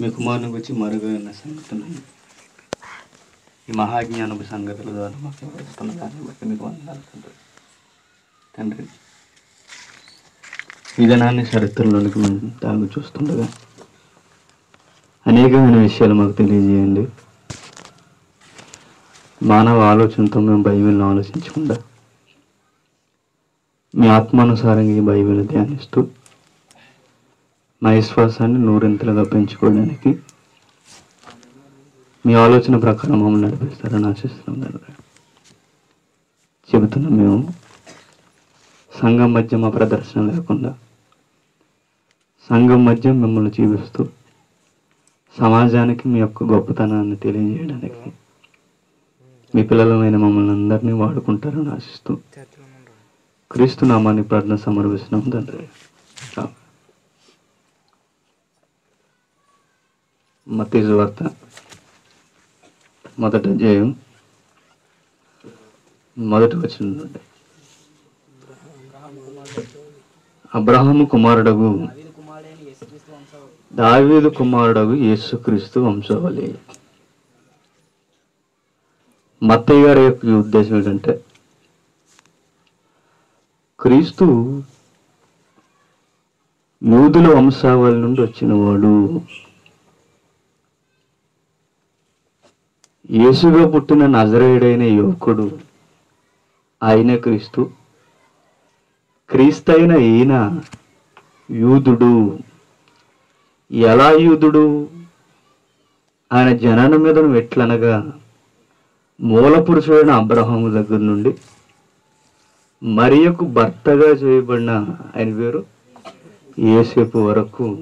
మీ కుమారుని గురించి మరుగైన సంగతులు ఈ మహాజ్ఞానపు సంగతుల ద్వారా మాకు వివరిస్తున్న దాన్ని బట్టి మీకు వందనాలు తండ్రి. తండ్రి చరిత్రలోనికి మేము తాగు చూస్తుండగా అనేకమైన విషయాలు మాకు తెలియజేయండి. మానవ ఆలోచనతో మేము బైబిల్ని ఆలోచించకుండా మీ ఆత్మానుసారంగా ఈ బైబిల్ ధ్యానిస్తూ నా విశ్వాసాన్ని నూరింతలుగా పెంచుకోవడానికి మీ ఆలోచన ప్రకారం మమ్మల్ని నడిపిస్తారని ఆశిస్తున్నాం తండ్రి చెబుతున్నాం మేము సంఘం మధ్య మా ప్రదర్శన లేకుండా సంఘం మధ్య మిమ్మల్ని చూపిస్తూ సమాజానికి మీ యొక్క గొప్పతనాన్ని తెలియజేయడానికి మీ పిల్లలమైన మమ్మల్ని అందరినీ వాడుకుంటారని ఆశిస్తూ క్రీస్తు నామాన్ని ప్రార్థన సమర్పిస్తున్నాం తండ్రి. ఆమేన్. వార్త. మొదట అధ్యాయం. మొదటి వచ్చిన నుండి. అబ్రహాము కుమారుడగు దావీదు కుమారుడగు యేసుక్రీస్తు వంశవలి మత్తయ్య గారి యొక్క ఉద్దేశం ఏంటంటే క్రీస్తు యూదుల వంశావళి నుండి వచ్చినవాడు యేసుగా పుట్టిన నజరేయుడైన యువకుడు ఆయన క్రీస్తు క్రీస్తైన ఈయన యూదుడు. ఎలా యూదుడు? ఆయన జనన మీద ఎట్లనగా మూల పురుషుడైన అబ్రహాము దగ్గర నుండి మరియకు భర్తగా చేయబడిన ఆయన పేరు ఏసేపు వరకు.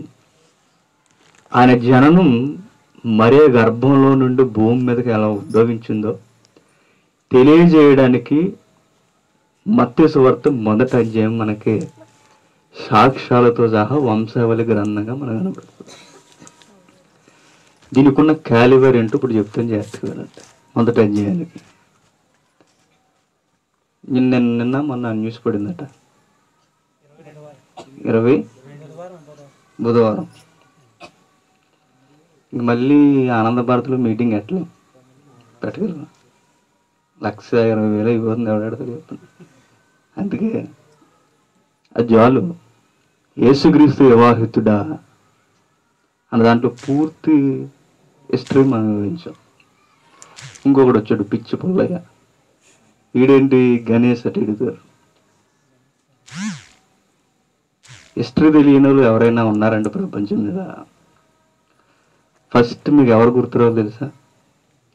ఆయన జననం మరే గర్భంలో నుండి భూమి మీదకి ఎలా ఉద్భవించిందో తెలియజేయడానికి మత్స్య సువార్త మొదట అధ్యాయం మనకి సాక్ష్యాలతో సహా వంశావళి గ్రంథంగా మనకు కనబడుతుంది దీనికి ఉన్న క్యాలివర్ ఏంటో ఇప్పుడు చెప్తాను చేస్తానంటే మొదటి అధ్యాయానికి. నిన్న నిన్న మొన్న న్యూస్ పడిందట. ఇరవై? బుధవారం. మళ్ళీ ఆనంద భారత్లో మీటింగ్ ఎట్లా? పెట్టగలరు లక్ష ఇరవై వేలు అయిపోతుంది ఎవడాడతాడు చెప్పండి అందుకే ఆ జాలు యేసుక్రీస్తు వివాహితుడా అన్న దాంట్లో పూర్తి హిస్టరీ మనం వివరించాం. ఇంకొకటి వచ్చాడు పిచ్చి పుల్లయ్య. వీడేంటి గణేష్ అటు ఇడుతారు హిస్టరీ తెలియని వాళ్ళు ఎవరైనా ఉన్నారండి ప్రపంచం మీద? ఫస్ట్ మీకు ఎవరు గుర్తురావు తెలుసా?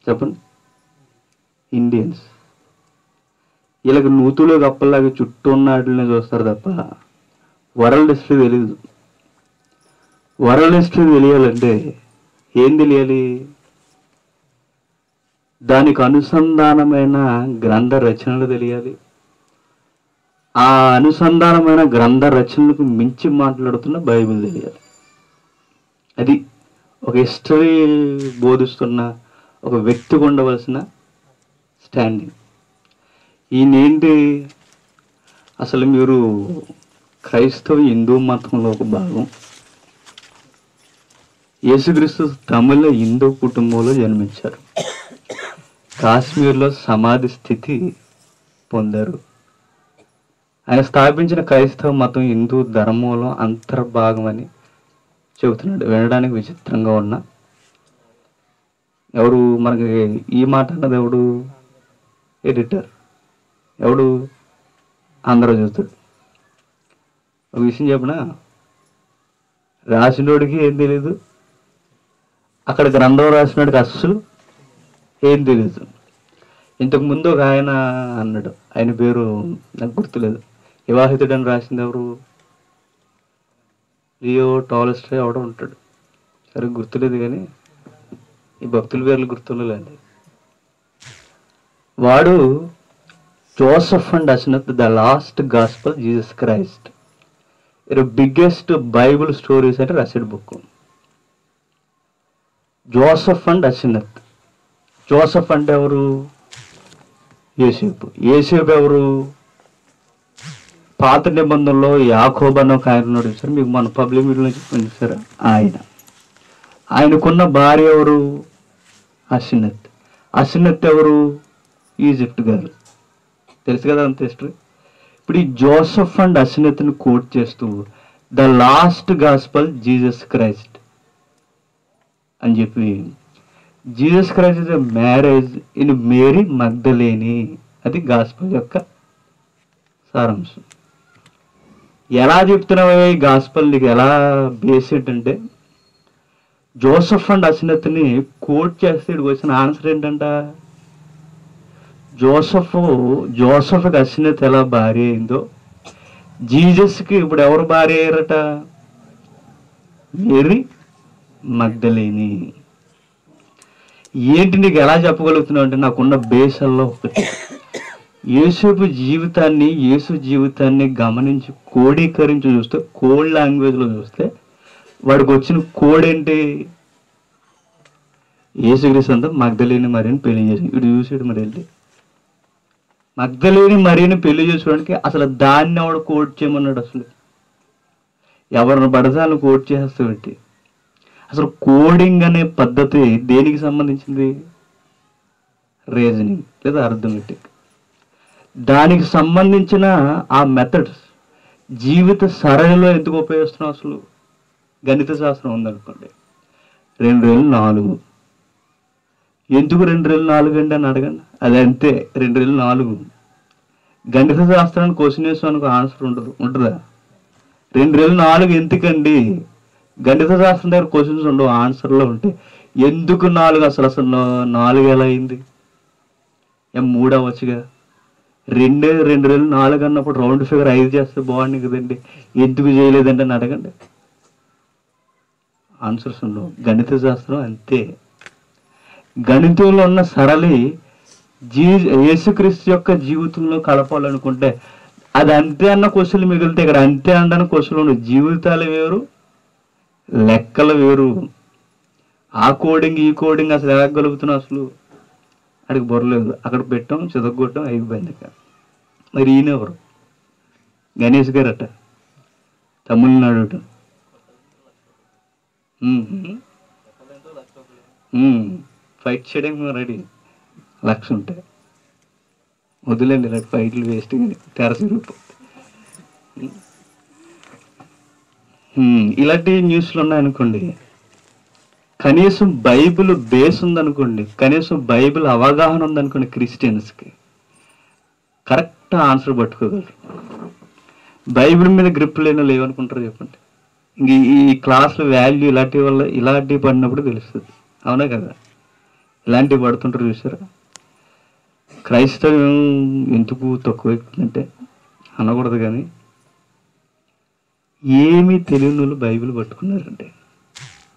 చెప్పండి. ఇండియన్స్ వీళ్ళకి నూతులు గప్పల్లాగా చుట్టూ ఉన్న వాటిని చూస్తారు తప్ప వరల్డ్ హిస్టరీ తెలియదు వరల్డ్ హిస్టరీ తెలియాలంటే ఏం తెలియాలి? దానికి అనుసంధానమైన గ్రంథ రచనలు తెలియాలి. ఆ అనుసంధానమైన గ్రంథ రచనలకు మించి మాట్లాడుతున్న బైబిల్ తెలియాలి. అది ఒక హిస్టరీ బోధిస్తున్న ఒక వ్యక్తికి ఉండవలసిన స్టాండింగ్ ఈయనేంటి? అసలు మీరు క్రైస్తవ హిందూ మతంలో ఒక భాగం. యేసుక్రీస్తు తమిళ హిందూ కుటుంబంలో జన్మించారు. కాశ్మీర్లో సమాధి స్థితి పొందారు. ఆయన స్థాపించిన క్రైస్తవ మతం హిందూ ధర్మంలో అంతర్భాగమని చెబుతున్నాడు. వినడానికి విచిత్రంగా ఉన్న ఎవడు మనకి ఈ మాట అన్నది ఎవడు? ఎడిటర్. ఎవడు? ఆంధ్రజ్యోతుడు ఒక విషయం చెప్పనా? రాసినోడికి ఏం తెలియదు అక్కడ గ్రంథం రాసినోడికి అస్సలు ఏం తెలియదు ఇంతకు ముందు ఒక ఆయన అన్నాడు. ఆయన పేరు నాకు గుర్తులేదు. వివాహితుడని రాసింది ఎవరు? లియో టాలెస్ట్రే అవడం ఉంటాడు. సరే గుర్తులేదు కానీ ఈ భక్తుల పేర్లు గుర్తుండలేండి. వాడు Joseph and Asenath the lost gospel Jesus Christ ఇది బిగ్గెస్ట్ బైబుల్ స్టోరీస్ అంటే రసిడ్ book Joseph and Asenath Joseph అంటే ఎవరు? ఏసేపు ఏసేపు ఎవరు? పాత నిబంధనలో యాకోబ్ ఒక ఆయన ఉన్నాడు సార్. మీకు మన పబ్లిక్ మీడియాలో చెప్పండి సార్. ఆయన. ఆయనకున్న భార్య ఎవరు? అసినత్. అసినత్ ఎవరు? ఈజిప్ట్ గారు. తెలుసు కదా అంత హిస్టరీ? ఇప్పుడు ఈ జోసఫ్ అండ్ అసినత్ని కోట్ చేస్తూ the lost gospel Jesus Christ అని చెప్పి Jesus Christ is marriage in Mary Magdalene అది గాస్పల్ యొక్క సారాంశం. ఎలా చెప్తున్నావు ఈ గాస్పల్ నీకు ఎలా బేస్ అంటే జోసఫ్ అండ్ అసినత్ని కోట్ చేస్తే ఇక్కడికి వచ్చిన ఆన్సర్ ఏంటంట? జోసఫ్ జోసఫ్కి అసినత్ ఎలా భార్య అయిందో జీజస్కి ఇప్పుడు ఎవరు భార్య అయ్యారట? మేరీ మగ్ధలేని ఏంటి నీకు ఎలా చెప్పగలుగుతున్నావు అంటే నాకున్న బేసల్లో ఒకటి యేసుపు జీవితాన్ని యేసు జీవితాన్ని గమనించి కోడీకరించి చూస్తే కోడ్ లాంగ్వేజ్లో చూస్తే వాడికి వచ్చిన కోడ్ ఏంటి? యేసుక్రీస్తు అంతా మగ్ధలేని మరిని పెళ్ళి చేసి ఇటు చూసాడు మరి వెళ్ళి. మగ్ధలేని మరిని పెళ్ళి చేసుకోవడానికి అసలు దాన్ని ఎవడు కోడ్ చేయమన్నాడు అసలు? ఎవరిని పడతాను కోడ్ చేస్తావేంటి అసలు కోడింగ్ అనే పద్ధతి దేనికి సంబంధించింది? రీజనింగ్ లేదా అర్థమెటిక్? దానికి సంబంధించిన ఆ మెథడ్స్ జీవిత సరళిలో ఎందుకు ఉపయోగిస్తున్నాం అసలు? గణిత శాస్త్రం ఉందనుకోండి. రెండు వేలు నాలుగు. ఎందుకు రెండు వేలు నాలుగు అండి అని అడగండి. అది అంతే రెండు వేలు నాలుగు. గణిత శాస్త్రాన్ని క్వశ్చన్ వేసుకోనికి ఆన్సర్ ఉండదు ఉంటుందా? రెండు వేలు నాలుగు ఎందుకండి? గణిత శాస్త్రం దగ్గర క్వశ్చన్స్ ఉండవు ఆన్సర్లో ఉంటాయి. ఎందుకు నాలుగు అసలు? అసలు నాలుగు ఎలా అయింది? ఏం మూడు అవ్వచ్చుగా? రెండే రెండు వేలు నాలుగు అన్నప్పుడు రౌండ్ ఫిగర్ ఐదు చేస్తే బాగుంది కదండి. ఎందుకు చేయలేదండి అని అడగండి. ఆన్సర్స్ ఉండవు గణిత శాస్త్రం అంతే. గణితంలో ఉన్న సరళి జీ యేసుక్రీస్తు యొక్క జీవితంలో కలపాలనుకుంటే అది అంతే అన్న క్వశ్చన్లు మిగిలితే ఇక్కడ అంతే అన్న క్వశ్చన్లు ఉండవు జీవితాలు వేరు లెక్కలు వేరు. ఆ కోడింగ్ ఈ కోడింగ్ అసలు ఎలాగలుగుతున్నావు అసలు? అక్కడికి బొరలేదు అక్కడ పెట్టడం చితగొట్టం అయిపోయింది ఇక. మరి ఈయన ఎవరు? గణేష్ గారట తమిళనాడు అట. ఫైట్ చేయడానికి రెడీ లక్ష ఉంటాయి. వదిలేండి ఇలాంటి ఫైట్లు వేస్ట్ కానీ తెరసి ఇలాంటి న్యూస్లు ఉన్నాయనుకోండి కనీసం బైబిల్ బేస్ ఉందనుకోండి కనీసం బైబిల్ అవగాహన ఉందనుకోండి క్రిస్టియన్స్కి. కరెక్ట్ ఆన్సర్ పట్టుకోగలరు. బైబిల్ మీద గ్రిప్ లేని లేవనుకుంటారు చెప్పండి? ఇంక ఈ క్లాసుల వాల్యూ ఇలాంటి వల్ల ఇలాంటివి పడినప్పుడు తెలుస్తుంది. అవునా కదా? ఇలాంటివి పడుతుంటారు చూసారా? క్రైస్తవం ఎందుకు తక్కువైపోతుందంటే అనకూడదు కానీ ఏమీ తెలియని వాళ్ళు బైబిల్ పట్టుకున్నారంటే.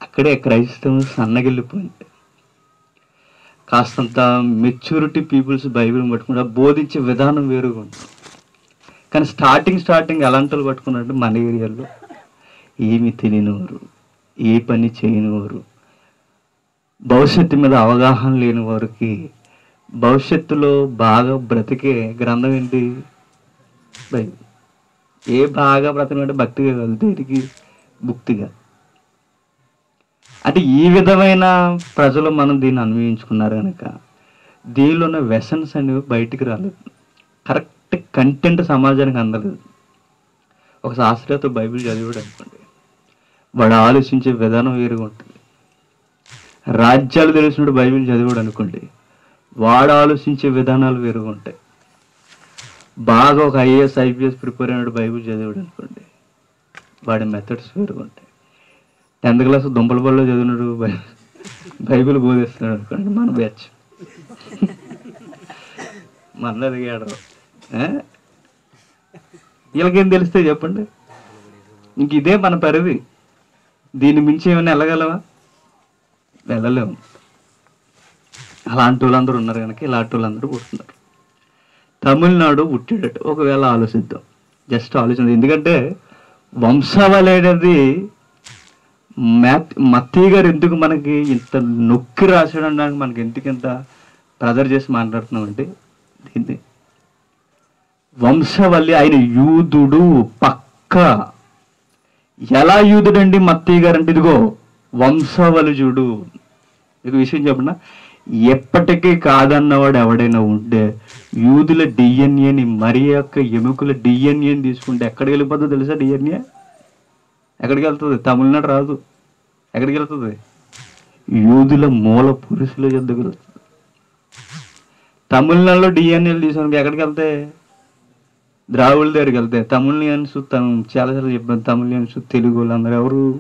అక్కడే క్రైస్తవం సన్నగిల్లిపోయింది. కాస్తంత మెచ్యూరిటీ పీపుల్స్ బైబిల్ పట్టుకుంటే బోధించే విధానం వేరుగా ఉంటుంది కానీ స్టార్టింగ్ స్టార్టింగ్ అలాంటి పట్టుకున్నట్టు పట్టుకున్నారంటే మన ఏరియాలో ఏమి తెలియనివారు ఏ పని చేయనివారు భవిష్యత్తు మీద అవగాహన లేని వారికి భవిష్యత్తులో బాగా బ్రతికే గ్రంథం ఏంటి? బైబిల్. ఏ బాగా బ్రతకమంటే భక్తిగా కాదు దేనికి? భుక్తిగా అంటే ఈ విధమైన ప్రజలు మనం దీన్ని అన్వయించుకున్నారు కనుక దీనిలో ఉన్న వ్యసన్స్ అనేవి బయటికి రాలేదు. కరెక్ట్ కంటెంట్ సమాజానికి అందలేదు. ఒక శాస్త్రీయత బైబిల్ చదివాడు అనుకోండి. వాడు ఆలోచించే విధానం వేరుగా ఉంటుంది. రాజ్యాలు తెలిసినప్పుడు బైబిల్ చదివాడు అనుకోండి. వాడు ఆలోచించే విధానాలు వేరుగా ఉంటాయి. బాగా ఒక ఐఏఎస్ ఐపీఎస్ ప్రిపేర్ అయినప్పుడు బైబిల్ చదివాడు అనుకోండి. వాడి మెథడ్స్ వేరుగా ఉంటాయి. టెన్త్ క్లాస్ దుంపల పళ్ళు చదివినాడు బై- బైబిల్ బోధిస్తున్నాడు. అనుకోండి మన బ్యాచ్. మన అడిగాడు వీళ్ళకేం తెలిస్తే చెప్పండి. ఇంక ఇదే మన పరిధి. దీన్ని మించి ఏమైనా వెళ్ళగలవా? వెళ్ళలేము. అలాంటి వాళ్ళందరూ ఉన్నారు కనుక ఇలాంటి వాళ్ళందరూ పుట్టున్నారు తమిళనాడు పుట్టాడట. ఒకవేళ ఆలోచిద్దాం. జస్ట్ ఆలోచన. ఎందుకంటే వంశావళి అనేది మ్యాత్ మత్తయ్య గారు ఎందుకు మనకి ఇంత నొక్కి రాసాడనడానికి మనకి ఎందుకు ఇంత ప్రెజర్ చేసి మాట్లాడుతున్నాం అంటే దీన్ని వంశవల్లి ఆయన యూదుడు పక్క. ఎలా యూదుడండి మత్తయ్య గారు అంటే ఇదిగో వంశవలుజుడు ఇది విషయం చెప్పనా? ఎప్పటికీ కాదన్నవాడు ఎవడైనా ఉంటే యూదుల డిఎన్ఏని మరి యొక్క ఎముకల డిఎన్ఏని తీసుకుంటే ఎక్కడికి వెళ్ళిపోతుందో తెలుసా డిఎన్ఏ ఎక్కడికి వెళ్తుంది? తమిళనాడు రాదు. ఎక్కడికి వెళ్తుంది? యూదుల మూల పురుషుల యొద్దకు వెళ్తుంది. తమిళనాడులో డిఎన్ఏలు తీసుకుని ఎక్కడికి వెళ్తే? ద్రావిడ దగ్గరికి వెళ్తాయి తమిళియన్స్ చాలా చాలా చెప్పాను తమిళియన్స్ తెలుగు అందరు ఎవరు?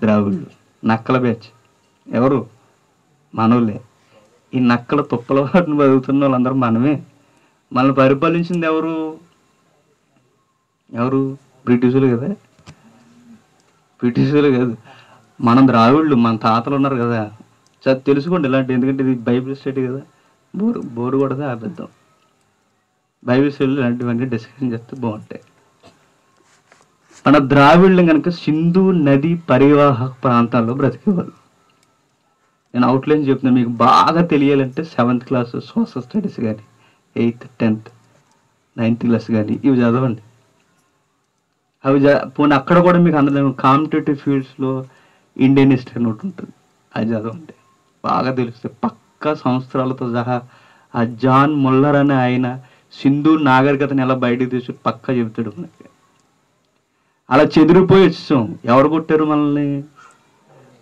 ద్రావిడులు. నక్కల బ్యాచ్ ఎవరు? మనవులే ఈ నక్కల తుప్పల వాటిని బతుకుతున్న వాళ్ళందరూ మనమే. మనల్ని పరిపాలించింది ఎవరు? ఎవరు? బ్రిటిషులు కదా. బ్రిటిషులు కాదు. మనం ద్రావిడులు మన తాతలు ఉన్నారు కదా. చదువు తెలుసుకోండి ఇలాంటి ఎందుకంటే ఇది బైబిల్ స్టడీ కదా. బోరు బోరు కూడా ఆపేద్దాం. బైబిల్ స్టడీలు ఇలాంటివన్నీ డిస్కషన్ చేస్తే బాగుంటాయి. మన ద్రావిడులు కనుక సింధు నది పరివాహక ప్రాంతాల్లో బ్రతికేవాళ్ళు. నేను అవుట్లైన్ చెప్తున్నాను మీకు బాగా తెలియాలంటే సెవెంత్ క్లాస్ సోషల్ స్టడీస్ కానీ ఎయిత్ టెన్త్ నైన్త్ క్లాస్ కానీ ఇవి చదవండి. అవి పోనీ అక్కడ కూడా మీకు అందులో కాంపిటేటివ్ ఫీల్డ్స్లో ఇండియన్ హిస్టరీ అని ఒకటి ఉంటుంది. అది చదవండి. బాగా తెలుస్తుంది. పక్క సంవత్సరాలతో సహా ఆ జాన్ ముల్లర్ అనే ఆయన సింధు నాగరికతను ఎలా బయటకు తీసి పక్కా చెబుతాడు మనకి. అలా చెదిరిపోయి వచ్చాం ఎవరు కొట్టారు మనల్ని?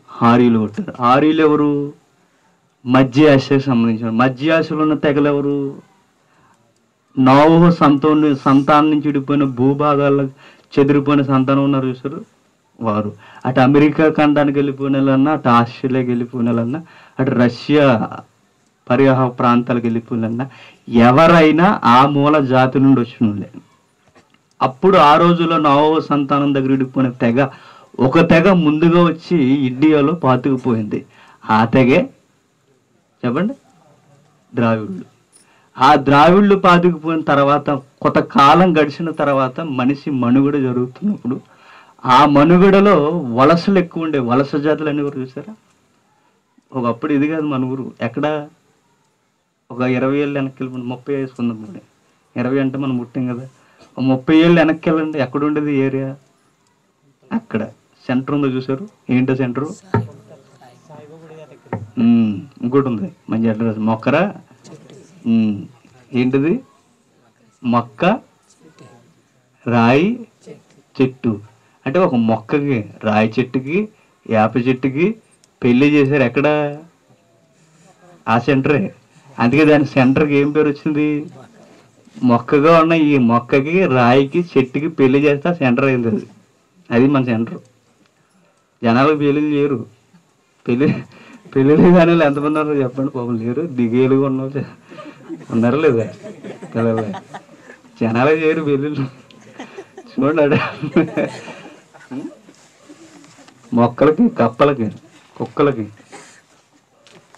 హారీలు కొట్టారు. హారీలు ఎవరు? మధ్య ఆసియాకి సంబంధించిన మధ్య ఆసియాలో ఉన్న తెగలు ఎవరు? నోవహు సంతానం సంతానం నుంచి విడిపోయిన భూభాగాల్లో చెదిరిపోయిన సంతానం ఉన్నారు చూసారు వారు. అటు అమెరికా ఖండానికి వెళ్ళిపోయిన వాళ్ళన్నా అటు ఆస్ట్రేలియాకి వెళ్ళిపోయిన వాళ్ళన్నా అటు రష్యా పరివాహ ప్రాంతాలకు వెళ్ళిపోయిన ఎవరైనా ఆ మూల జాతి నుండి వచ్చినలే అప్పుడు ఆ రోజుల్లో నవో సంతానం దగ్గర ఇడిపోయిన తెగ ఒక తెగ ముందుగా వచ్చి ఇండియాలో పాతుకుపోయింది. ఆ తెగే చెప్పండి? ద్రావిడులు. ఆ ద్రావిళ్ళు పాతుకుపోయిన తర్వాత కొంత కాలం గడిచిన తర్వాత మనిషి మనుగడ జరుగుతున్నప్పుడు ఆ మనుగడలో వలసలు ఎక్కువ ఉండే వలస జాతులు అని ఎవరు చూసారా? ఒకప్పుడు ఇది కాదు మన ఊరు. ఎక్కడ? ఒక ఇరవై ఏళ్ళు వెనక్కి వెళ్ళిపోండి ముప్పై వేసుకుందాం పోనీ. ఇరవై అంటే మనం పుట్టాం కదా. ముప్పై ఏళ్ళు వెనక్కి వెళ్ళండి. ఎక్కడ ఉండేది ఏరియా? అక్కడ. సెంటర్ ఉందో చూసారు? ఏంటో సెంటర్? ఇంకోటి ఉంది. మంచి అడ్రస్. మొక్కరా? ఏంటిది? మొక్క రాయి చెట్టు. అంటే ఒక మొక్కకి రాయి చెట్టుకి వేప చెట్టుకి పెళ్ళి చేశారు ఎక్కడ? ఆ సెంటరే. అందుకే దాని సెంటర్కి ఏం పేరు వచ్చింది? మొక్కగా ఉన్న ఈ మొక్కకి రాయికి చెట్టుకి పెళ్ళి చేస్తే ఆ సెంటర్ అయింది అది. అది మన సెంటర్. జనాలకు పెళ్ళిళ్ళు చేయరు. పెళ్ళి పెళ్ళిళ్ళు కానీ ఎంతమంది ఉన్నారో చెప్పండి పాపం. లేరు దిగేలుగా ఉన్నారు ఉన్నారా లేదా పిల్లలు జనాలే చేయరు పెళ్ళిళ్ళు. చూడండి మొక్కలకి కప్పలకి కుక్కలకి.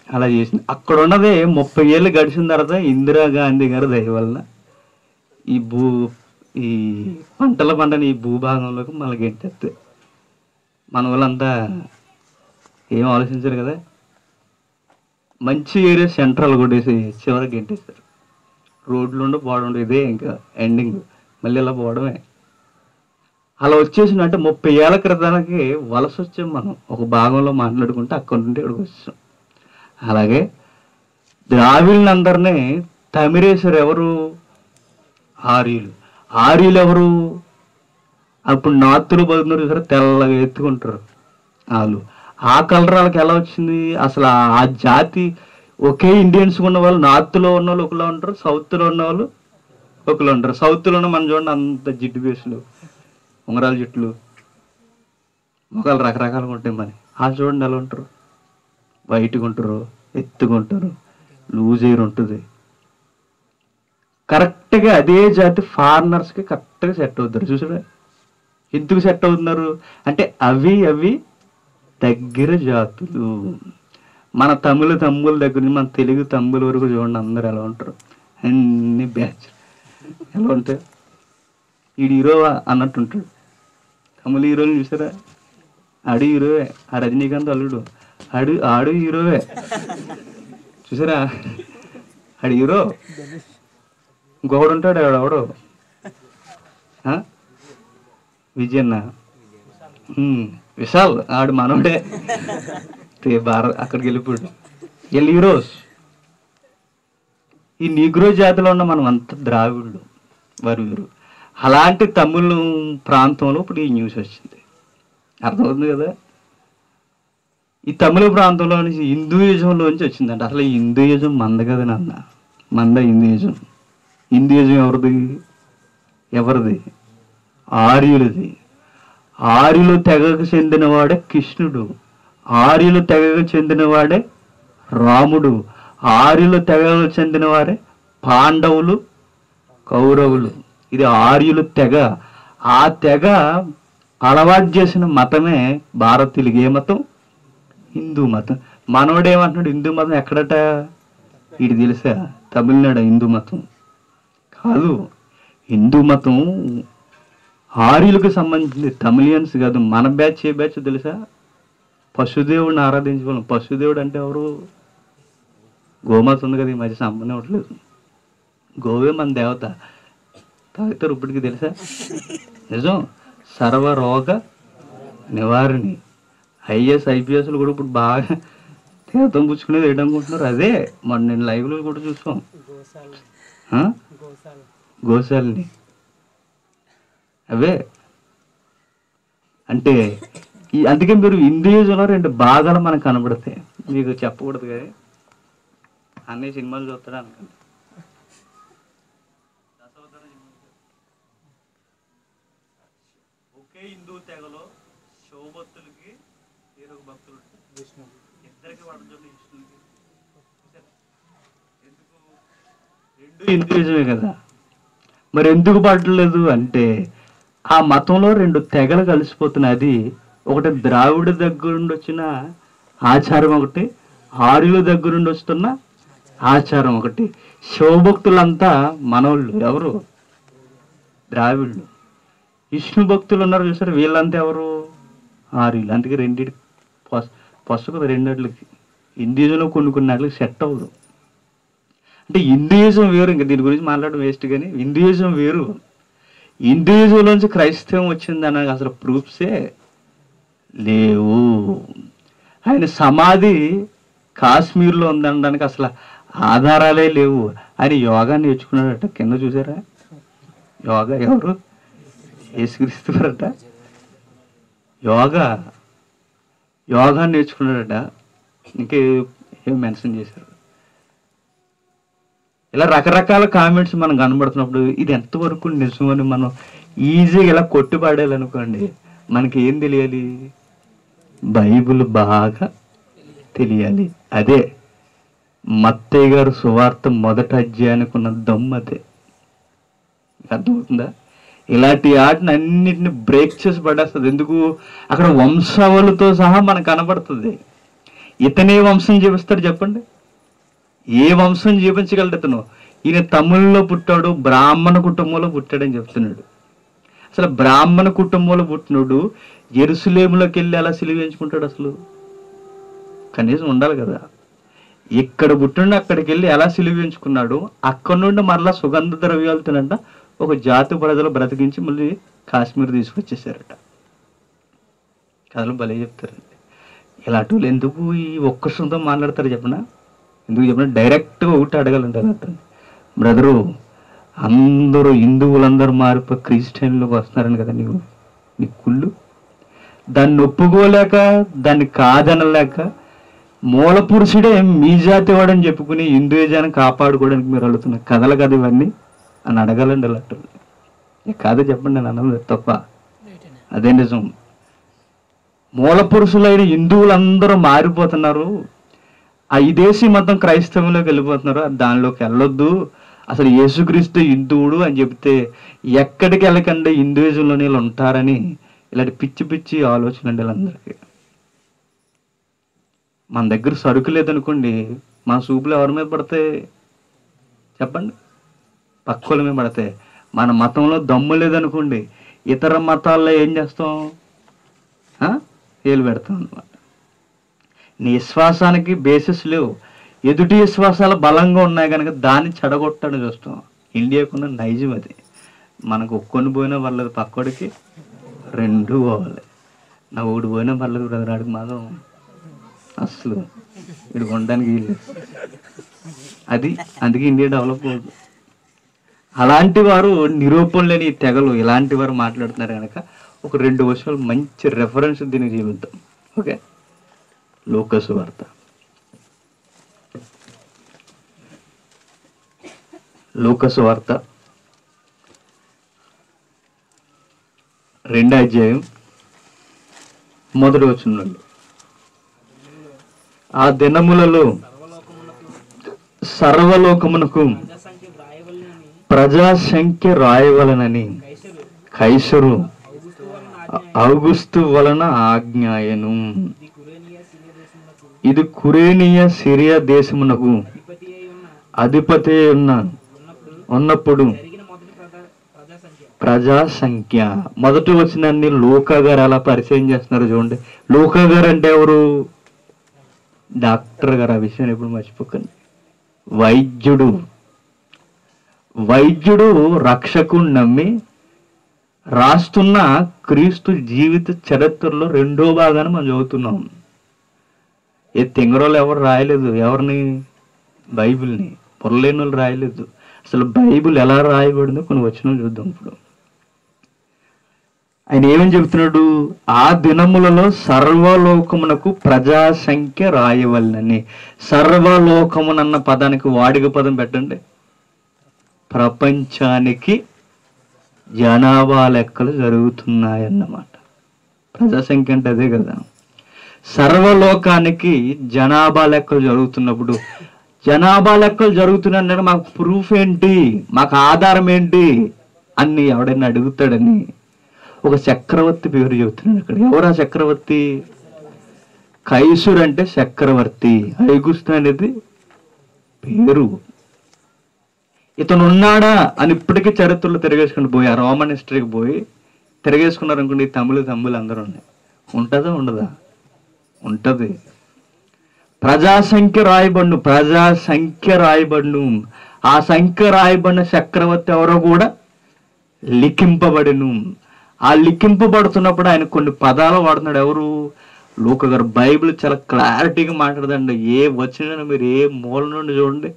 అలా చేసింది అక్కడ ఉన్నదే ముప్పై ఏళ్ళు గడిచిన తర్వాత ఇందిరాగాంధీ గారి దయ వల్ల ఈ భూ ఈ పంటల పంటని ఈ భూభాగంలోకి మనకి గెంటేస్తే మన వాళ్ళంతా ఏం ఆలోచించారు కదా? మంచి ఏరియా సెంట్రల్ కొట్టేసి చివరికి గెంటేస్తారు రోడ్లు ఉండవు పోవడం ఇదే ఇంకా ఎండింగ్ మళ్ళీ ఇలా పోవడమే. అలా వచ్చేసిన అంటే ముప్పై ఏళ్ళ క్రితానికి వలస వచ్చాం మనం. ఒక భాగంలో మాట్లాడుకుంటే అక్కడి నుండి ఇక్కడికి వచ్చాం. అలాగే ద్రావిళ్ళందరినీ తమిరేశ్వరు ఎవరు? ఆర్యులు. ఆర్యులు ఎవరు? అప్పుడు నార్త్లు బతున్నారు చూసారు? తెల్లగా ఎత్తుకుంటారు వాళ్ళు ఆ కలర్ వాళ్ళకి ఎలా వచ్చింది? అసలు ఆ జాతి ఒకే ఇండియన్స్ ఉన్న వాళ్ళు నార్త్లో ఉన్న వాళ్ళు ఒకలా ఉంటారు సౌత్లో ఉన్న వాళ్ళు ఒకలా ఉంటారు సౌత్లో ఉన్న మనం చూడండి అంత జిడ్డు బేసులు ఉంగరాల జుట్లు మొక్కలు రకరకాలుగా ఉంటాయి మరి. ఆ చూడండి ఎలా ఉంటారు. వైట్గా ఉంటారు ఎత్తుగా ఉంటారు లూజ్ ఎయిర్ ఉంటుంది కరెక్ట్గా అదే జాతి ఫారినర్స్కి కరెక్ట్గా సెట్ అవుతారు. చూసారా? ఎందుకు సెట్ అవుతున్నారు? అంటే అవి అవి దగ్గర జాతులు. మన తమిళ తమ్ముల దగ్గర నుంచి మన తెలుగు తమ్ముల వరకు చూడండి అందరు ఎలా ఉంటారు. అన్ని బ్యాచ్. ఎలా ఉంటాయి వీడు హీరో అన్నట్టుంటాడు. తమిళ హీరోని చూసారా? ఆడు హీరోవే ఆ రజనీకాంత్ అల్లుడు. ఆడు ఆడు హీరోవే. చూసారా? ఆడు హీరో. ఇంకొకడు ఉంటాడు ఎవడెవడు విజయన్న. విశాల్ ఆడు మనోడే. భారత్ అక్కడికి వెళ్ళిపోయాడు వెళ్ళి ఈరోజు ఈ నీగ్రో జాతిలో ఉన్న మనం అంత ద్రావిడులు వారు వీరు అలాంటి తమిళ ప్రాంతంలో ఇప్పుడు ఈ న్యూస్ వచ్చింది. అర్థమవుతుంది కదా? ఈ తమిళ ప్రాంతంలో నుంచి హిందూయిజంలోంచి వచ్చిందంట. అసలు ఈ హిందూయిజం మంద కదా నాన్న? మంద హిందూయిజం. హిందూయిజం ఎవరిది? ఎవరిది? ఆర్యులది. ఆర్యులు తెగకు చెందినవాడే కృష్ణుడు. ఆర్యులు తెగకు చెందినవాడే రాముడు. ఆర్యులు తెగకు చెందినవారే పాండవులు కౌరవులు. ఇది ఆర్యులు తెగ. ఆ తెగ అలవాటు చేసిన మతమే భారతీయులకి ఏ మతం? హిందూ మతం. మనోడేమంటున్నాడు హిందూ మతం ఎక్కడట? ఇది తెలుసా? తమిళనాడు హిందూ మతం. కాదు హిందూ మతం ఆర్యులకు సంబంధించింది తమిళియన్స్ కాదు. మన బ్యాచ్ ఏ బ్యాచ్ తెలుసా? పశుదేవుడిని ఆరాధించుకోవాలి. పశుదేవుడు అంటే ఎవరు? గోమాత ఉంది కదా ఈ మధ్య సంబంధం ఇవ్వట్లేదు. గోవే మన దేవత. తాగుతారు ఇప్పటికి తెలుసా? నిజం. సర్వరోగ నివారణి. ఐఏఎస్ ఐపీఎస్లు కూడా ఇప్పుడు బాగా తీర్థం పుచ్చుకునేది ఏంటనుకుంటున్నారు అదే మన నేను లైవ్లో కూడా చూస్తాం గోశాలని. అవే. అంటే ఈ అందుకే మీరు హిందూయిజంలో రెండు భాగాలు మనకు కనబడతాయి. మీకు చెప్పకూడదు కానీ. అన్ని సినిమాలు చూస్తాడు అనుకోండి. ఒకే హిందూ తెగలో శివభక్తులకి వేరొక భక్తులు. ఇద్దరికి విష్ణువుకి ఎందుకు? రెండు హిందూయిజమే కదా. మరి ఎందుకు పడలేదు అంటే ఆ మతంలో రెండు తెగలు కలిసిపోతున్నాయి అది ఒకటి ద్రావిడ దగ్గర నుండి వచ్చిన ఆచారం ఒకటి ఆర్యుల దగ్గర నుండి వస్తున్న ఆచారం ఒకటి. శివభక్తులంతా మనోళ్ళు ఎవరు? ద్రావిడులు. విష్ణు భక్తులు ఉన్నారు చూసారు? వీళ్ళంతా ఎవరు? ఆర్యులు. అందుకే రెండింటి పసు పసుపు రెండిట్లకి హిందూజంలో కొన్ని కొన్ని వాటికి సెట్ అవ్వదు. అంటే హిందూయిజం వేరు ఇంకా దీని గురించి మాట్లాడడం వేస్ట్ కానీ హిందూయిజం వేరు. హిందూయిజంలోంచి క్రైస్తవం వచ్చింది అనగా అసలు ప్రూఫ్సే లేవు. ఆయన సమాధి కాశ్మీర్లో ఉందనడానికి అసలు ఆధారాలే లేవు. ఆయన యోగా నేర్చుకున్నాడట. కింద చూసారా? యోగా ఎవరు? యేసుక్రీస్తువారట యోగా యోగా నేర్చుకున్నాడట. ఇంకే ఏం మెన్షన్ చేశారు? ఇలా రకరకాల కామెంట్స్ మనం కనబడుతున్నప్పుడు ఇది ఎంతవరకు నిజమని మనం ఈజీగా ఇలా కొట్టుపడేయాలనుకోండి మనకి ఏం తెలియాలి? బైబిల్ బాగా తెలియాలి. అదే మత్తయ్య గారు సువార్త మొదట అధ్యాయానికి ఉన్న దమ్ము అదే. అర్థమవుతుందా? ఇలాంటి ఆటని అన్నిటిని బ్రేక్ చేసి పడేస్తుంది. ఎందుకు? అక్కడ వంశావళితో సహా మనకు కనబడుతుంది. ఇతనే వంశం చూపిస్తాడు చెప్పండి. ఏ వంశం జీవించగలడు ఇతను? ఈయన తమిళ్ళో పుట్టాడు బ్రాహ్మణ కుటుంబంలో పుట్టాడని చెప్తున్నాడు. అసలు బ్రాహ్మణ కుటుంబంలో పుట్టినోడు ఎరుసలేములోకి వెళ్ళి ఎలా సిలివేయించుకుంటాడు అసలు. కనీసం ఉండాలి కదా. ఇక్కడ పుట్టిండి అక్కడికి వెళ్ళి ఎలా సిలివేయించుకున్నాడు అక్కడి నుండి మరలా సుగంధ ద్రవ్యాలు తినంట ఒక జాతి ప్రజలు బ్రతికించి మళ్ళీ కాశ్మీర్ తీసుకొచ్చేసారట కథలు భలే చెప్తారండి. ఇలాంటి ఎందుకు ఈ ఒక్క సొంతం మాట్లాడతారు చెప్పనా? ఎందుకు చెప్పిన? డైరెక్ట్గా ఒకటి అడగాలంటారు అతను బ్రదరు అందరూ హిందువులందరూ మారిపోయి క్రిస్టియన్లోకి వస్తున్నారని కదా నీవు నీ కుళ్ళు. దాన్ని ఒప్పుకోలేక దాన్ని కాదనలేక మూల పురుషుడే మీ జాతి వాడని చెప్పుకుని హిందూయిజాన్ని కాపాడుకోవడానికి మీరు అడుగుతున్న కథలు కదా ఇవన్నీ? అని అడగాలండి అలాంటి కాదు చెప్పండి నేను అన్నది తప్ప. అదే నిజం. మూల పురుషులైన హిందువులందరూ మారిపోతున్నారు. ఆ విదేశీ మతం క్రైస్తవంలోకి వెళ్ళిపోతున్నారు. దానిలోకి వెళ్ళొద్దు. అసలు యేసుక్రీస్తు హిందువుడు అని చెప్తే ఎక్కడికి వెళ్ళకండి? హిందూయిజంలోనే నీళ్ళు ఉంటారని ఇలాంటి పిచ్చి పిచ్చి ఆలోచన అండి వీళ్ళందరికీ మన దగ్గర సరుకు లేదనుకోండి మన సూపులు ఎవరి మీద పడితే చెప్పండి. పక్కోల మీద పడితే మన మతంలో దమ్ము లేదనుకోండి ఇతర మతాల్లో ఏం చేస్తాం? వేలు పెడతాం అనమాట నీ విశ్వాసానికి బేసిస్ లేవు. ఎదుటి విశ్వాసాలు బలంగా ఉన్నాయి కనుక దాన్ని చెడగొట్టడం చూస్తాం. ఇండియాకున్న నైజం అది. మనకు ఒక్కొని పోయినా వాళ్ళది పక్కోడికి రెండు పోవాలి. నా ఒకటి పోయినా పర్లేదు కూడా రాడికి మాత్రం అసలు వీడు కొనడానికి వీలు అది అందుకే ఇండియా డెవలప్ అవుతుంది. అలాంటి వారు నిరూపణ లేని తెగలు ఇలాంటి వారు మాట్లాడుతున్నారు కనుక ఒక రెండు వర్షాలు మంచి రెఫరెన్స్ దీనికి జీవిద్దాం ఓకే? లోకస్ వార్త. లోకస్ వార్త. రెండో అధ్యాయం మొదటి వచ్చిన ఆ దినములలో సర్వలోకమునకు ప్రజా సంఖ్య రాయవలనని కైసరు ఔగుస్తు వలన ఆజ్ఞాయను. ఇది కురేనియా సిరియా దేశమునకు అధిపతి ఉన్న ఉన్నప్పుడు ప్రజా సంఖ్య మొదటి వచ్చినాన్ని లోకా గారు ఎలా పరిచయం చేస్తున్నారు చూడండి. లోకా గారు అంటే ఎవరు? డాక్టర్ గారు. ఆ విషయాన్ని ఎప్పుడు మర్చిపోకండి. వైద్యుడు. వైద్యుడు రక్షకుని నమ్మి రాస్తున్న క్రీస్తు జీవిత చరిత్రలో రెండో భాగాన్ని మనం చదువుతున్నాం. ఏ తెంగరోళ్ళు ఎవరు రాయలేదు? ఎవరిని? బైబిల్ని. పొరలేని వాళ్ళు రాయలేదు. అసలు బైబిల్ ఎలా రాయబడిందో కొన్ని వచ్చిన చూద్దాం ఇప్పుడు. ఆయన ఏమని చెబుతున్నాడు? ఆ దినములలో సర్వలోకమునకు ప్రజా సంఖ్య రాయవలనని. సర్వలోకమునన్న పదానికి వాడిక పదం పెట్టండి. ప్రపంచానికి జనాభా లెక్కలు జరుగుతున్నాయన్నమాట. ప్రజా సంఖ్య అంటే అదే కదా. సర్వలోకానికి జనాభా లెక్కలు జరుగుతున్నప్పుడు. జనాభా లెక్కలు జరుగుతున్నాయంటే మాకు ప్రూఫ్ ఏంటి? మాకు ఆధారం ఏంటి? అని ఎవడైనా అడుగుతాడని. ఒక చక్రవర్తి పేరు చెబుతున్నాడు ఇక్కడ. ఎవరా చక్రవర్తి? కైసుర్ అంటే చక్రవర్తి. ఐగుస్తు అనేది పేరు. ఇతను ఉన్నాడా అని ఇప్పటికీ చరిత్రలో తిరగేసుకుని పోయి ఆ రోమన్ హిస్టరీకి పోయి తిరగేసుకున్నారు అనుకోండి తమిళ తమ్ములు తమ్ములు అందరూ ఉన్నాయి. ఉంటుందా ఉండదా? ఉంటది. ప్రజా సంఖ్య రాయబడును ప్రజా సంఖ్య రాయబడును. ఆ సంఖ్య రాయబడిన చక్రవర్తి ఎవరో కూడా లిఖింపబడిను. ఆ లిఖింపబడుతున్నప్పుడు ఆయన కొన్ని పదాలు వాడుతున్నాడు. ఎవరు? లోక గారు బైబిల్ చాలా క్లారిటీగా మాట్లాడదండి. ఏ వచ్చిన మీరు ఏ మూల నుండి చూడండి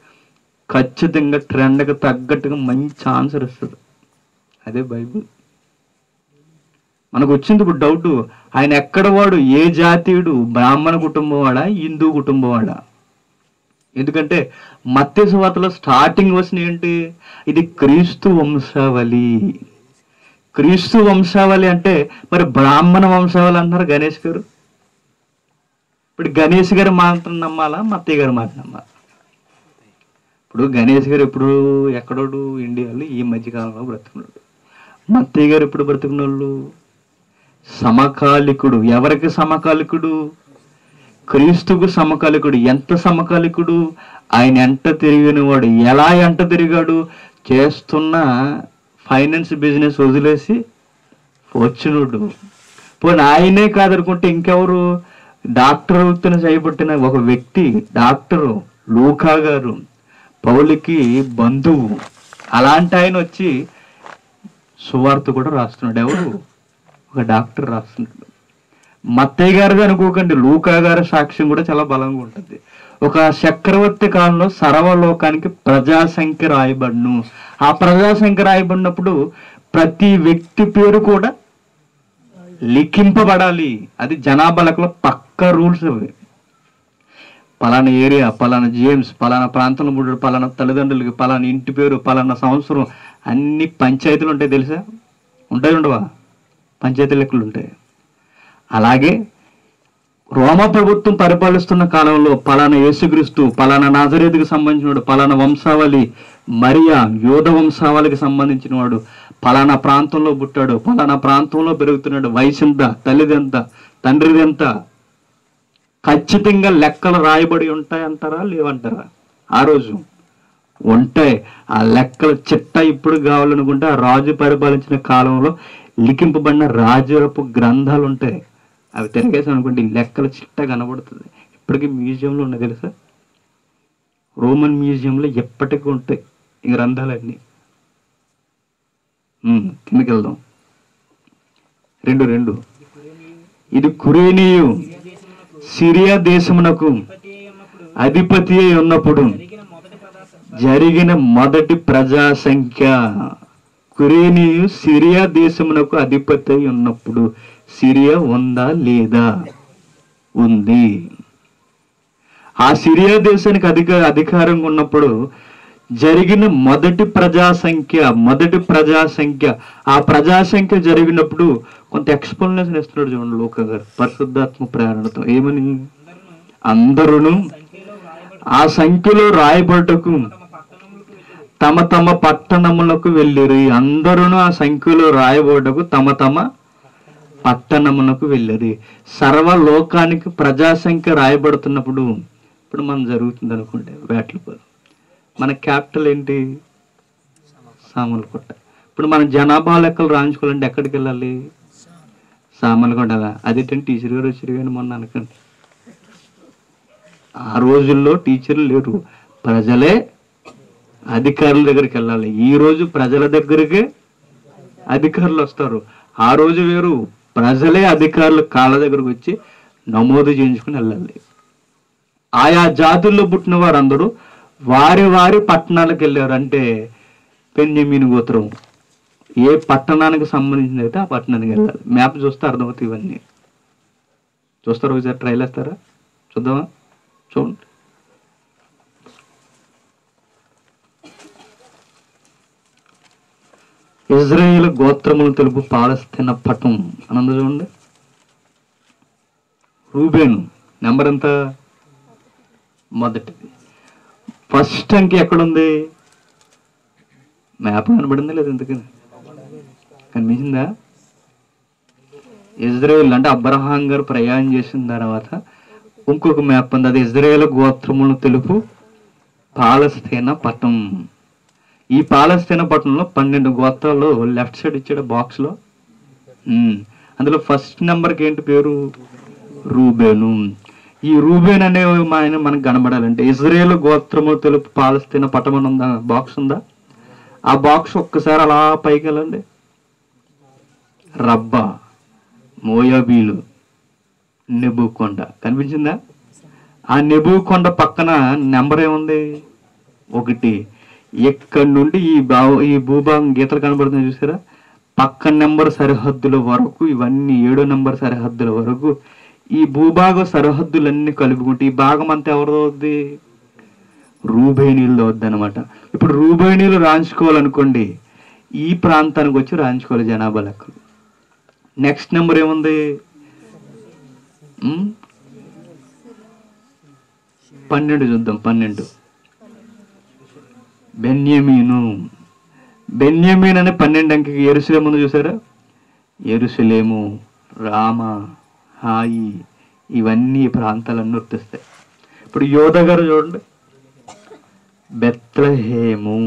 ఖచ్చితంగా ట్రెండ్కి తగ్గట్టుగా మంచి ఆన్సర్ ఇస్తుంది అదే బైబిల్. మనకు వచ్చింది ఇప్పుడు డౌట్. ఆయన ఎక్కడ వాడు? ఏ జాతీయుడు? బ్రాహ్మణ కుటుంబం వాడా హిందూ కుటుంబం వాడా ఎందుకంటే మత్స్య సువార్తలో స్టార్టింగ్ వచ్చిన ఏంటి? ఇది క్రీస్తు వంశావళి. క్రీస్తు వంశావళి అంటే మరి బ్రాహ్మణ వంశావళి అంటున్నారు గణేష్ గారు? ఇప్పుడు గణేష్ గారి మాట నమ్మాలా? మత్తయ్య గారి మాట నమ్మాలా? ఇప్పుడు గణేష్ గారు ఎప్పుడు ఎక్కడోడు? ఇండియాలో ఈ మధ్యకాలంలో బ్రతుకున్నాడు. మత్తయ్య గారు ఎప్పుడు బ్రతుకున్నోళ్ళు? సమకాలికుడు. ఎవరికి సమకాలికుడు? క్రీస్తుకు సమకాలికుడు. ఎంత సమకాలికుడు? ఆయన ఎంట తిరిగిన వాడు ఎలా ఎంట తిరిగాడు? చేస్తున్న ఫైనాన్స్ బిజినెస్ వదిలేసి వచ్చినోడు. పోనీ ఆయనే కాదనుకుంటే ఇంకెవరు డాక్టర్ వృత్తిని చేయబట్టిన ఒక వ్యక్తి డాక్టరు లూకా గారు పౌలికి బంధువు. అలాంటి ఆయన వచ్చి సువార్త కూడా రాస్తున్నాడు. ఎవరు? ఒక డాక్టర్ రాస్తున్నాడు. మత్తయ్య గారిది అనుకోకండి లూకా గారి సాక్ష్యం కూడా చాలా బలంగా ఉంటుంది. ఒక చక్రవర్తి కాలంలో సర్వలోకానికి ప్రజాసంఖ్య రాయబడును. ఆ ప్రజాసంఖ్య రాయబడినప్పుడు ప్రతి వ్యక్తి పేరు కూడా లిఖింపబడాలి. అది జనాభా లెక్కలో పక్క రూల్స్ అవి. పలానా ఏరియా పలానా జేమ్స్ పలానా ప్రాంతంలో పుట్టాడు పలానా తల్లిదండ్రులకి పలానా ఇంటి పేరు పలానా సంవత్సరం అన్ని పంచాయతీలు ఉంటాయి తెలుసా? ఉంటాయి ఉండవా? పంచాయతీ లెక్కలు ఉంటాయి. అలాగే రోమ ప్రభుత్వం పరిపాలిస్తున్న కాలంలో పలానా యేసుక్రీస్తు పలానా నాజరేతుకి సంబంధించిన పలానా వంశావళి మరియా యోధ వంశావళికి సంబంధించిన వాడు పలానా ప్రాంతంలో పుట్టాడు పలానా ప్రాంతంలో పెరుగుతున్నాడు వయసు తల్లిదెంత తండ్రిదెంత ఖచ్చితంగా లెక్కలు రాయబడి ఉంటాయంటారా లేవంటారా? ఆ రోజు ఉంటాయి ఆ లెక్కల చిట్ట ఇప్పుడు కావాలనుకుంటే ఆ రాజు పరిపాలించిన కాలంలో లిఖింపబడిన రాజురపు గ్రంథాలు ఉంటాయి అవి తిరగేసాం అనుకోండి లెక్కల చిట్ట కనబడుతుంది. ఇప్పటికీ మ్యూజియంలో ఉన్నాయి తెలుసా? రోమన్ మ్యూజియంలో ఎప్పటికీ ఉంటాయి ఈ గ్రంథాలన్నీ. కిందకి వెళ్దాం. రెండు రెండు. ఇది కురేనియు సిరియా దేశమునకు అధిపతి అయి ఉన్నప్పుడు జరిగిన మొదటి ప్రజా సంఖ్య కురేనియు సిరియా దేశమునకు అధిపతి అయి ఉన్నప్పుడు సిరియా ఉందా లేదా? ఉంది. ఆ సిరియా దేశానికి అధిక అధికారంగా ఉన్నప్పుడు జరిగిన మొదటి ప్రజాసంఖ్య మొదటి ప్రజాసంఖ్య ఆ ప్రజాసంఖ్య జరిగినప్పుడు కొంత ఎక్స్ప్లెనేషన్ ఇస్తున్నాడు చూడండి లోక గారు పరిశుద్ధాత్మ ప్రేరణతో. ఏమని? అందరూ ఆ సంఖ్యలో రాయబడ్డకు తమ తమ పట్టణములకు వెళ్ళిరి. అందరూ ఆ సంఖ్యలో రాయబడ్డకు తమ తమ పట్టణమునకు వెళ్ళిరి సర్వలోకానికి ప్రజాసంఖ్య రాయబడుతున్నప్పుడు ఇప్పుడు మనం జరుగుతుంది అనుకోండి వేటలపల్లి మన క్యాపిటల్ ఏంటి? సామలకోట ఇప్పుడు మనం జనాభా లెక్కలు రాయించుకోవాలంటే ఎక్కడికి వెళ్ళాలి? సామలకోట అదేంటంటే టీచర్ గారు వచ్చారు కానీ మొన్న అనకండి. ఆ రోజుల్లో టీచర్లు లేరు. ప్రజలే అధికారుల దగ్గరికి వెళ్ళాలి. ఈ రోజు ప్రజల దగ్గరికి అధికారులు వస్తారు. ఆ రోజు వేరు. ప్రజలే అధికారులు కాళ్ళ దగ్గరకు వచ్చి నమోదు చేయించుకుని వెళ్ళాలి. ఆయా జాతుల్లో పుట్టిన వారందరూ వారి వారి పట్టణాలకు వెళ్ళారు. అంటే పెన్యమీని గోత్రం. ఏ పట్టణానికి సంబంధించింది అయితే ఆ పట్టణానికి వెళ్ళాలి. మ్యాప్ చూస్తే అర్థమవుతాయి ఇవన్నీ. చూస్తారు ఒకసారి ట్రైల్ వేస్తారా? చూద్దామా? చూడండి. ఇజ్రాయేల్ గోత్రములు తెలుపు పాలస్తీన పటం. అనందు చూడండి. రూబేన్ నెంబర్ ఎంత? మొదటిది. ఫస్ట్ అంకి ఎక్కడుంది? మ్యాప్ కనబడిందా లేదు ఎందుకని కనిపించిందా? ఇజ్రాయేల్ అంటే అబ్రహాం గారు ప్రయాణం చేసిన తర్వాత ఇంకొక మ్యాప్ ఉంది. అది ఇజ్రాయేల్ గోత్రములు తెలుపు పాలస్తీన పటం. ఈ పాలస్తీన పట్టణంలో పన్నెండు గోత్రాలు లెఫ్ట్ సైడ్ ఇచ్చాడు బాక్స్లో. అందులో ఫస్ట్ నెంబర్కి ఏంటి పేరు? రూబేను. ఈ రూబేన్ అనే మా ఆయన మనకు కనబడాలంటే ఇజ్రాయేల్ గోత్రము తెలుపు పాలస్తీన పట్టమని ఉందా? బాక్స్ ఉందా? ఆ బాక్స్ ఒక్కసారి అలా పైకి వెళ్ళండి. రబ్బా మోయాబీలు నెబు కొండ కనిపించిందా? ఆ నెబు కొండ పక్కన నెంబర్ ఏముంది? ఒకటి. ఎక్కడి నుండి ఈ భావ ఈ భూభాగం గీతలు కనబడుతుంది చూసారా? పక్క నెంబర్ సరిహద్దుల వరకు ఇవన్నీ ఏడో నెంబర్ సరిహద్దుల వరకు ఈ భూభాగ సరిహద్దులన్నీ కలుపుకుంటే ఈ భాగం అంతా ఎవరిదో అవుద్ది రూబేణీలు వద్దు అనమాట ఇప్పుడు రూబేణీలు రాయించుకోవాలనుకోండి ఈ ప్రాంతానికి వచ్చి రాయించుకోవాలి జనాభా లెక్కలు నెక్స్ట్ నెంబర్ ఏముంది? పన్నెండు చూద్దాం పన్నెండు. బెన్యమీను. బెన్యమీన్ అనే పన్నెండు అంకి ఎరుసలేము ఉంది చూసారా? ఎరుసలేము రామ హాయి ఇవన్నీ ప్రాంతాలన్నీ వర్తిస్తాయి ఇప్పుడు యోధ గారు చూడండి. బెత్లహేము.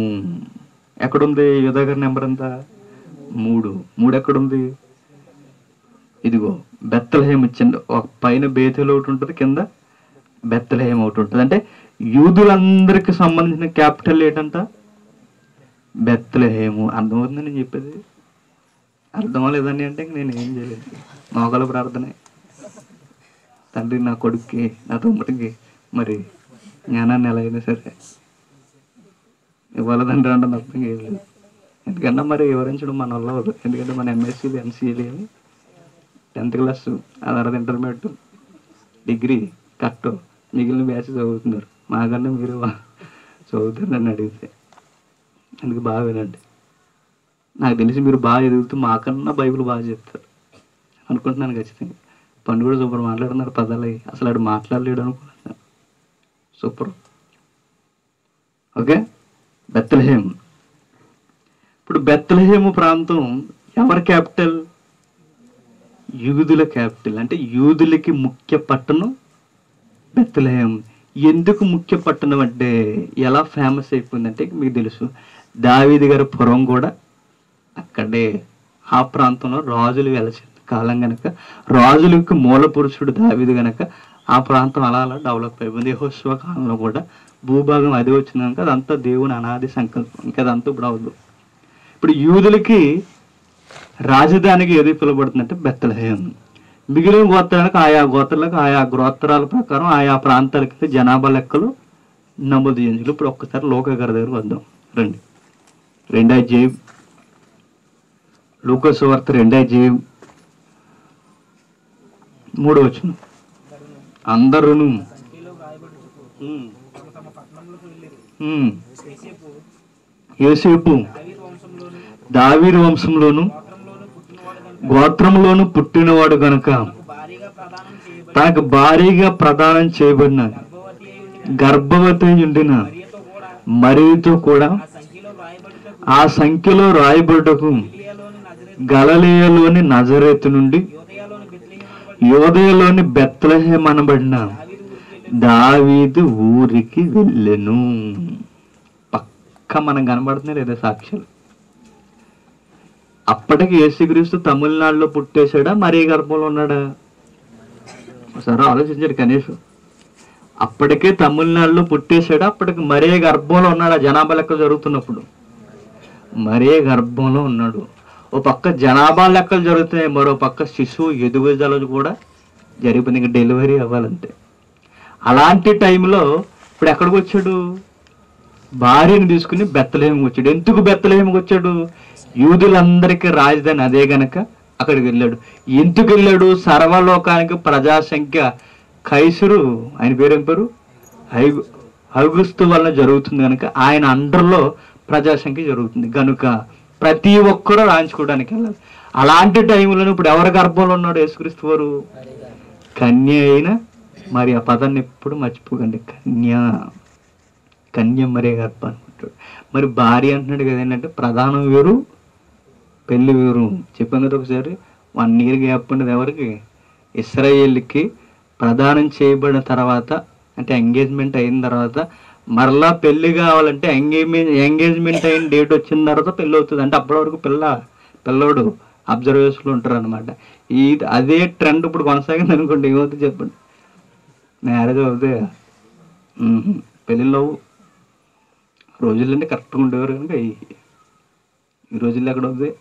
ఎక్కడుంది యోధ గారి నెంబర్ ఎంత మూడు. మూడు ఎక్కడుంది? ఇదిగో బెత్తలహేం ఇచ్చింది ఒక పైన బేతులు ఒకటి ఉంటుంది కింద బెత్తలహేం ఒకటి ఉంటుంది. అంటే యూదులందరికి సంబంధించిన క్యాపిటల్ ఏంటంట బెత్తలహేము అర్థమవుతుంది నేను చెప్పేది? అర్థం లేదండి అంటే ఇంక నేను ఏం చేయలేదు. మోగల ప్రార్థనే. తండ్రి నా కొడుక్కి నా తమ్ముడికి మరి జ్ఞానాన్ని ఎలా అయినా సరే. ఇవ్వాలి తండ్రి అంటే అర్థం చేయలేదు లేదు ఎందుకంటే మరి వివరించడం మన వల్ల అవ్వదు. ఎందుకంటే మన ఎంఎస్సీలు ఎంసీఏలు ఏమి? టెన్త్ క్లాస్ ఆ తర్వాత ఇంటర్మీడియట్ డిగ్రీ కట్ మిగిలిన బ్యాచ్ చదువుతున్నారు. మాకన్నా మీరు చదువుతారు నన్ను అడిగితే. అందుకు బాగా వినండి. నాకు తెలిసి మీరు బాగా ఎదుగుతూ మాకన్నా బైబిల్ బాగా చెప్తారు. అనుకుంటున్నాను ఖచ్చితంగా. పండు కూడా సూపర్ మాట్లాడుతున్నారు పదాలు అసలు ఆడు మాట్లాడలేడు అనుకున్నాను సూపర్. ఓకే? బెత్తలహేం ఇప్పుడు బెత్తలహేము ప్రాంతం ఎవరి క్యాపిటల్? యూదుల క్యాపిటల్. అంటే యూదులకి ముఖ్య పట్టణం బెత్తలహేం ఎందుకు ముఖ్య పట్టణం అంటే ఎలా ఫేమస్ అయిపోయిందంటే మీకు తెలుసు. దావీది గారి పురం కూడా అక్కడే ఆ ప్రాంతంలో రాజులు వెలసిన కాలం గనక రాజులకు మూల పురుషుడు దావీది గనక ఆ ప్రాంతం అలా అలా డెవలప్ అయిపోయింది. యహోత్సవ కాలంలో కూడా భూభాగం అది వచ్చింది కనుక అదంతా దేవుని అనాది సంకల్పం. ఇంకా అదంతా ఇప్పుడు అవద్దు ఇప్పుడు యూదులకి రాజధానికి ఏది పిలువబడుతుందంటే బెత్తలహేయం మిగిలిన గోత్రాలకు ఆయా గోత్రాలకు ఆయా గోత్రాల ప్రకారం ఆయా ప్రాంతాలకి జనాభా లెక్కలు నమోదు చేయించాలి ఇప్పుడు ఒక్కసారి లోక గారి దగ్గర వద్దాం. రండి. రెండా జేబ్ లూకస్ వార్త రెండా జేబ్ మూడో వచ్చిన అందరూ ఏసేపు దావీరు వంశంలోను. గోత్రంలోను పుట్టినవాడు గనుక తనకు భారీగా ప్రదానం చేయబడిన గర్భవతి ఉండిన మరీతో కూడా ఆ సంఖ్యలో రాయబడ్డకు గలలియలోని నజరేతు నుండి యోదయలోని బెత్లహేం అనబడిన దావీదు ఊరికి వెళ్ళెను. పక్క మనం కనబడుతున్నాయి లేదా సాక్ష్యాలు? అప్పటికి యేసుక్రీస్తు తమిళనాడులో పుట్టేశాడా? మరీ గర్భంలో ఉన్నాడా? ఒకసారి ఆలోచించాడు కనీసం. అప్పటికే తమిళనాడులో పుట్టేశాడా? అప్పటికి మరే గర్భంలో ఉన్నాడా? జనాభా లెక్క జరుగుతున్నప్పుడు. మరే గర్భంలో ఉన్నాడు. ఓ పక్క జనాభా లెక్కలు జరుగుతున్నాయి. మరో పక్క శిశువు ఎదుగుదల కూడా జరిగిపోయింది ఇంకా డెలివరీ అవ్వాలంటే అలాంటి టైంలో ఇప్పుడు ఎక్కడికి వచ్చాడు? భార్యను తీసుకుని బెత్తలేమికి వచ్చాడు. ఎందుకు బెత్తలేమికి వచ్చాడు? యూదులందరికీ రాజధాని అదే గనక అక్కడికి వెళ్ళాడు. ఎందుకు వెళ్ళాడు? సర్వలోకానికి ప్రజాసంఖ్య కైసురు ఆయన పేరేం పేరు? ఐగు అగుస్తు వలన జరుగుతుంది కనుక ఆయన అండర్లో ప్రజాసంఖ్య జరుగుతుంది. కనుక ప్రతి ఒక్కరూ రాయించుకోవడానికి వెళ్ళాలి. అలాంటి టైంలో ఇప్పుడు ఎవరి గర్భంలో ఉన్నాడు యేసుక్రీస్తు వారు? కన్య అయిన మరి ఆ పదాన్ని ఎప్పుడు మర్చిపోకండి. కన్య. కన్య మరే గర్భం అనుకుంటాడు మరి భార్య అంటున్నాడు కదా ఏంటంటే ప్రధానం వేరు పెళ్ళి వివరం చెప్పాను కదా ఒకసారి. వన్ ఇయర్ గ్యాప్ ఉండదు ఎవరికి. ఇస్రాయేల్కి ప్రదానం చేయబడిన తర్వాత అంటే ఎంగేజ్మెంట్ అయిన తర్వాత మరలా పెళ్ళి కావాలంటే ఎంగేజ్మెంట్ ఎంగేజ్మెంట్ అయిన డేట్ వచ్చిన తర్వాత పెళ్ళి అవుతుంది. అంటే అప్పటి వరకు పిల్ల పిల్లోడు అబ్జర్వేషన్లో ఉంటారు అనమాట ఈ అదే ట్రెండ్ ఇప్పుడు కొనసాగింది అనుకోండి. ఏమవుతుంది చెప్పండి. మ్యారేజ్ అవుతే పెళ్ళిళ్ళు రోజులంటే కరెక్ట్గా ఉండేవారు కనుక ఈ- రోజుల్లో ఎక్కడ అవుతాయి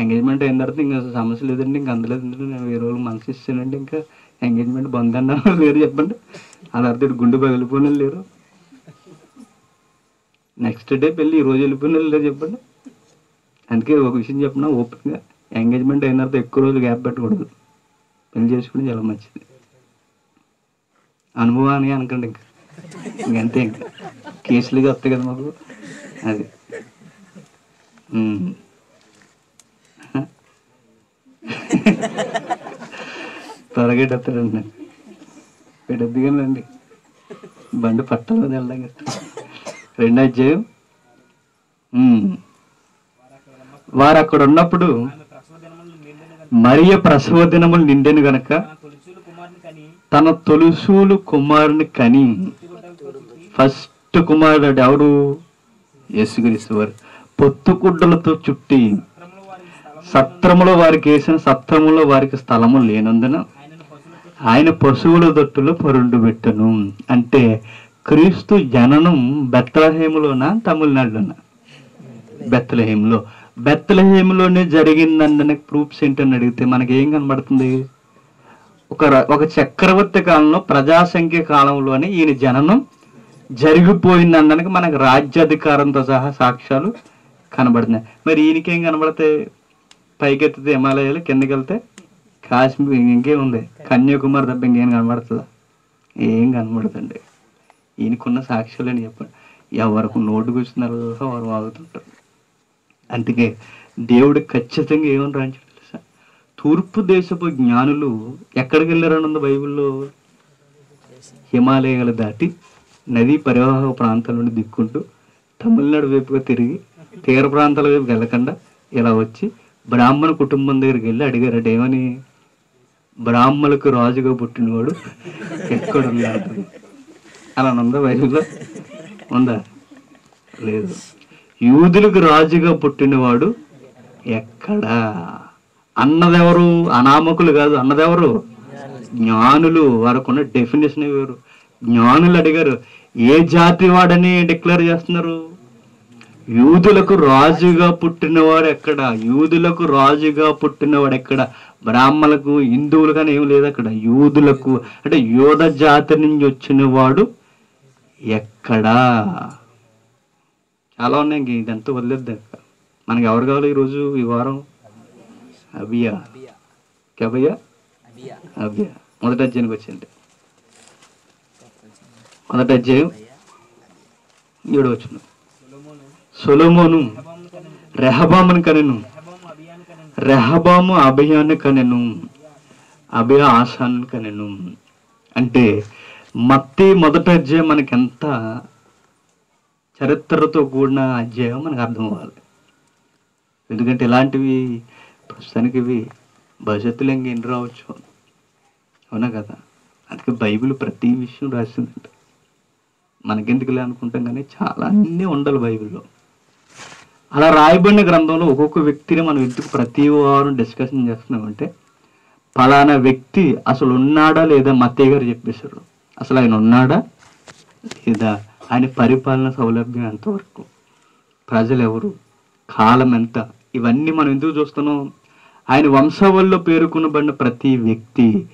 ఎంగేజ్మెంట్ అయిన తర్వాత ఇంకా సమస్య లేదండి ఇంకా అందలేదు నేను వేరే రోజులు మనసు ఇస్తానండి ఇంకా ఎంగేజ్మెంట్ బంద్ అన్న లేరు చెప్పండి. అలా అర్థం గుండె పగిలిపోయిన లేరు. నెక్స్ట్ డే పెళ్ళి ఈ రోజు వెళ్ళిపోయిన లేరు చెప్పండి. అందుకే ఒక విషయం చెప్పిన ఓపెన్గా ఎంగేజ్మెంట్ అయిన తర్వాత ఎక్కువ రోజులు గ్యాప్ పెట్టకూడదు. పెళ్ళి చేసుకోవడం చాలా మంచిది. అనుభవానికి అనకండి ఇంకా. ఇంకంతే ఇంకా. కేసులుగా వస్తాయి కదా మాకు. అది. త్వరగా త్వరగా ఎత్తాడండి పెద్దగానండి బండి పట్టలో వెళ్దాం కదా రెండో అధ్యాయం. వారు అక్కడ ఉన్నప్పుడు మరియ ప్రసవ దినములు నిండెను గనక తన తొలుసూలు కుమారుని కని ఫస్ట్ కుమారుడు ఎవరు? యేసుక్రీస్తు వారు. పొత్తుకుడ్డలతో చుట్టి సత్రములో వారికి వేసిన సత్రములో వారికి స్థలము లేనందున ఆయన పశువుల దొట్టులో పరుండు పెట్టను. అంటే క్రీస్తు జననం బెత్తలహేములోన తమిళనాడులోన? బెత్తలహేములో బెత్తలహేములోనే జరిగిందన్న ప్రూఫ్స్ ఏంటని అడిగితే మనకి ఏం కనబడుతుంది? ఒక ర- ఒక చక్రవర్తి కాలంలో ప్రజాసంఖ్య కాలంలోనే ఈయన జననం జరిగిపోయిందనడానికి మనకు రాజ్యాధికారంతో సహా సాక్ష్యాలు కనబడుతున్నాయి. మరి ఈయనకేం కనబడతాయి? పైకెత్తితే హిమాలయాలు కిందకి వెళ్తే కాశ్మీర్ ఇంకేం ఉంది. కన్యాకుమారి తప్ప ఇంకేం కనబడుతుందా? ఏం కనబడుతుంది ఈయనకున్న సాక్ష్యాలు అని చెప్పండి ఎవరికి నోటుకు వచ్చిన వారు వాగుతుంటారు. అందుకే దేవుడు ఖచ్చితంగా ఏమని రాంచాడు తెలుసా? తూర్పు దేశపు జ్ఞానులు ఎక్కడికి వెళ్ళారని ఉంది బైబిల్లో? హిమాలయాలు దాటి నదీ పరివాహక ప్రాంతాల నుండి దిక్కుంటూ తమిళనాడు వైపుగా తిరిగి తీర ప్రాంతాల వైపు వెళ్ళకుండా ఇలా వచ్చి బ్రాహ్మణ కుటుంబం దగ్గరికి వెళ్ళి అడిగారట ఏమని బ్రాహ్మణులకు రాజుగా పుట్టినవాడు ఎక్కడున్నాడు? అలా ఉందా బైబిల్లో? ఉందా? లేదు. యూదులకు రాజుగా పుట్టినవాడు ఎక్కడా? అన్నదెవరు? అనామకులు కాదు. అన్నదెవరు? జ్ఞానులు. వారికున్న డెఫినేషన్ వేరు. జ్ఞానులు అడిగారు ఏ జాతి వాడని డిక్లేర్ చేస్తున్నారు? యూదులకు రాజుగా పుట్టినవాడు ఎక్కడ? యూదులకు రాజుగా పుట్టినవాడు ఎక్కడ? బ్రాహ్మణులకు హిందువులు కానీ ఏం లేదు అక్కడ. యూదులకు అంటే యోధ జాతి నుంచి వచ్చినవాడు ఎక్కడా? చాలా ఉన్నాయి ఇంక. ఇదంతా వదిలేదు ఇక. మనకి ఎవరు కావాలి ఈరోజు ఈ వారం? అభియా కబయ్యా అభియా మొదటి అధ్యాయానికి వచ్చింది మొదటి అధ్యాయం ఏడు వచ్చిన సొలమోను రెహబామును కనెను రెహబాము అభయాన్ని కనెను అభయ ఆశాను కనెను. అంటే మత్తి మొదటి అధ్యాయం మనకి ఎంత చరిత్రతో కూడిన అధ్యాయం మనకు అర్థం అవ్వాలి. ఎందుకంటే ఇలాంటివి ప్రస్తుతానికి ఇవి భవిష్యత్తులో ఇంకేం రావచ్చు అవునా కదా? అందుకే బైబిల్ ప్రతి విషయం రాసిందంట. మనకెందుకులే అనుకుంటాం కానీ చాలా అన్నీ ఉండాలి బైబిల్లో. అలా రాయబడిన గ్రంథంలో ఒక్కొక్క వ్యక్తిని మనం ఎందుకు ప్రతి వారం డిస్కషన్ చేస్తున్నామంటే ఫలానా వ్యక్తి అసలు ఉన్నాడా లేదా మత్తయ్య గారు చెప్పేశారు. అసలు ఆయన ఉన్నాడా లేదా? ఆయన పరిపాలన సౌలభ్యం ఎంతవరకు? ప్రజలు ఎవరు కాలం ఎంత? ఇవన్నీ మనం ఎందుకు చూస్తున్నాం? ఆయన వంశావళిలో పేర్కొనబడిన ప్రతి వ్యక్తి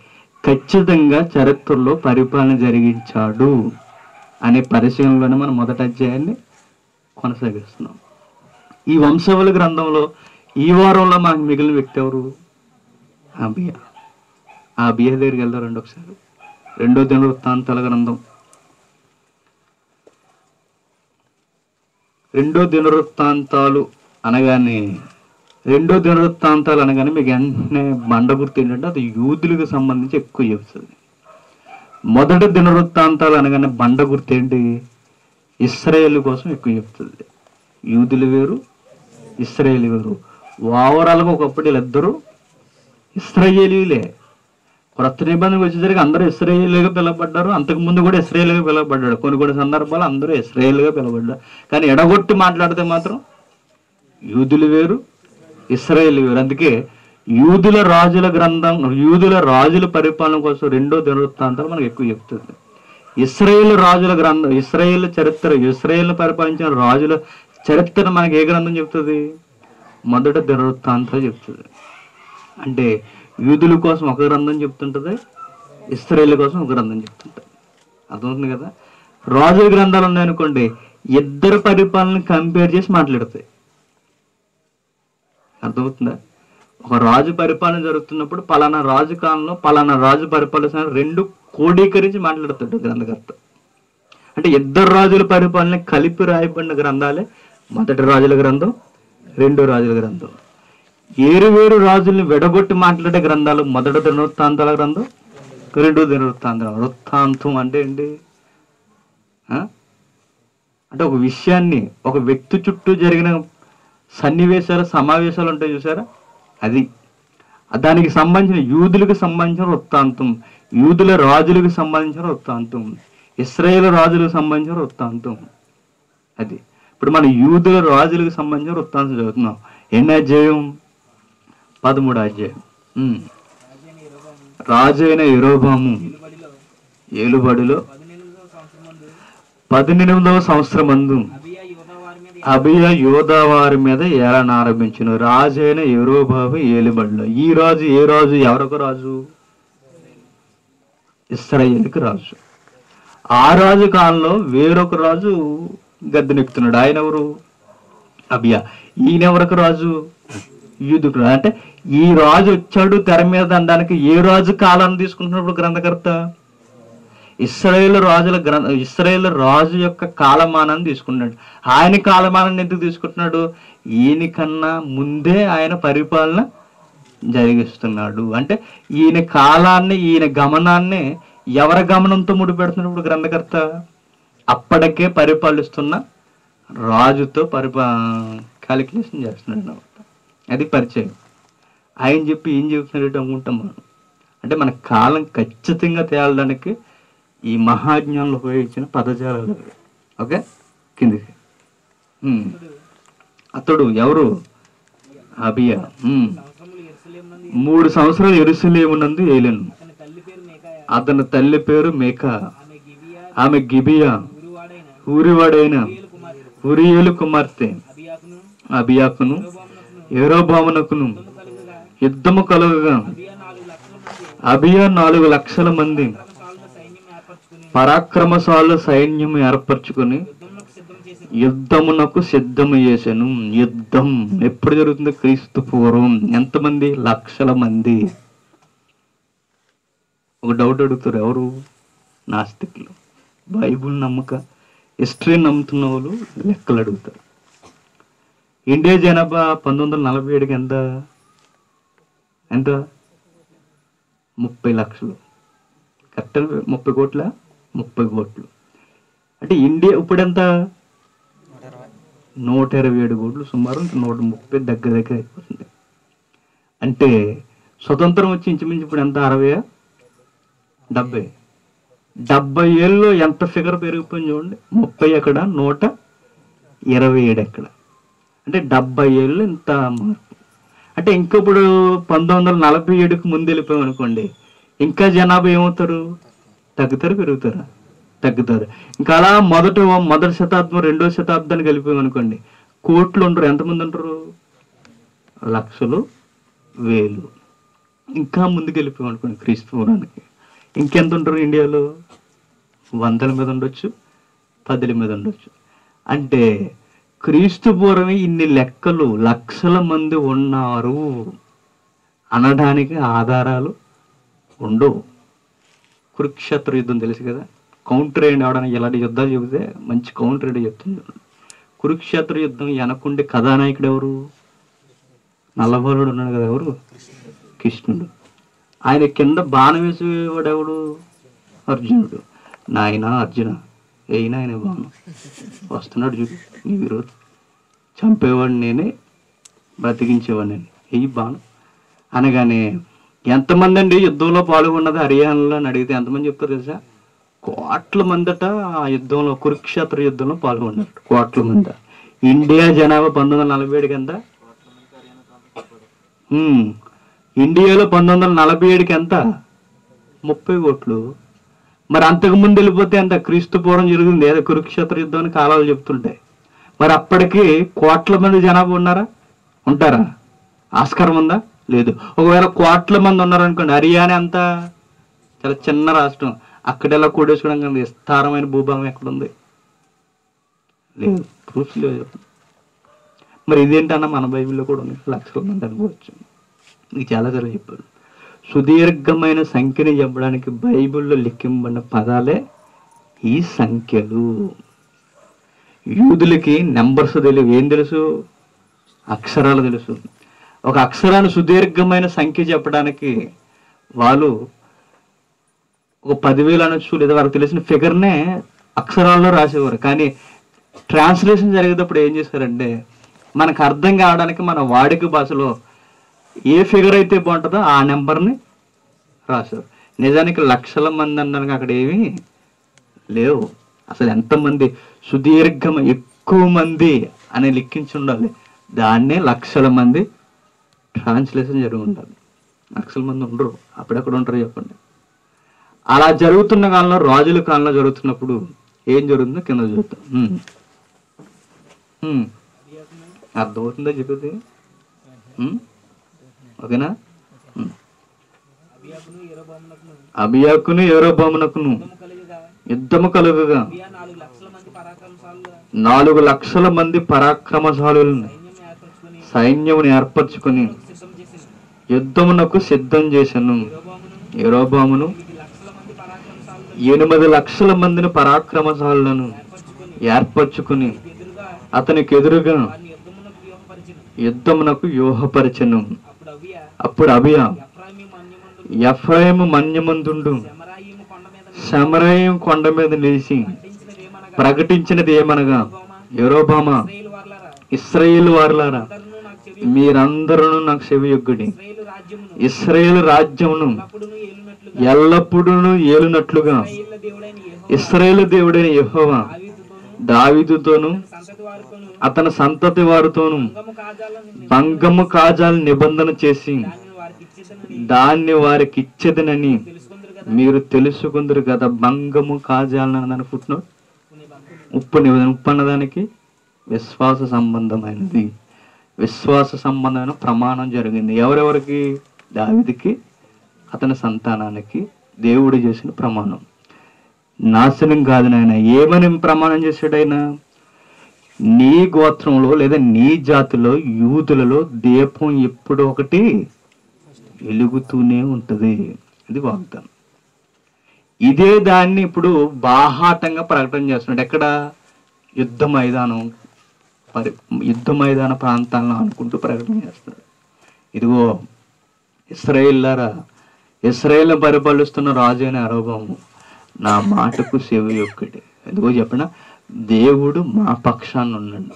ఖచ్చితంగా చరిత్రలో పరిపాలన జరిగించాడు అనే పరిశీలనలోనే మనం మొదటి అధ్యాయాన్ని కొనసాగిస్తున్నాం. ఈ వంశవల గ్రంథంలో ఈ వారంలో మనకు మిగిలిన వ్యక్తి ఎవరు? అబియా ఆ బియ దగ్గరికి వెళ్దాం రెండు ఒకసారి. రెండో దిన వృత్తాంతాల గ్రంథం. రెండో దినవృత్తాంతాలు అనగానే రెండో దినవృత్తాంతాలు అనగానే మీకు వెంటనే బండ గుర్తు ఏంటంటే అది యూదులకు సంబంధించి ఎక్కువ చెప్తుంది. మొదటి దినవృత్తాంతాలు అనగానే బండ గుర్తు ఏంటి? ఇస్రాయేల్ కోసం ఎక్కువ చెప్తుంది. యూదులు వేరు ఇస్రాయేలీలు. వేరు ఓవరాల్గా ఒకప్పుడు వీళ్ళిద్దరూ ఇస్రాయేలీలే. క్రొత్త నిబంధనకు వచ్చేసరికి అందరూ ఇస్రాయేలీగా పిలవబడ్డారు. అంతకు ముందు కూడా ఇస్రాయేల్గా పిలవబడ్డాడు. కొన్ని కొన్ని సందర్భాలు అందరూ ఇస్రాయేల్గా పిలవబడ్డారు. కానీ ఎడగొట్టి మాట్లాడితే మాత్రం యూదులు వేరు ఇస్రాయేల్ వేరు. అందుకే యూదుల రాజుల గ్రంథం యూదుల రాజుల పరిపాలన కోసం రెండో దినవృత్తాంతాలు మనకు ఎక్కువ చెప్తుంది. ఇస్రాయేల్ రాజుల గ్రంథం ఇస్రాయేల్ చరిత్ర ఇస్రాయేల్ పరిపాలించిన రాజుల చరిత్ర మనకి ఏ గ్రంథం చెప్తుంది? మొదట దినవృత్తాంతాలు చెప్తుంది. అంటే యూదుల కోసం ఒక గ్రంథం చెప్తుంటుంది ఇస్రాయేల్ కోసం ఒక గ్రంథం చెప్తుంటుంది. అర్థమవుతుంది కదా? రాజుల గ్రంథాలు ఉన్నాయనుకోండి ఇద్దరు పరిపాలన కంపేర్ చేసి మాట్లాడతాయి. అర్థమవుతుందా? ఒక రాజు పరిపాలన జరుగుతున్నప్పుడు పలానా రాజు కాలంలో పలానా రాజు పరిపాలన రెండు కోడీకరించి మాట్లాడుతుంటారు గ్రంథకర్త. అంటే ఇద్దరు రాజుల పరిపాలన కలిపి రాయబడిన గ్రంథాలే మొదటి రాజుల గ్రంథం రెండో రాజుల గ్రంథం. ఏరు వేరు రాజుల్ని వెడగొట్టి మాట్లాడే గ్రంథాలు మొదటి దినవృత్తాంతాల గ్రంథం రెండో దినవృత్తాంతాల వృత్తాంతం అంటే ఏంటి? అంటే ఒక విషయాన్ని ఒక వ్యక్తి చుట్టూ జరిగిన సన్నివేశాలు సమావేశాలు ఉంటాయి చూసారా? అది. దానికి సంబంధించిన యూదులకు సంబంధించిన వృత్తాంతం యూదుల రాజులకు సంబంధించిన వృత్తాంతం ఇస్రాయేల్ రాజులకు సంబంధించిన వృత్తాంతం. అది. ఇప్పుడు మన యూదుల రాజులకు సంబంధించిన వృత్తాంతం చదువుతున్నాం. ఎన్ని అధ్యాయం? పదమూడు అధ్యాయం. రాజు రాజైన ఎరోబాము ఏలుబడిలో పద్దెనిమిదవ సంవత్సరం అందు అభియ యోధా వారి మీద ఏలన ఆరంభించిన. రాజైన యురోబాబు ఏలుబడిలో. ఈ రాజు ఏ రాజు? ఎవరొక రాజు? ఇస్రాయేల్కి రాజు. ఆ రాజు కాలంలో వేరొక రాజు గద్దెనెక్కుతున్నాడు ఆయన ఎవరు? అభియా ఈయన ఎవరికి రాజు? యూదుకు అంటే ఈ రాజు వచ్చాడు తెర మీద అనడానికి ఏ రాజు కాలాన్ని తీసుకుంటున్నప్పుడు గ్రంథకర్త? ఇస్రాయేల్ రాజుల గ్రంథ ఇస్రాయేల్ రాజు యొక్క కాలమానాన్ని తీసుకుంటున్నాడు. ఆయన కాలమానాన్ని ఎందుకు తీసుకుంటున్నాడు? ఈయనకన్నా ముందే ఆయన పరిపాలన జరిగిస్తున్నాడు. అంటే ఈయన కాలాన్ని ఈయన గమనాన్ని ఎవరి గమనంతో ముడిపెడుతున్నప్పుడు గ్రంథకర్త? అప్పటికే పరిపాలిస్తున్న రాజుతో పరిపా క్యాలిక్యులేషన్ చేస్తున్నాడు అనమాట అది పరిచయం. ఆయన చెప్పి ఏం చెప్తున్నాడు అనుకుంటాం మనం. అంటే మన కాలం ఖచ్చితంగా తేలడానికి ఈ మహాజ్ఞానులు ఉపయోగించిన పదజాలాలు ఓకే? కిందికి. అతడు ఎవరు? అబియా. మూడు సంవత్సరాలు ఎరుసలేమునందు ఏలెను. అతని తల్లి పేరు మేక. ఆమె గిబియా. ఊరివాడైన ఉరియేలు కుమార్తె అబియాకును అబియాకును యుద్ధము కలుగగా అబియా నాలుగు లక్షల మంది అబియా సైన్యం ఏర్పరచుకొని పరాక్రమశాలు సైన్యం యుద్ధమునకు సిద్ధము చేశాను యుద్ధం ఎప్పుడు జరుగుతుంది క్రీస్తు పూర్వం. ఎంతమంది? లక్షల మంది. ఒక డౌట్ అడుగుతారు ఎవరు? నాస్తికులు. బైబుల్ నమ్మక హిస్టరీ నమ్ముతున్న వాళ్ళు లెక్కలు అడుగుతారు ఇండియా జనాభా పంతొమ్మిది వందల నలభై ఏడుకి ఎంత? ఎంత? ముప్పై లక్షలు. కరెక్ట్ ముప్పై కోట్ల? ముప్పై కోట్లు. అంటే ఇండియా ఇప్పుడు ఎంత నూట ఇరవై ఏడు కోట్లు సుమారు నూట ముప్పై దగ్గర దగ్గర అయిపోతుంది. అంటే స్వతంత్రం వచ్చి ఇంచుమించు ఇప్పుడు ఎంత? అరవై డెబ్బై. డెబ్బై ఏళ్ళలో ఎంత ఫిగర్ పెరిగిపోయింది చూడండి. ముప్పై ఎక్కడ నూట ఇరవై ఏడు ఎక్కడ అంటే డెబ్బై ఏళ్ళు ఇంత మార్పు. అంటే ఇంకా ఇప్పుడు పంతొమ్మిది వందల నలభై ఏడుకు ముందు వెళ్ళిపోయాం అనుకోండి ఇంకా జనాభా ఏమవుతారు? తగ్గుతారు పెరుగుతారా తగ్గుతారు. ఇంకా అలా మొదట మొదటి శతాబ్దం రెండో శతాబ్దానికి వెళ్ళిపోయాం అనుకోండి కోట్లు ఉండరు. ఎంతమంది ఉంటారు లక్షలు వేలు. ఇంకా ముందుకు వెళ్ళిపోయాం అనుకోండి క్రీస్తు పూర్వానికి ఇంకెంత ఉంటారు ఇండియాలో? వందల మీద ఉండొచ్చు పదుల మీద ఉండొచ్చు. అంటే క్రీస్తు పూర్వమే ఇన్ని లెక్కలు లక్షల మంది ఉన్నారు. అనడానికి ఆధారాలు ఉండవు. కురుక్షేత్ర యుద్ధం తెలుసు కదా? కౌంటర్ ఏంటి అవడానికి ఇలాంటి యుద్ధాలు చెబితే మంచి కౌంటర్ ఏంటి చెప్తుంది. కురుక్షేత్ర యుద్ధం వెనకుండే కథానాయకుడు ఎవరు? నల్లబోలుడు ఉన్నాడు కదా ఎవరు? కృష్ణుడు. ఆయన కింద బాణం వేసేవాడు ఎవడు? అర్జునుడు. నాయన అర్జున అయినా ఆయన బాణం వస్తున్నాడు చూడు నీ విరోధ. చంపేవాడు నేనే బ్రతికించేవాడు నేను. వెయ్యి అనగానే ఎంతమంది అండి యుద్ధంలో పాల్గొన్నది? హర్యానాలో అని అడిగితే ఎంతమంది చెప్తారు తెలుసా? కోట్ల మందట ఆ యుద్ధంలో కురుక్షేత్ర యుద్ధంలో పాల్గొన్నారు. కోట్ల మంది. ఇండియా జనాభా పంతొమ్మిది వందల నలభై ఏడు కింద? ఇండియాలో పంతొమ్మిది వందల నలభై ఏడుకి ఎంత ముప్పై కోట్లు మరి అంతకు ముందు వెళ్ళిపోతే అంత క్రీస్తు పూర్వం జరిగింది. ఏదో కురుక్షేత్ర యుద్ధం అని కాలాలు చెప్తుంటాయి మరి అప్పటికి కోట్ల మంది జనాభా ఉన్నారా? ఉంటారా? ఆస్కారం ఉందా? లేదు. ఒకవేళ కోట్ల మంది ఉన్నారనుకోండి హర్యానా అంతా చాలా చిన్న రాష్ట్రం. అక్కడ ఎలా కూడేసుకోవడం కానీ విస్తారమైన భూభాగం ఎక్కడుంది? లేదు. ప్రూఫ్స్ లేదు మరి ఇదేంటన్నా మన బైబిల్లో కూడా ఉంది లక్షల మంది అనుకోవచ్చు నీకు చాలా సార్లు చెప్పారు సుదీర్ఘమైన సంఖ్యని చెప్పడానికి బైబిల్లో లిఖింబడిన పదాలే ఈ సంఖ్యలు. యూదులకి నెంబర్స్ తెలియవు ఏం తెలుసు? అక్షరాలు తెలుసు. ఒక అక్షరాన్ని సుదీర్ఘమైన సంఖ్య చెప్పడానికి వాళ్ళు ఒక పదివేలు అనొచ్చు లేదా వారికి తెలిసిన ఫిగర్నే అక్షరాల్లో రాసేవారు. కానీ ట్రాన్స్లేషన్ జరిగేటప్పుడు ఏం చేశారంటే మనకు అర్థం కావడానికి మన వాడిక భాషలో ఏ ఫిగర్ అయితే బాగుంటుందో ఆ నెంబర్ని రాశారు. నిజానికి లక్షల మంది అన్నారు అక్కడ ఏమీ లేవు. అసలు ఎంతమంది సుదీర్ఘమ ఎక్కువ మంది అని లెక్కించి ఉండాలి. దాన్నే లక్షల మంది ట్రాన్స్లేషన్ జరిగి ఉండాలి. లక్షల మంది ఉండరు. అప్పుడెక్కడ ఉంటారు చెప్పండి. అలా జరుగుతున్న కాలంలో రాజుల కాలంలో జరుగుతున్నప్పుడు ఏం జరుగుతుందో కింద చూద్దాం. అర్థమవుతుందా చెప్పేది? ఓకేనా? అభియాకును ఎరోబామునకును యుద్ధము కలుగుగా. నాలుగు లక్షల మంది పరాక్రమశాలుగా నాలుగు పరాక్రమశాలులను ఏర్పరచుకుని సైన్యమును ఏర్పరచుకొని యుద్ధమునకు సిద్ధం చేశాను ఎరోబామును ఎనిమిది లక్షల మందిని పరాక్రమశాలను ఏర్పరచుకుని అతనికి ఎదురుగా యుద్ధమునకు వ్యూహపరిచిన యుద్ధమునకు వ్యూహపరచను. అప్పుడు అభియ ఎఫ్రాయిము మన్యమందుండు. శమరాయం కొండ మీద నిలిచి ప్రకటించినది ఏమనగా యూరోబామా ఇస్రాయేల్ వారులారా మీరందరూ నాకు శివయుగ్గుడి ఇస్రాయేల్ రాజ్యమును ఎల్లప్పుడూ ఏలినట్లుగా ఇస్రాయేల్ దేవుడైన యహోవా దావిదుతోను అతని సంతతి వారితోను భంగము కాజాలను కాజాలు నిబంధన చేసి దాన్ని వారికి ఇచ్చేదనని మీరు తెలుసుకుందరు కదా భంగము కాజాలని ఫుట్నో కొన్ని ఉప్పు నిబంధన ఉప్పు అన్నదానికి విశ్వాస సంబంధమైనది. విశ్వాస సంబంధమైన ప్రమాణం జరిగింది. ఎవరెవరికి? దావిదికి అతని సంతానానికి దేవుడు చేసిన ప్రమాణం. నాశనం కాదు నాయన ఏమని ప్రమాణం చేశాడైనా? నీ గోత్రంలో లేదా నీ జాతిలో యూదులలో దీపం ఎప్పుడు ఒకటి వెలుగుతూనే ఉంటుంది. ఇది వాగ్దానం ఇదే దాన్ని ఇప్పుడు బాహాటంగా ప్రకటన చేస్తున్నాడు. ఎక్కడ? యుద్ధ మైదానం పరి యుద్ధ మైదాన ప్రాంతాలను అనుకుంటూ ప్రకటన చేస్తున్నాడు. ఇదిగో ఇస్రాయిల్లారా ఇస్రాయిల్ పరిపాలిస్తున్న రాజు అయిన అరోభము నా మాటకు చెవి ఒక్కటి. ఎందుకో చెప్పిన? దేవుడు మా పక్షాన్ని ఉన్నాడు.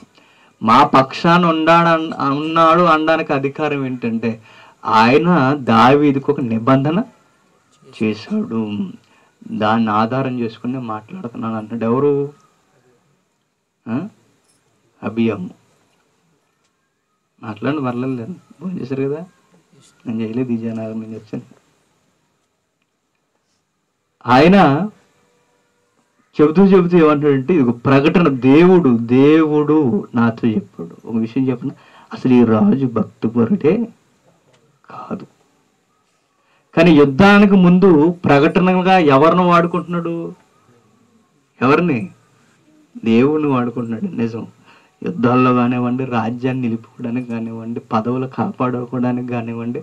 మా పక్షాన్ని ఉండాడు అన్- ఉన్నాడు అనడానికి అధికారం ఏంటంటే ఆయన దావీదికి ఒక నిబంధన చేశాడు. దాన్ని ఆధారం చేసుకుని మాట్లాడుతున్నాను అంటాడు ఎవరు? ఆ? అభియమ్ము మాట్లాడండి పర్లేదు ఫోన్ చేశారు కదా? నేను చేయలేదు ఈ నుంచి వచ్చాను ఆయన చెబుతూ చెబుతూ ఏమంటాడంటే ఇది ఒక ప్రకటన దేవుడు దేవుడు నాతో చెప్పాడు. ఒక విషయం చెప్పిన? అసలు ఈ రాజు భక్తిపరుడే కాదు. కానీ యుద్ధానికి ముందు ప్రకటనగా ఎవరిని వాడుకుంటున్నాడు? ఎవరిని? దేవుణ్ణి వాడుకుంటున్నాడు. నిజం. యుద్ధాల్లో కానివ్వండి రాజ్యాన్ని నిలుపుకోవడానికి కానివ్వండి పదవులు కాపాడుకోవడానికి కానివ్వండి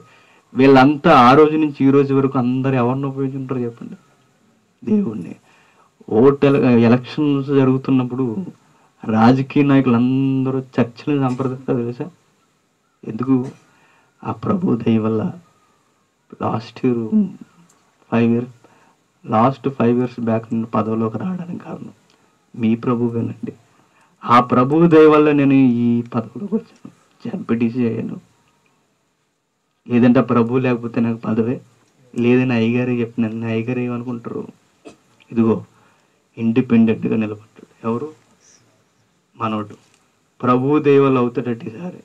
వీళ్ళంతా ఆ రోజు నుంచి ఈ రోజు వరకు అందరు ఎవరిని ఉపయోగించుంటారు చెప్పండి. దేవుణ్ణి. ఓట్ ఎలక్షన్స్ జరుగుతున్నప్పుడు రాజకీయ నాయకులు అందరూ చర్చలు సంప్రదిస్తారు తెలుసా ఎందుకు? ఆ ప్రభు దయ వల్ల last year five years last five years back నేను పదవిలోకి రావడానికి కారణం మీ ప్రభువేనండి. ఆ ప్రభు దయ వల్ల నేను ఈ పదవిలోకి వచ్చాను. జడ్పీటీసీ అయ్యాను. లేదంటే ఆ ప్రభు లేకపోతే నాకు పదవే. లేదని అయ్యగారే చెప్పినాను నేను అయ్యగారు ఏమనుకుంటారు? ఇదిగో ఇండిపెండెంట్గా నిలబడ్డాడు. ఎవరు? మనోడు. ప్రభు దైవాలు అవుతాడట ఈసారి.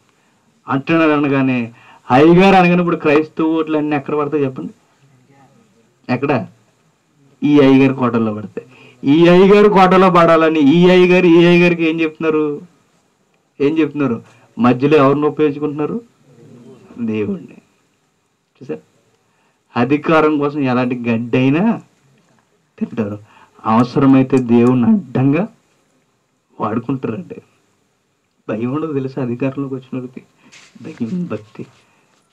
అంటున్నారు అనగానే అయ్యగారు అనగానే ఇప్పుడు క్రైస్తవ ఓట్లు అన్నీ ఎక్కడ పడతాయి చెప్పండి? ఎక్కడ? ఈ అయ్యగారి కోటల్లో పడతాయి. ఈ అయ్యగారు కోటలో పడాలని ఈ అయ్యగారు ఈ అయ్యగారికి ఏం చెప్తున్నారు? ఏం చెప్తున్నారు? మధ్యలో ఎవరిని ఉపయోగించుకుంటున్నారు? దేవుణ్ణి. చూసారు? అధికారం కోసం ఎలాంటి గడ్డైనా తింటారు. అవసరమైతే దేవుణ్ణి అడ్డంగా వాడుకుంటారండి. భయం ఉండదు తెలుసు అధికారంలోకి వచ్చిన వాళ్ళకి భయం భక్తి.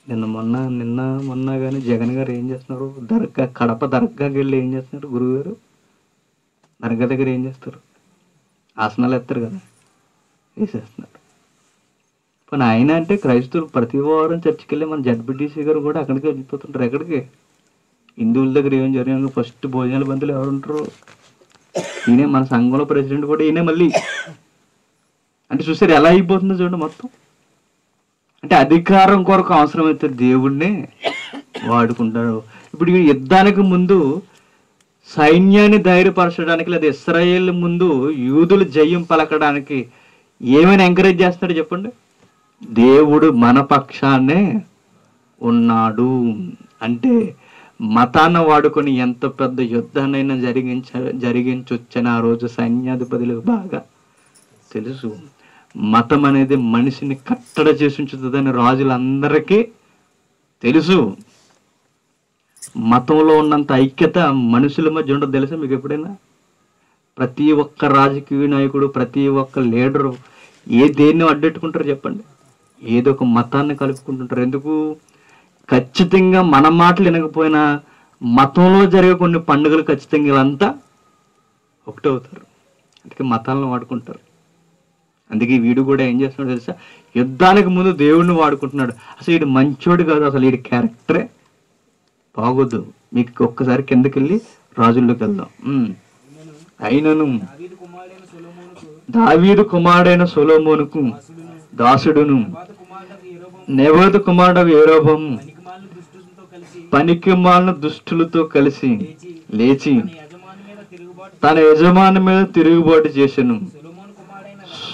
నిన్న మొన్న నిన్న మొన్న కానీ జగన్ గారు ఏం చేస్తున్నారు? దర్గా కడప దర్గాకి వెళ్ళి ఏం చేస్తున్నారు గురువు గారు దర్గా దగ్గర ఏం చేస్తారు? ఆసనాలు ఎత్తారు కదా? వేసేస్తున్నారు. కానీ ఆయన అంటే క్రైస్తవులు ప్రతి వారం చర్చికి వెళ్ళి మన జడ్బిటీసీ గారు కూడా అక్కడికి వెళ్ళిపోతుంటారు. ఎక్కడికి? హిందువుల దగ్గర ఏం జరిగిన ఫస్ట్ భోజనాల బంధువులు ఎవరు ఉంటారు? ఈయనే మన సంఘంలో ప్రెసిడెంట్ కూడా ఈయనే మళ్ళీ. అంటే చూసారు ఎలా అయిపోతుందో చూడండి మొత్తం. అంటే అధికారం కొరకు అవసరమైతే దేవుణ్ణే వాడుకుంటాడు. ఇప్పుడు యుద్ధానికి ముందు సైన్యాన్ని ధైర్యపరచడానికి లేదా ఇస్రాయేల్ ముందు యూదులు జయం పలకడానికి ఏమైనా ఎంకరేజ్ చేస్తాడు చెప్పండి? దేవుడు మన పక్షాన్నే ఉన్నాడు. అంటే మతాన్ని వాడుకొని ఎంత పెద్ద యుద్ధాన్నైనా జరిగించ జరిగించొచ్చని ఆ రోజు సైన్యాధిపతులకు బాగా తెలుసు. మతం అనేది మనిషిని కట్టడ చేసి ఉంచుతుందని రాజులందరికీ తెలుసు. మతంలో ఉన్నంత ఐక్యత మనుషుల మధ్య ఉండదు తెలుసా మీకు ఎప్పుడైనా? ప్రతి ఒక్క రాజకీయ నాయకుడు ప్రతి ఒక్క లీడరు ఏ దేన్ని అడ్డెట్టుకుంటారు చెప్పండి. ఏదో ఒక మతాన్ని కలుపుకుంటుంటారు. ఎందుకు? ఖచ్చితంగా మన మాటలు వినకపోయినా మతంలో జరిగే కొన్ని పండుగలు ఖచ్చితంగా వీళ్ళంతా ఒకటవుతారు అందుకే మతాలను వాడుకుంటారు. అందుకే వీడు కూడా ఏం చేస్తున్నాడు తెలుసా? యుద్ధానికి ముందు దేవుడిని వాడుకుంటున్నాడు. అసలు వీడు మంచోడు కాదు అసలు వీడి క్యారెక్టరే బాగోదు. మీకు ఒక్కసారి కిందకి వెళ్ళి రాజుల్లోకి వెళ్దాం. అయినను దావీదు కుమారుడైన సొలోమోనుకు దాసుడును. పాత కుమారుడు ఏరోభము పనికిమాలిన దుష్టులతో కలిసి పనికిమాలిన దుష్టులతో కలిసి లేచి తన యజమాని మీద తిరుగుబాటు చేసెను.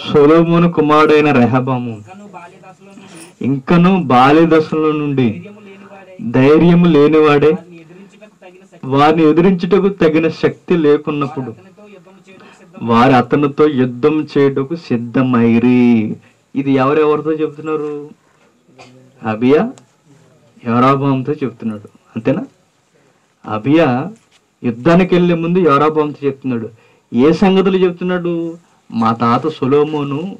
సొలొమోను కుమారుడైన రెహబాము. కను బాల్యదశలో నుండి ఇంకను ధైర్యము లేనివాడై వారిని ఎదిరించుటకు తగిన శక్తి లేకున్నప్పుడు వారు అతనితో యుద్ధం చేయుటకు సిద్ధమైరి. ఇది ఎవరెవరితో చెప్తున్నారు అభియా యోరాబాంతో చెప్తున్నాడు. అంతేనా? అభియా యుద్ధానికి వెళ్ళే ముందు యోరాబాంతో చెప్తున్నాడు. ఏ సంగతులు చెప్తున్నాడు? మా తాత సొలోమోను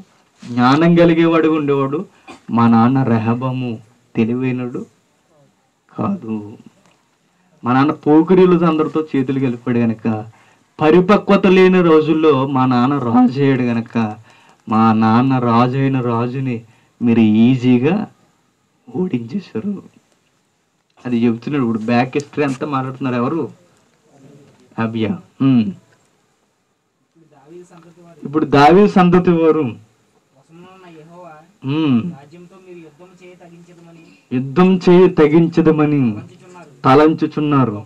జ్ఞానం కలిగేవాడు ఉండేవాడు. మా నాన్న రెహబాము తెలివైనడు కాదు. మా నాన్న పోకిరీలు అందరితో చేతులు కలిపాడు గనక. పరిపక్వత లేని రోజుల్లో మా నాన్న రాజు అయ్యాడు గనక. మా నాన్న రాజు అయిన రాజుని మీరు ఈజీగా ఓడించేశారు. అది చెబుతున్నాడు ఇప్పుడు బ్యాక్ హిస్టరీ అంతా మాట్లాడుతున్నారు ఎవరు? అభియా ఇప్పుడు దావీ సంతతి వారు యుద్ధం చేయి తగించదమని తలంచుచున్నారు.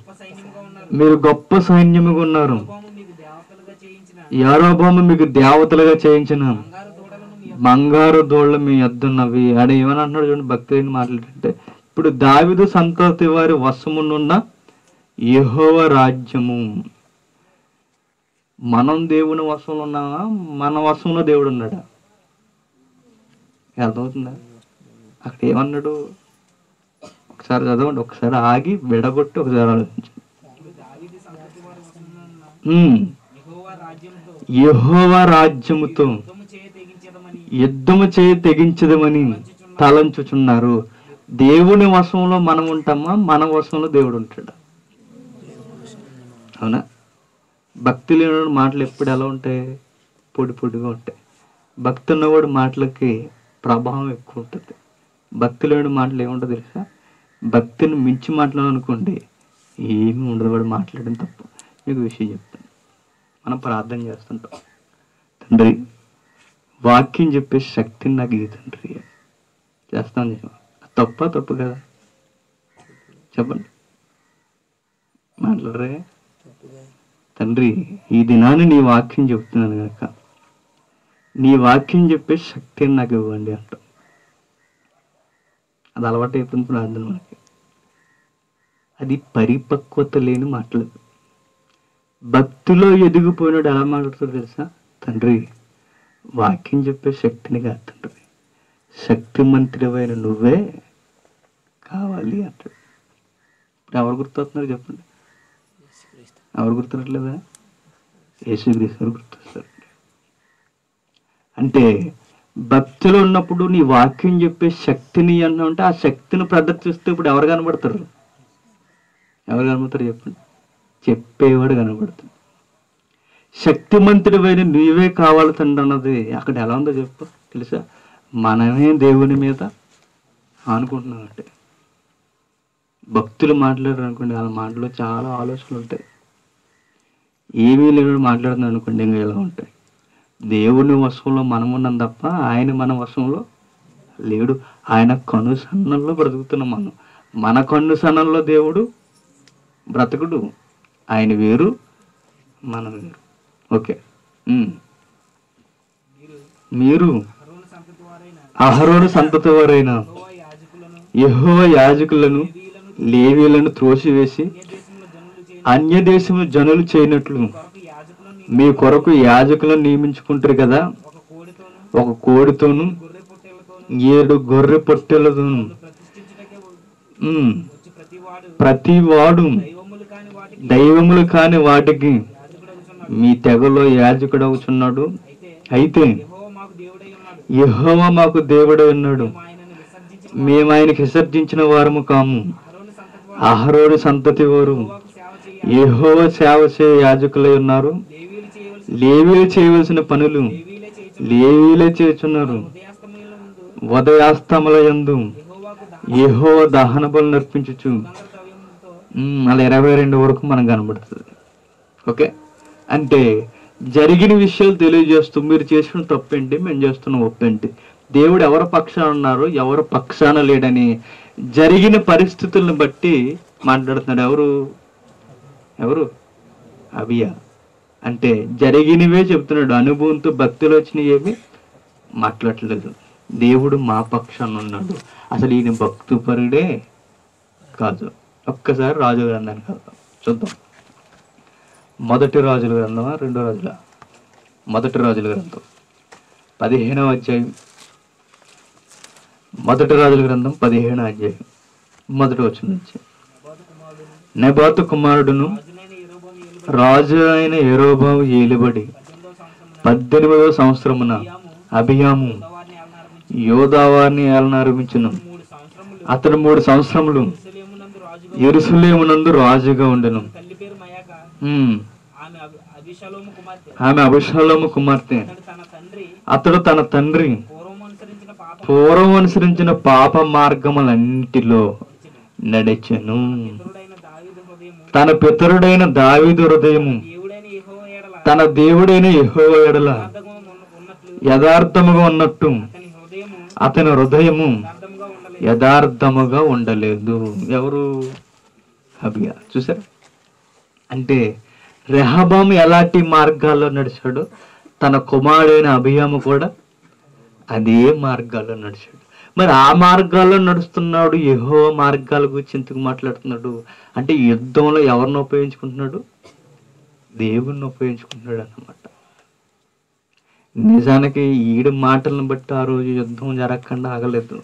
మీరు గొప్ప సైన్యముగా ఉన్నారు. యెహోవా మీకు దేవతలుగా చేయించిన యారోబాము మీకు దేవతలుగా చేయించిన బంగారు దూడలను మీ బంగారు దోళ్ళు మీ ఎద్దున్నవి ఆడ ఏమని అంటున్నాడు చూడండి భక్తి మాట్లాడంటే ఇప్పుడు దావిదు సంతతి వారి వశమునున్న యహోవ రాజ్యము. మనం దేవుని వశంలో ఉన్నామా? మన వశంలో దేవుడు ఉన్నాడా? అర్థమవుతుందా? అక్కడ ఏమన్నాడు? ఒకసారి చదవండి ఒకసారి ఆగి విడగొట్టి ఒకసారి ఆలోచించండి. యహోవా రాజ్యముతో యుద్ధము చేయ చేయి తెగించదమని తలంచుచున్నారు. దేవుని వశంలో మనం ఉంటామా? మన వశంలో దేవుడు ఉంటాడు? అవునా? భక్తి లేనివాడు మాటలు ఎప్పుడు ఎలా ఉంటాయి? పొడి పొడిగా ఉంటాయి. భక్తి ఉన్నవాడు మాటలకి ప్రభావం ఎక్కువ ఉంటుంది. భక్తి లేని మాటలు ఏముంటుంది తెలుసా? భక్తిని మించి మాట్లాడాలనుకోండి ఏమీ ఉండదు వాడు మాట్లాడడం తప్పు. మీకు విషయం చెప్తాను. మనం ప్రార్థన చేస్తుంటాం. తండ్రి వాక్యం చెప్పే శక్తిని నాకు ఇది తండ్రి చేస్తాను చెప్ప తప్ప తప్పు కదా. చెప్పండి. మాట్లాడరే? తండ్రి ఈ దినాన్ని నీ వాక్యం చెప్తున్నాను కనుక నీ వాక్యం చెప్పే శక్తిని నాకు ఇవ్వండి అంటాం. అది అలవాటు అయిపోతుంది ప్రార్థన మనకి. అది పరిపక్వత లేని మాటలు. భక్తిలో ఎదిగిపోయినాడు ఎలా మాట్లాడుతాడు తెలుసా? తండ్రి వాక్యం చెప్పే శక్తిని కాదు తండ్రి. శక్తిమంతుడమైన నువ్వే కావాలి అంటాడు ఇప్పుడు ఎవరు గుర్తొస్తున్నారు చెప్పండి. ఎవరు గుర్తురట్లేదా యేసుక్రీస్తు గారు గుర్తొస్తారు. అంటే భక్తిలో ఉన్నప్పుడు నీ వాక్యం చెప్పే శక్తిని అన్న ఉంటే ఆ శక్తిని ప్రదర్శిస్తే ఇప్పుడు ఎవరు కనబడతారు? ఎవరు కనబడతారు చెప్పండి. చెప్పేవాడు కనబడుతుంది. శక్తిమంతుడివైన నీవే కావాలి తండ్రి అన్నది అక్కడ ఎలా ఉందో చెప్పు. తెలుసా? మనమే దేవుని మీద అనుకుంటున్నాం అంటే భక్తులు మాట్లాడారు అనుకోండి వాళ్ళ మాటలో చాలా ఆలోచనలు ఉంటాయి. ఏమీ లేడు మాట్లాడుతుంది అనుకోండి ఇంకా ఎలా ఉంటాయి. దేవుని వశంలో మనం ఉన్నాం తప్ప ఆయన మన వశంలో లేడు. ఆయన కనుసన్నంలో బ్రతుకుతున్నాం మనం. మన కన్ను సన్నంలో దేవుడు బ్రతకడు. ఆయన వేరు మనం వేరు. ఓకే. మీరు అహరోను సంతతి వారైన? యహో యాజకులను. లేవీలను త్రోసివేసి అన్య జనులు దేశము జనులు చేయనట్లు. మీ కొరకు యాజకులను నియమించుకుంటారు కదా. ఒక కోడితోను ఏడు గొర్రె పొట్టెలతోను. ప్రతి వాడు దైవములు కాని వాటికి మీ తెగలో యాజకుడు అవుతున్నాడు అయితే అయితే మాకు దేవుడై ఉన్నాడు. దేవుడు మేము ఆయనకి విసర్జించిన వారము కాము. అహరోని సంతతి వారు యహోవ సేవ చేయ యాజకులై ఉన్నారు. లేవీలు చేయవలసిన పనులు లేవీలే చేస్తున్నారు ఉదయాస్తముల యందు యెహోవాకు దహన బలు నర్పించుచు అలా ఇరవై రెండు వరకు మనకు కనబడుతుంది. ఓకే? అంటే జరిగిన విషయాలు తెలియజేస్తూ మీరు చేసిన తప్పేంటి? మేము చేస్తున్న ఒప్పేంటి? దేవుడు ఎవరి పక్షాన ఉన్నారు ఎవరి పక్షాన లేడని జరిగిన పరిస్థితులను బట్టి మాట్లాడుతున్నాడు. ఎవరు? ఎవరు? అవియ అంటే జరిగినవే చెప్తున్నాడు అనుభవంతో భక్తులు వచ్చినవి మాట్లాడలేదు. మాట్లాడట్లేదు దేవుడు మా పక్షాన ఉన్నాడు. అసలు ఈయన భక్తుపరుడే కాదు. ఒక్కసారి రాజు గ్రంథాన్ని కాదు చూద్దాం. మొదటి రాజుల గ్రంథమా? రెండో రాజుల? మొదటి రాజుల గ్రంథం. పదిహేనవ అధ్యాయం. మొదటి రాజుల గ్రంథం పదిహేనవ అధ్యాయం మొదటి వచ్చిన నుంచి. నెబాతు కుమారుడును రాజు అయిన ఏరోబావు ఏలుబడి పద్దెనిమిదవ సంవత్సరమున అభియాము వారిని ఆలనారంభించి యోదావారిని ఏలనారంభించును అతడు మూడు సంవత్సరములు ఎరుసలేమునందు రాజుగా ఉండెను. ఆమె అభిషాలము కుమార్తె. అతడు తన తండ్రి. పూర్వం అనుసరించిన పాప మార్గములన్నిటిలో నడిచెను. తన పితరుడైన దావీదు హృదయము తన దేవుడైన యహో ఎడల యథార్థముగా ఉన్నట్టు అతని హృదయము యథార్థముగా ఉండలేదు. ఎవరు? అబియా చూసారు? అంటే రెహబాం ఎలాంటి మార్గాల్లో నడిచాడో తన కుమారుడైన అభియాము కూడా అదే మార్గాల్లో నడిచాడు. మరి ఆ మార్గాల్లో నడుస్తున్నాడు ఏహో మార్గాల గురించి ఎందుకు మాట్లాడుతున్నాడు? అంటే యుద్ధంలో ఎవరిని ఉపయోగించుకుంటున్నాడు? దేవుణ్ణి ఉపయోగించుకుంటున్నాడు అన్నమాట. నిజానికి ఈడు మాటలను బట్టి ఆ రోజు యుద్ధం జరగకుండా ఆగలేదు.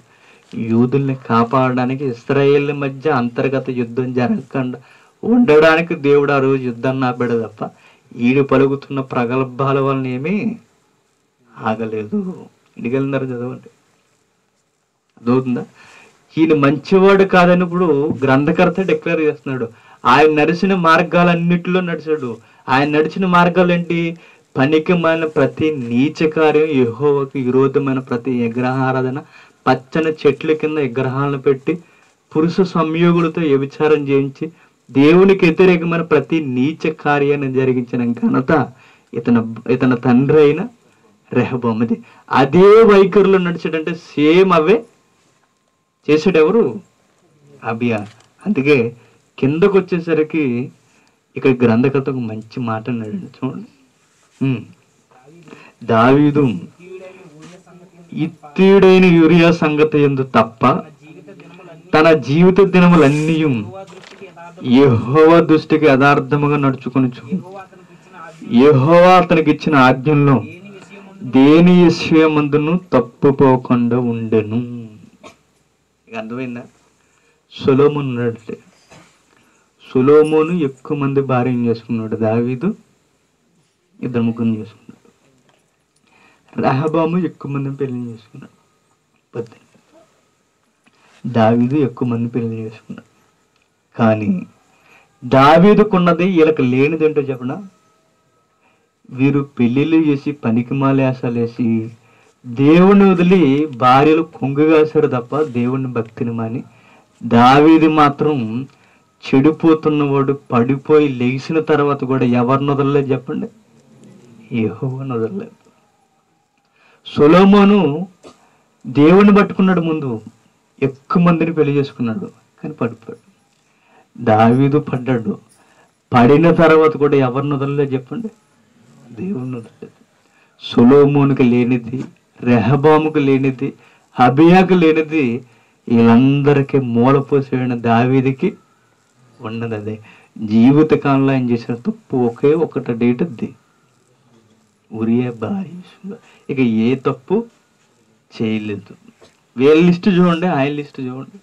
యూదుల్ని కాపాడడానికి ఇస్రాయేల్ మధ్య అంతర్గత యుద్ధం జరగకుండా ఉండడానికి దేవుడు ఆ రోజు యుద్ధాన్ని ఆపాడు తప్ప ఈడు పలుకుతున్న ప్రగల్భాల వలన ఏమీ ఆగలేదు. ఇంటికెళ్ళినారు చదవండి. అర్థమవుతుందా? ఈయన మంచివాడు కాదన్నప్పుడు గ్రంథకర్త డిక్లేర్ చేస్తున్నాడు. ఆయన నడిచిన మార్గాలన్నిటిలో నడిచాడు. ఆయన నడిచిన మార్గాలు ఏంటి పనికిమైన ప్రతి నీచ కార్యం యహోవకు విరోధమైన ప్రతి విగ్రహారాధన పచ్చని చెట్ల కింద విగ్రహాలను పెట్టి పురుష సంయోగులతో వ్యభిచారం చేయించి దేవునికి వ్యతిరేకమైన ప్రతి నీచ కార్యాన్ని జరిగించిన ఘనత ఇతన ఇతని తండ్రి అయిన రెహబోమది అదే వైఖరిలో నడిచాడంటే సేమ్ అవే చేసాడెవరు? అభియా అబియా. అందుకే కిందకు వచ్చేసరికి ఇక్కడ గ్రంథకర్త ఒక మంచి మాట అన్నాడు చూడండి. దావీదు ఇత్తుడైన యూరియా సంగతి ఎందు తప్ప తన జీవిత దినములన్నీ యెహోవా దృష్టికి యథార్థముగా నడుచుకొనుచు యెహోవా అతనికి ఇచ్చిన అతనికి ఇచ్చిన ఆజ్ఞల్లో దేని విషయమందును తప్పుపోకుండా ఉండెను. ఇక అర్థమైందా? సులోమును ఉన్నాడంటే. సులోమును ఎక్కువ మంది భార్యం చేసుకున్నాడు. దావీదు ఇద్దరు ముగ్గురు చేసుకున్నాడు. రహబాము ఎక్కువ మంది పెళ్ళి చేసుకున్నాడు. పద్దెనిమిది. దావీదు ఎక్కువ మంది పెళ్ళి చేసుకున్నాడు. కానీ దావీదుకున్నది వీళ్ళకి లేనిదేంటో చెప్పడా వీరు పెళ్ళిళ్ళు చేసి పనికి మాలేసాలేసి దేవుని వదిలి భార్యలు కొంగుగాసారు తప్ప దేవుని భక్తిని మాని దావీది మాత్రం చెడిపోతున్నవాడు పడిపోయి లేచిన తర్వాత కూడా ఎవరిని వదలలేదు చెప్పండి? యెహోవాను వదలలేదు. సొలోమోను దేవుని పట్టుకున్నాడు ముందు. ఎక్కువ మందిని పెళ్ళి చేసుకున్నాడు కానీ పడిపోయాడు. దావీదు పడ్డాడు. పడిన తర్వాత కూడా ఎవరిని వదలలేదు చెప్పండి? దేవుణ్ణి వదలలేదు లేనిది రెహబాముకు లేనిది అబియాకు లేనిది వీళ్ళందరికీ మూలపోసిన దావీదికి ఉన్నది అదే జీవితకాలంలో ఆయన చేసిన తప్పు ఒకే ఒకటి డేట్ అది ఉరియా భార్య ఇక ఏ తప్పు చేయలేదు. వీళ్ళ లిస్ట్ చూడండి ఆయన లిస్ట్ చూడండి.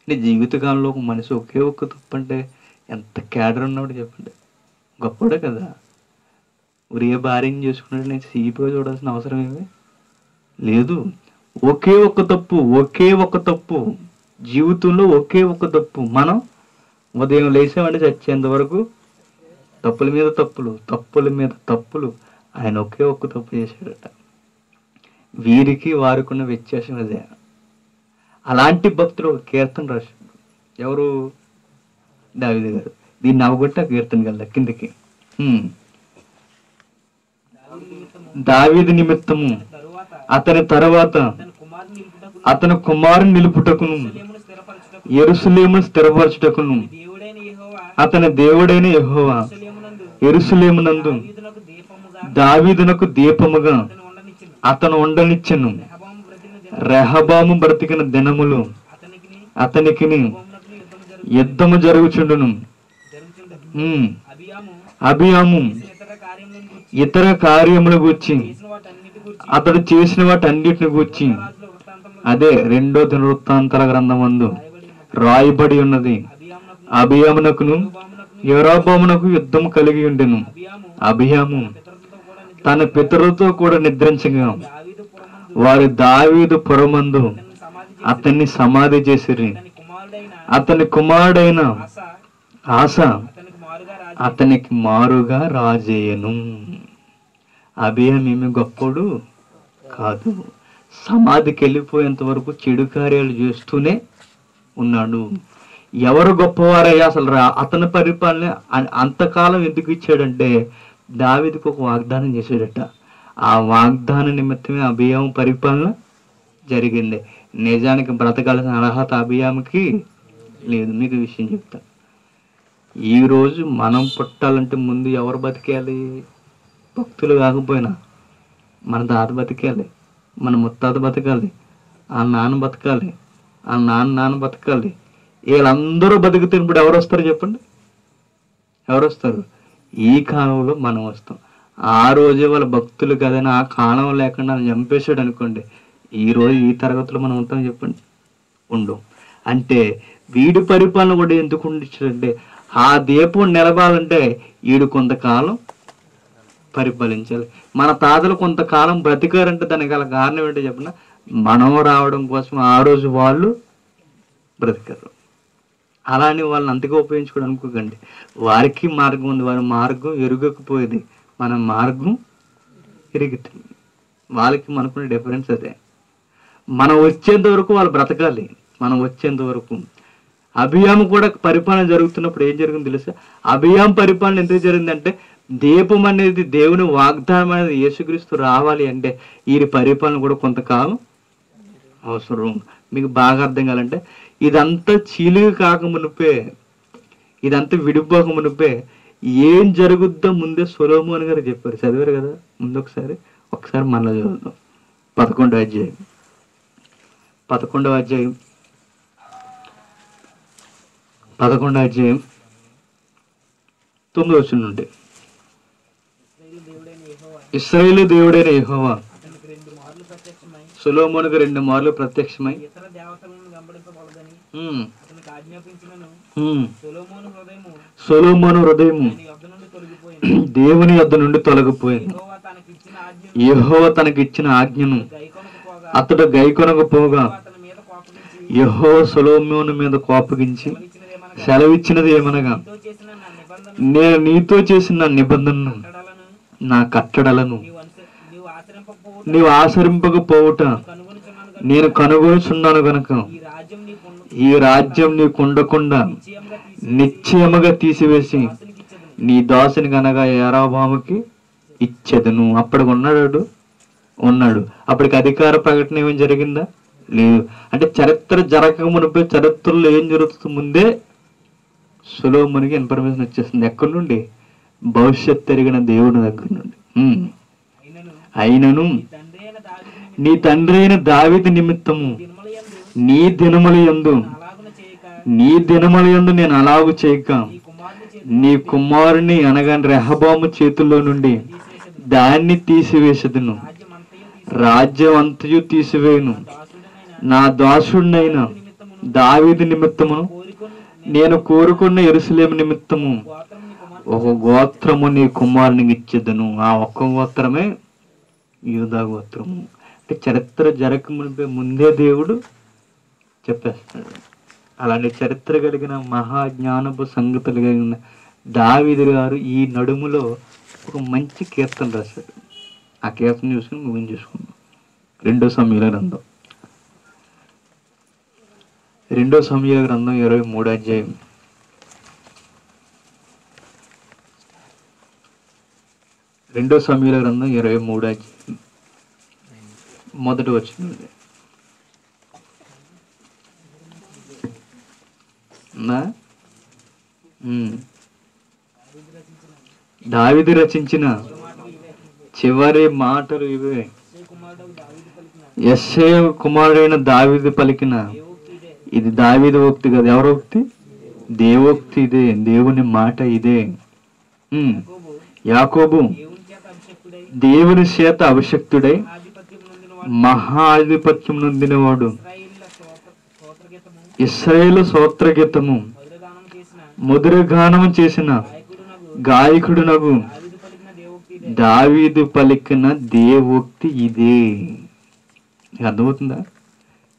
అంటే జీవితకాలంలో ఒక మనిషి ఒకే ఒక్క తప్పు అంటే ఎంత క్యాడర్ ఉన్నాడు చెప్పండి. గొప్పడే కదా. ఒరే భార్యని చేసుకున్నాడు నేను సీపీగా చూడాల్సిన అవసరం ఏమి? లేదు. ఒకే ఒక్క తప్పు ఒకే ఒక్క తప్పు. జీవితంలో ఒకే ఒక్క తప్పు. మనం ఉదయం లేసామంటే చచ్చేంత వరకు తప్పుల మీద తప్పులు తప్పుల మీద తప్పులు. ఆయన ఒకే ఒక్క తప్పు చేశాడట. వీరికి వారికున్న వ్యత్యాసం అదే. అలాంటి భక్తులు ఒక కీర్తన రాశాడు ఎవరు? దావిది గారు. దీన్ని అవగొట్టి కీర్తన గల కిందకి. దావీదు నిమిత్తము. అతని తర్వాత కుమారుని అతని కుమారుని నిలుపుటకును ఎరుసలేమును స్థిరపరచుటకును అతని దేవుడైన యహోవా ఎరుసలేమునందు దావీదునకు దీపముగా అతను ఉండనిచ్చెను. రెహబాము బ్రతికిన దినములు అతనికి యుద్ధము జరుగుచుండును. అభియాము ఇతర కార్యములు గురించి కార్యముల గురించి అతడు చేసిన వాటన్నిటిని గురించి అదే రెండో దినవృత్తాంతల గ్రంథమందు రాయబడి ఉన్నది. అభియామునకును యోబామునకు యుద్ధం కలిగి ఉండెను. అభియాము తన పితరులతో కూడా నిద్రించగా వారి దావీదు పురమందు అతన్ని సమాధి చేసిరి. అతని కుమారుడైన ఆశ అతనికి మారుగా రాజేయను. అభియం గొప్పడు? కాదు. సమాధికి వెళ్ళిపోయేంత వరకు చెడు కార్యాలు చేస్తూనే ఉన్నాడు. ఎవరు గొప్పవారయ్యా అసలు రా? అతని పరిపాలన అంతకాలం ఎందుకు ఇచ్చాడంటే దావిదికి ఒక వాగ్దానం చేశాడట. ఆ వాగ్దాన నిమిత్తమే అభియాం పరిపాలన జరిగింది. నిజానికి బ్రతకాల్సిన అర్హత అభియామకి లేదు. మీకు విషయం చెప్తాను ఈ రోజు మనం పుట్టాలంటే ముందు ఎవరు బతికేయాలి? భక్తులు కాకపోయినా మన తాత బతికేయాలి మన ముత్తాత బతకాలి ఆ నాన్న బతకాలి ఆ నాన్న నాన్న బతకాలి. వీళ్ళందరూ బతుకుతున్న ఇప్పుడు ఎవరు వస్తారు చెప్పండి? ఎవరు వస్తారు? ఈ కాలంలో మనం వస్తాం. ఆ రోజే వాళ్ళ భక్తులు కదని ఆ కాలం లేకుండా ఆయన చంపేశాడు అనుకోండి ఈ రోజు ఈ తరగతిలో మనం ఉంటాం చెప్పండి? ఉండం. అంటే వీడి పరిపాలన కూడా ఎందుకు ఉండించాడంటే ఆ దీపం నిలవాలంటే వీడు కొంతకాలం పరిపాలించాలి. మన తాతలు కొంతకాలం బ్రతికారంటే దానికి గల కారణం ఏంటో చెప్పిన? మనం రావడం కోసం ఆ రోజు వాళ్ళు బ్రతికారు. అలానే వాళ్ళని అంతగా ఉపయోగించుకోవడం అనుకోకండి. వారికి మార్గం ఉంది. వారి మార్గం ఎరుగకపోయేది మన మార్గం ఎరుగుతుంది. వాళ్ళకి మనకున్న డిఫరెన్స్ అదే. మనం వచ్చేంత వరకు వాళ్ళు బ్రతకాలి. మనం వచ్చేంత వరకు అభియాం కూడా పరిపాలన జరుగుతున్నప్పుడు ఏం జరిగింది తెలుసా? అభియాం పరిపాలన ఎందుకు జరిగిందంటే దీపం అనేది దేవుని వాగ్దానం అనేది యేసుక్రీస్తు రావాలి అంటే ఈ పరిపాలన కూడా కొంతకాలం అవసరం. మీకు బాగా అర్థం కావాలంటే ఇదంతా చీలుగు కాక మునిపే ఇదంతా విడిపోక మునిపే ఏం జరుగుద్దో ముందే సొలోమోన్ గారు చెప్పారు. చదివారు కదా? ముందు ఒకసారి ఒకసారి మళ్ళీ చదువుదాం. పదకొండో అధ్యాయం. పదకొండవ అధ్యాయం. పదకొండు అధ్యాయం తొమ్మిది వచ్చిన నుండి. ఇస్రాయేలు దేవుడైన యహోవా సులోమునికి రెండు మార్లు ప్రత్యక్షమై. సొలోమోను హృదయం దేవుని యొద్ నుండి తొలగిపోయింది. యహోవ తనకిచ్చిన ఆజ్ఞను అతడు గైకొనకపోగా యహో సొలోమోను మీద కోపగించి సెలవిచ్చినది ఏమనగా నేను నీతో చేసిన నిబంధనను నా కట్టడలను నీవు అనుస ఆచరింపకపోవుట నేను కనుగొనుచున్నాను గనుక ఈ రాజ్యం నీకు ఉండకుండా నిశ్చయముగా తీసివేసి నీ దాసుని కనగా యారాబాముకి ఇచ్చేదను. అప్పటికి ఉన్నాడు? ఉన్నాడు. అప్పటికి అధికార ప్రకటన ఏమేం జరిగిందా? లేదు. అంటే చరిత్ర జరగక మునిపే చరిత్రలో ఏం జరుగుతుంది ముందే సులోమునికి ఇన్ఫర్మేషన్ వచ్చేస్తుంది. ఎక్కడి నుండి? భవిష్యత్ తిరిగిన దేవుని దగ్గర నుండి. అయినను నీ తండ్రి అయిన దావిది నిమిత్తము నీ దినముల యందు నీ దినముల యందు నేను అలాగు చేయక నీ కుమారుని అనగా రెహబాము చేతుల్లో నుండి దాన్ని తీసివేసదును. రాజ్యం అంతయు తీసివేయను తీసివేయును. నా దాసుడినైన దావిది నిమిత్తమును నేను కోరుకున్న ఎరుసలేం నిమిత్తము కుమారుని ఒక గోత్రము నీ కుమారునికి ఇచ్చేదను. ఆ ఒక్క గోత్రమే యూదా గోత్రము. అంటే చరిత్ర జరగక ముందే దేవుడు చెప్పేస్తాడు. అలాంటి చరిత్ర కలిగిన మహాజ్ఞానపు సంగతులు కలిగిన దావీదు గారు ఈ నడుములో ఒక మంచి కీర్తన రాశాడు. ఆ కీర్తన చూసుకుని ముగించి రెండో సమయంలో గ్రంథం. రెండో సమయ గ్రంథం ఇరవై మూడు అధ్యాయం. రెండో సమయాల గ్రంథం ఇరవై మూడు అధ్యాయం. మొదటి వచ్చింది దావిది రచించిన చివరి మాటలు ఇవే. ఎస్ఏ కుమారుడైన దావిది పలికిన ఇది దావీదు ఉక్తి కదా. ఎవరు ఉక్తి దేవోక్తి ఇదే. దేవుని మాట ఇదే. యాకోబు దేవుని చేత అభిషక్తుడై ఆధిపత్యం మహాధిపత్యం నొందినవాడు. ఇస్రాయేల్ సోత్రగీతము. చేసిన ముదురగానం చేసిన గాయకుడు నాకు నగు దావీదు పలికిన దేవోక్తి ఇదే. అర్థమవుతుందా?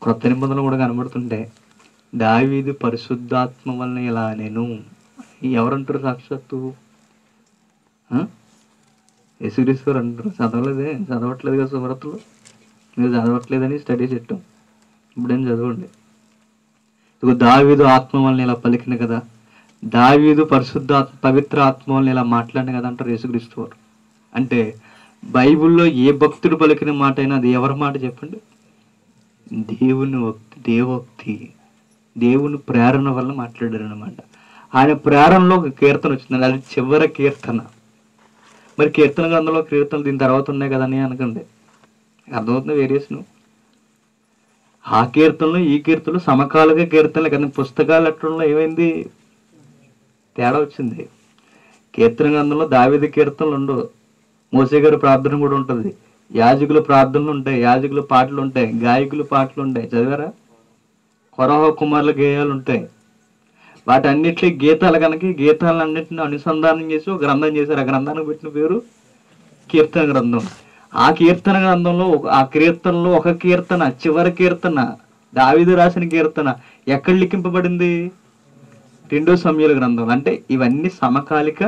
క్రొత్త నిబంధనలు కూడా కనబడుతుంటే దావీదు పరిశుద్ధాత్మ వలన ఇలా నేను? ఎవరంటారు సాక్షాత్తు? ఆ? అంటారు చదవలేదే? చదవట్లేదు కదా సుమరతులు మీరు చదవట్లేదని స్టడీ చెట్టాం ఇప్పుడేం చదవండి. ఇదిగో దావీదు ఆత్మ వలన ఇలా పలికిన కదా. దావీదు పరిశుద్ధాత్మ పవిత్ర ఆత్మ వలన ఇలా మాట్లాడిన కదా అంటారు యేసుక్రీస్తు వారు అంటే బైబిల్లో ఏ భక్తుడు పలికిన మాట అయినా అది ఎవరి మాట చెప్పండి? దేవుని దేవోక్తి. దేవుని ప్రేరణ వల్ల మాట్లాడారు అనమాట ఆయన ప్రేరణలో ఒక కీర్తన వచ్చింది అది చివరి కీర్తన. మరి కీర్తన గ్రంథంలో కీర్తనలు దీని తర్వాత ఉన్నాయి కదా అని అర్థమవుతుంది వేరియస్ను ఆ కీర్తనలు ఈ కీర్తనలు సమకాలిక కీర్తనలు కానీ పుస్తకాలు ఎట్టడంలో ఏమైంది? తేడా వచ్చింది. కీర్తన గ్రంథంలో దావిద కీర్తనలు ఉండవు. మోసే గారి ప్రార్థన కూడా ఉంటుంది. యాజకుల ప్రార్థనలు ఉంటాయి. యాజకుల పాటలు ఉంటాయి. గాయకుల పాటలు ఉంటాయి. చదివారా? కొరహ కుమారుల గేయాలు ఉంటాయి వాటన్నిటి గీతాలు కనుక గీతాలన్నింటిని అనుసంధానం చేసి ఒక గ్రంథం చేశారు. ఆ గ్రంథానికి పెట్టిన పేరు కీర్తన గ్రంథం. ఆ కీర్తన గ్రంథంలో ఒక- ఆ కీర్తనలో ఒక కీర్తన చివరి కీర్తన దావిది రాసిన కీర్తన ఎక్కడ లిఖింపబడింది? రెండో సమయాల గ్రంథం. అంటే ఇవన్నీ సమకాలిక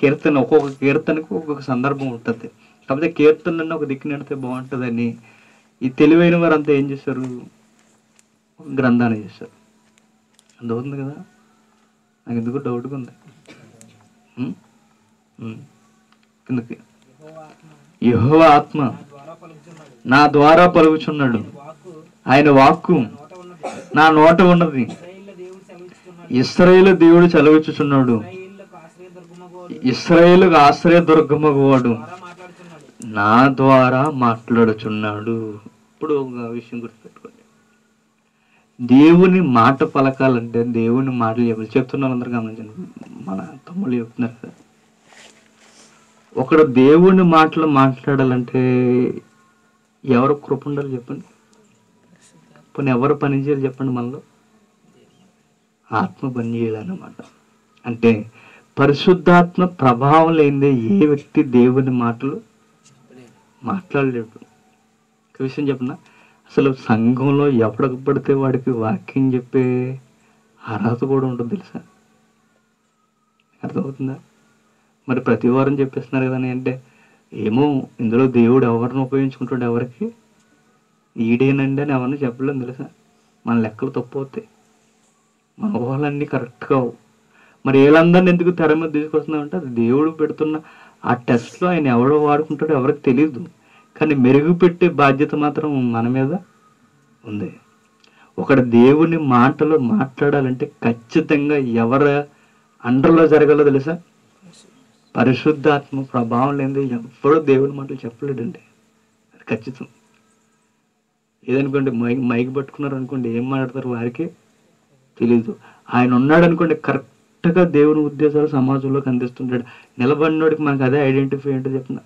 కీర్తన. ఒక్కొక్క కీర్తనకు ఒక్కొక్క సందర్భం ఉంటుంది. కాకపోతే కీర్తనలన్నీ ఒక దిక్కు నెడితే బాగుంటుందని ఈ తెలివైన వారు అంతా ఏం చేశారు? ఒక గ్రంథాన్ని చేశారు. అందుతుంది కదా? నాకు ఎందుకు డౌట్గా ఉంది కిందకి. యహో ఆత్మ నా ద్వారా పలుకుచున్నాడు. ఆయన వాక్కు నా నోట ఉన్నది. ఇస్రాయేల్ దేవుడు సెలవిస్తున్నాడు ఇస్రాయేలు దేవుడు ఆశ్రయ దుర్గమగవాడు నా ద్వారా మాట్లాడుచున్నాడు. ఇప్పుడు ఒక విషయం గుర్తుపెట్టుకోండి. దేవుని మాట పలకాలంటే దేవుని మాటలు ఎవరు చెప్తున్నారు అందరు గమనించండి. మన తమ్ముళ్ళు చెప్తున్నారు కదా. ఒకడు దేవుని మాటలు మాట్లాడాలంటే ఎవరు కృప ఉండాలి చెప్పండి. పోనీ ఎవరు పని చేయాలి చెప్పండి మనలో. ఆత్మ పని చేయాలన్నమాట. అంటే పరిశుద్ధాత్మ ప్రభావం లేనిదే ఏ వ్యక్తి దేవుని మాటలు మాట్లాడలేడు. ఒక విషయం చెప్పనా? అసలు సంఘంలో ఎప్పటికి పడితే వాడికి వాక్యం చెప్పే అర్హత కూడా ఉంటుంది తెలుసా? అర్థమవుతుందా? మరి ప్రతి వారం చెప్పేస్తున్నారు కదా అని అంటే ఏమో ఇందులో దేవుడు ఎవరిని ఉపయోగించుకుంటాడు ఎవరికి? ఈడేనండి అని ఎవరిని చెప్పలేము తెలుసా? మన లెక్కలు తప్పు అవుతాయి. మన ఊహలన్నీ కరెక్ట్గా కావు మరి వీళ్ళందరినీ ఎందుకు తెర మీద తీసుకొస్తున్నామంటే అది దేవుడు పెడుతున్న ఆ టెస్ట్లో ఆయన ఎవడో వాడుకుంటాడో ఎవరికి తెలియదు కానీ మెరుగుపెట్టే బాధ్యత మాత్రం మన మీద ఉంది. ఒకడు దేవుని మాటలు మాట్లాడాలంటే ఖచ్చితంగా ఎవరి అండర్లో జరగాలో తెలుసా? పరిశుద్ధాత్మ ప్రభావం లేని ఎవ్వడూ దేవుని మాటలు చెప్పలేడండి. అది ఖచ్చితం. ఏదనుకోండి మైక్ మైక్ పట్టుకున్నారు అనుకోండి ఏం మాట్లాడతారు వారికి? తెలీదు. ఆయన ఉన్నాడు అనుకోండి కరెక్ట్గా దేవుని ఉద్దేశాలు సమాజంలోకి అందిస్తుంటాడు. నిలబడినోడికి మనకు అదే ఐడెంటిఫై ఏంటో చెప్పిన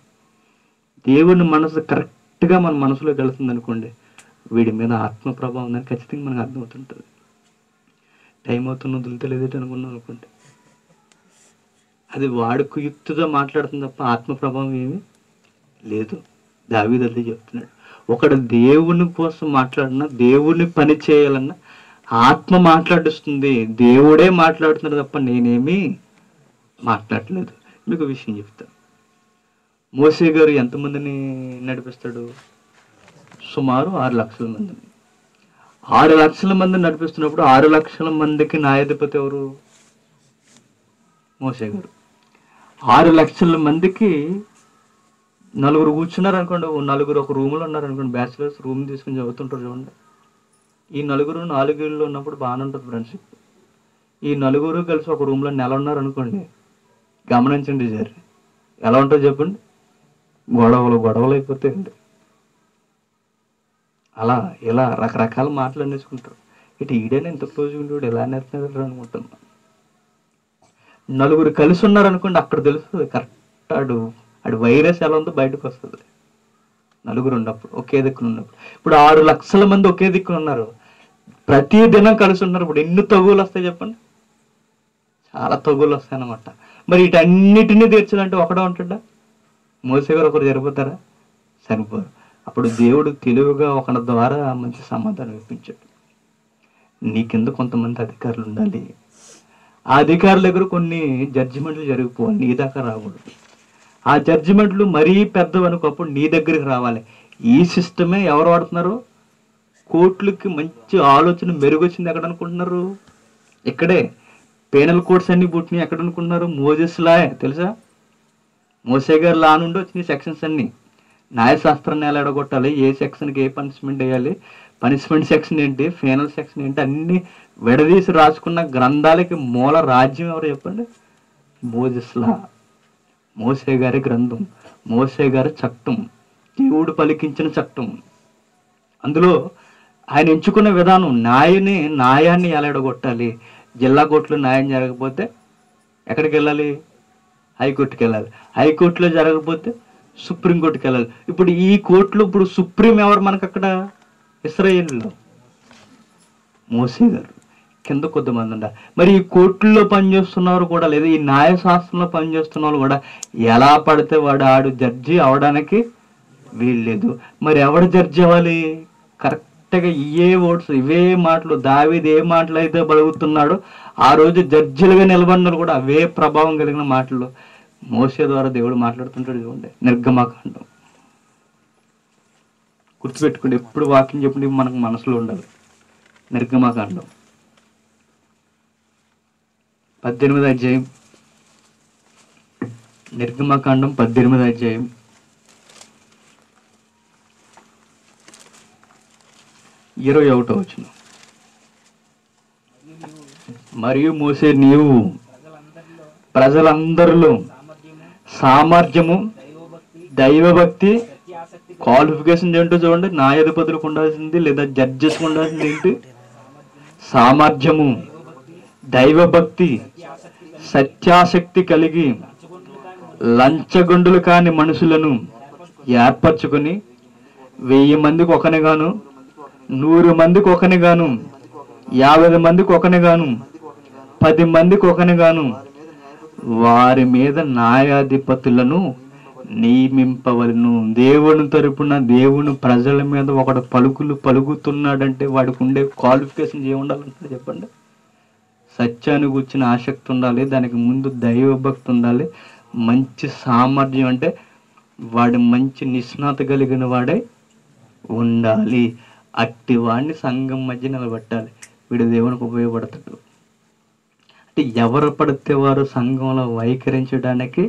దేవుని మనసు కరెక్ట్గా మన మనసులో కలుస్తుంది అనుకోండి వీడి మీద ఆత్మ ప్రభావం ఉందని ఖచ్చితంగా మనకు అర్థమవుతుంటుంది. టైం అవుతున్న వదులుతలేదేటి అనుకున్నాం అనుకోండి. అది వాడుకు యుక్తితో మాట్లాడుతుంది తప్ప ఆత్మ ప్రభావం ఏమి లేదు. దావీదు చెప్తున్నాడు. ఒకడు దేవుని కోసం మాట్లాడినా దేవుని పని చేయాలన్నా ఆత్మ మాట్లాడిస్తుంది దేవుడే మాట్లాడుతున్నాడు తప్ప నేనేమి మాట్లాడలేదు. మీకు విషయం చెప్తాను. మోసే గారు ఎంతమందిని నడిపిస్తాడు? సుమారు ఆరు లక్షల మందిని. ఆరు లక్షల మందిని నడిపిస్తున్నప్పుడు ఆరు లక్షల మందికి న్యాయాధిపతి ఎవరు? మోసే గారు. ఆరు లక్షల మందికి నలుగురు కూర్చున్నారు అనుకోండి ఓ నలుగురు ఒక రూమ్లో ఉన్నారు అనుకోండి బ్యాచిలర్స్ రూమ్ తీసుకుని చదువుతుంటారు చూడండి. ఈ నలుగురు నాలుగేళ్ళు ఉన్నప్పుడు బాగానే ఉంటుంది ఫ్రెండ్షిప్. ఈ నలుగురు కలిసి ఒక రూమ్లో నెల ఉన్నారు అనుకోండి గమనించండి సార్ ఎలా ఉంటుందో చెప్పండి. గొడవలు గొడవలు అయిపోతాయండి అలా ఇలా రకరకాల మాటలు అనేసుకుంటారు. ఇటు ఈడేనా ఇంత క్లోజ్ ఉండేవాడు ఎలా నేర్చుకుంటారు అనుకుంటున్నాను నలుగురు కలిసి ఉన్నారనుకోండి అక్కడ తెలుస్తుంది కరెక్ట్ ఆడు ఆడు వైరస్ ఎలా ఉందో బయటకు వస్తుంది. నలుగురు ఉన్నప్పుడు ఒకే దిక్కున ఉన్నప్పుడు. ఇప్పుడు ఆరు లక్షల మంది ఒకే దిక్కున ఉన్నారు. ప్రతి దినం కలిసి ఉన్నారు. ఇప్పుడు ఎన్ని తగులు వస్తాయి చెప్పండి? చాలా తగులు వస్తాయన్నమాట. మరి వీటన్నిటినీ తీర్చాలంటే ఒకడే ఉంటాడా? మోసే గారు ఒకరు సరిపోతారా సరిపోరు అప్పుడు దేవుడు తెలివిగా ఒకరి ద్వారా మంచి సమాధానం ఇప్పించాడు. నీ కింద కొంతమంది అధికారులు ఉండాలి? ఆ అధికారుల దగ్గర కొన్ని జడ్జిమెంట్లు జరిగిపోవాలి. నీ దాకా రాకూడదు. ఆ జడ్జిమెంట్లు మరీ పెద్దవనుకోప్పుడు నీ దగ్గరికి రావాలి. ఈ సిస్టమే ఎవరు వాడుతున్నారు? కోర్టులకి మంచి ఆలోచన మెరుగొచ్చింది ఎక్కడ అనుకుంటున్నారు? ఇక్కడే. పేనల్ కోడ్స్ అన్ని పుట్టినాయి ఎక్కడ అనుకుంటున్నారు? మోజెస్ లా తెలుసా? మోసే గారు లా నుండి వచ్చిన సెక్షన్స్ అన్ని. న్యాయశాస్త్రాన్ని ఎలా ఎడగొట్టాలి ఏ సెక్షన్కి ఏ పనిష్మెంట్ వేయాలి పనిష్మెంట్ సెక్షన్ ఏంటి ఫైనల్ సెక్షన్ ఏంటి అన్ని విడదీసి రాసుకున్న గ్రంథాలకి మూల రాజ్యం ఎవరు చెప్పండి? మోజస్లా. మోసే గారి గ్రంథం మోసే గారి చట్టం దేవుడు పలికించిన చట్టం. అందులో ఆయన ఎంచుకున్న విధానం న్యాయని న్యాయాన్ని ఎలా ఎడగొట్టాలి జిల్లా కోర్టులో న్యాయం జరగకపోతే ఎక్కడికి వెళ్ళాలి? హైకోర్టుకి వెళ్ళాలి హైకోర్టులో జరగకపోతే సుప్రీంకోర్టుకి వెళ్ళాలి ఇప్పుడు ఈ కోర్టులో ఇప్పుడు సుప్రీం ఎవరు మనకు అక్కడ ఇస్రాయేల్లో. మోసే గారు. కింద కొద్దిమంది ఉండాలి. మరి ఈ కోర్టుల్లో పనిచేస్తున్నవారు కూడా లేదా ఈ న్యాయశాస్త్రంలో పనిచేస్తున్న వాళ్ళు కూడా ఎలా పడితే వాడు ఆడు జడ్జి అవడానికి వీల్లేదు. మరి ఎవడు జడ్జి అవ్వాలి? కరెక్ట్గా ఇవే ఓట్స్ ఇవే మాటలు దావీది ఏ మాటలు అయితే బలుగుతున్నాడో ఆ రోజు జడ్జిలుగా నిలబడినారు కూడా అవే ప్రభావం కలిగిన మాటలు. మోసే ద్వారా దేవుడు మాట్లాడుతుంటాడు చూడండి. నిర్గమాకాండం. గుర్తుపెట్టుకోండి ఎప్పుడు వాక్యం చెప్పండి మనకు మనసులో ఉండాలి. నిర్గమాకాండం. పద్దెనిమిది అధ్యాయం. నిర్గమకాండం పద్దెనిమిది అధ్యాయం. ఇరవై ఒకటో వచ్చిన మరియు మోసే నీవు ప్రజలందరిలో ప్రజలందరిలో సామర్థ్యము దైవభక్తి క్వాలిఫికేషన్ ఏంటో చూడండి. న్యాయాధిపతులకు ఉండాల్సింది లేదా జడ్జెస్ ఉండాల్సింది ఏంటి? సామర్థ్యము దైవభక్తి సత్యాసక్తి కలిగి లంచగొండులు కాని మనుషులను ఏర్పరచుకొని వెయ్యి మందికి ఒకని గాను నూరు మందికి ఒకని గాను యాభై మందికి ఒకని గాను పది మందికి ఒకని గాను వారి మీద న్యాయాధిపతులను నియమింపవలను. దేవుని తరపున దేవుని ప్రజల మీద ఒకడు పలుకులు పలుకుతున్నాడంటే వాడికి ఉండే క్వాలిఫికేషన్ ఏముండాలంటే చెప్పండి. సత్యాన్ని కూర్చిన ఆసక్తి ఉండాలి దానికి ముందు దైవభక్తి ఉండాలి. మంచి సామర్థ్యం అంటే వాడు మంచి నిష్ణాత కలిగిన వాడే ఉండాలి. అట్టి వాడిని సంఘం మధ్య నిలబెట్టాలి. వీడు దేవునికి ఉపయోగపడతాడు. అంటే ఎవరు పడితే వారు సంఘంలో వైఖరించడానికి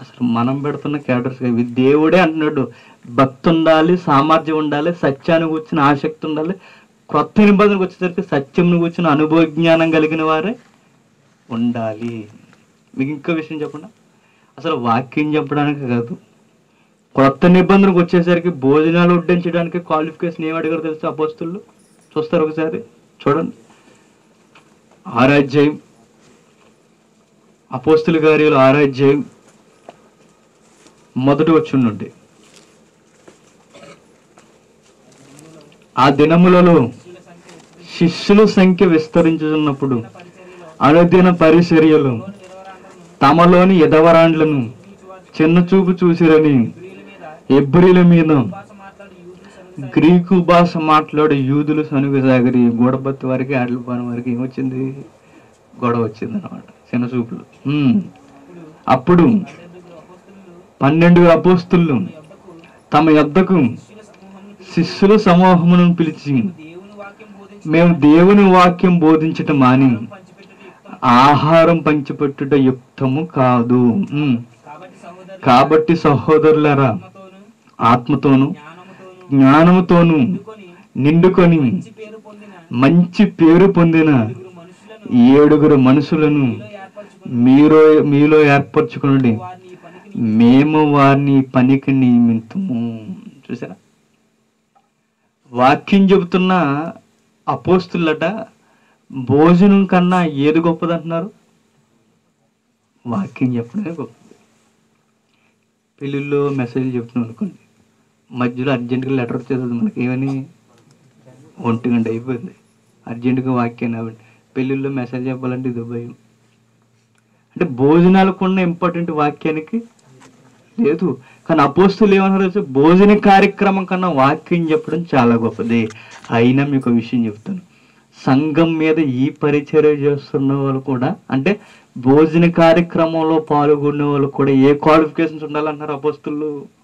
అసలు మనం పెడుతున్న క్యారెక్టర్స్ ఇవి. దేవుడే అంటున్నాడు భక్తి ఉండాలి సామర్థ్యం ఉండాలి సత్యాన్ని వచ్చిన ఆసక్తి ఉండాలి. క్రొత్త నిబంధనకు వచ్చేసరికి సత్యంను కూర్చుని అనుభవ జ్ఞానం కలిగిన వారే ఉండాలి. మీకు ఇంకో విషయం చెప్పండి అసలు వాక్యం చెప్పడానికి కాదు. క్రొత్త నిబంధనకు వచ్చేసరికి భోజనాలు వడ్డించడానికి క్వాలిఫికేషన్ ఏం అడిగారు తెలుసు అపోస్తులు? చూస్తారు ఒకసారి చూడండి. ఆరాధ్యాయం అపోస్తుల కార్యాలు ఆరాధ్యాయం మొదట వచ్చిండి ఆ దినములలో శిష్యుల సంఖ్య విస్తరించున్నప్పుడు అనుదిన పరిచర్యలు తమలోని ఎదవరాండ్లను చిన్న చూపు చూసిరని ఎబ్రిల మీద గ్రీకు భాష మాట్లాడే యూదులు సనుగసాగరి గూడబత్తి వారికి ఆటలపాని వారికి ఏమొచ్చింది? గొడవ వచ్చింది అనమాట చిన్న చూపులు. అప్పుడు పన్నెండు అపోస్తులు తమ యొద్దకు శిష్యుల సమూహమును పిలిచి మేము దేవుని వాక్యం బోధించటం మాని ఆహారం పంచిపెట్టుట యుక్తము కాదు. కాబట్టి సహోదరులరా ఆత్మతోనూ ఆత్మతోను జ్ఞానముతోను నిండుకొని మంచి పేరు పొందిన ఏడుగురు మనుషులను ఏర్పరచుకుని మీలో ఏర్పరచుకునండి. మేము వారిని పనికి నియమితము. చూసారా వాక్యం చెబుతున్న అపోస్తులట భోజనం కన్నా ఏది గొప్పది అంటున్నారు వాక్యం చెప్పడమే గొప్పది. పెళ్ళిళ్ళలో మెసేజ్ చెప్తున్నాం అనుకోండి. మధ్యలో అర్జెంటుగా లెటర్ వచ్చేస్తుంది మనకి. ఏమని? ఒంటి గంట అయిపోయింది. అర్జెంటుగా వాక్యాన్ని కాబట్టి పెళ్ళిళ్ళలో మెసేజ్ చెప్పాలంటే ఇది భయం. అంటే భోజనాలకు ఉన్న ఇంపార్టెంట్ వాక్యానికి లేదు. కానీ అపోస్తులు ఏమన్నారు తెలుసా? భోజన కార్యక్రమం కన్నా వాక్యం చెప్పడం చాలా గొప్పది. అయినా మీకు ఒక విషయం చెప్తాను. సంఘం మీద ఈ పరిచర్య చేస్తున్న వాళ్ళు కూడా అంటే భోజన కార్యక్రమంలో పాల్గొనే వాళ్ళు కూడా ఏ క్వాలిఫికేషన్స్ ఉండాలన్నారు అపోస్తులు?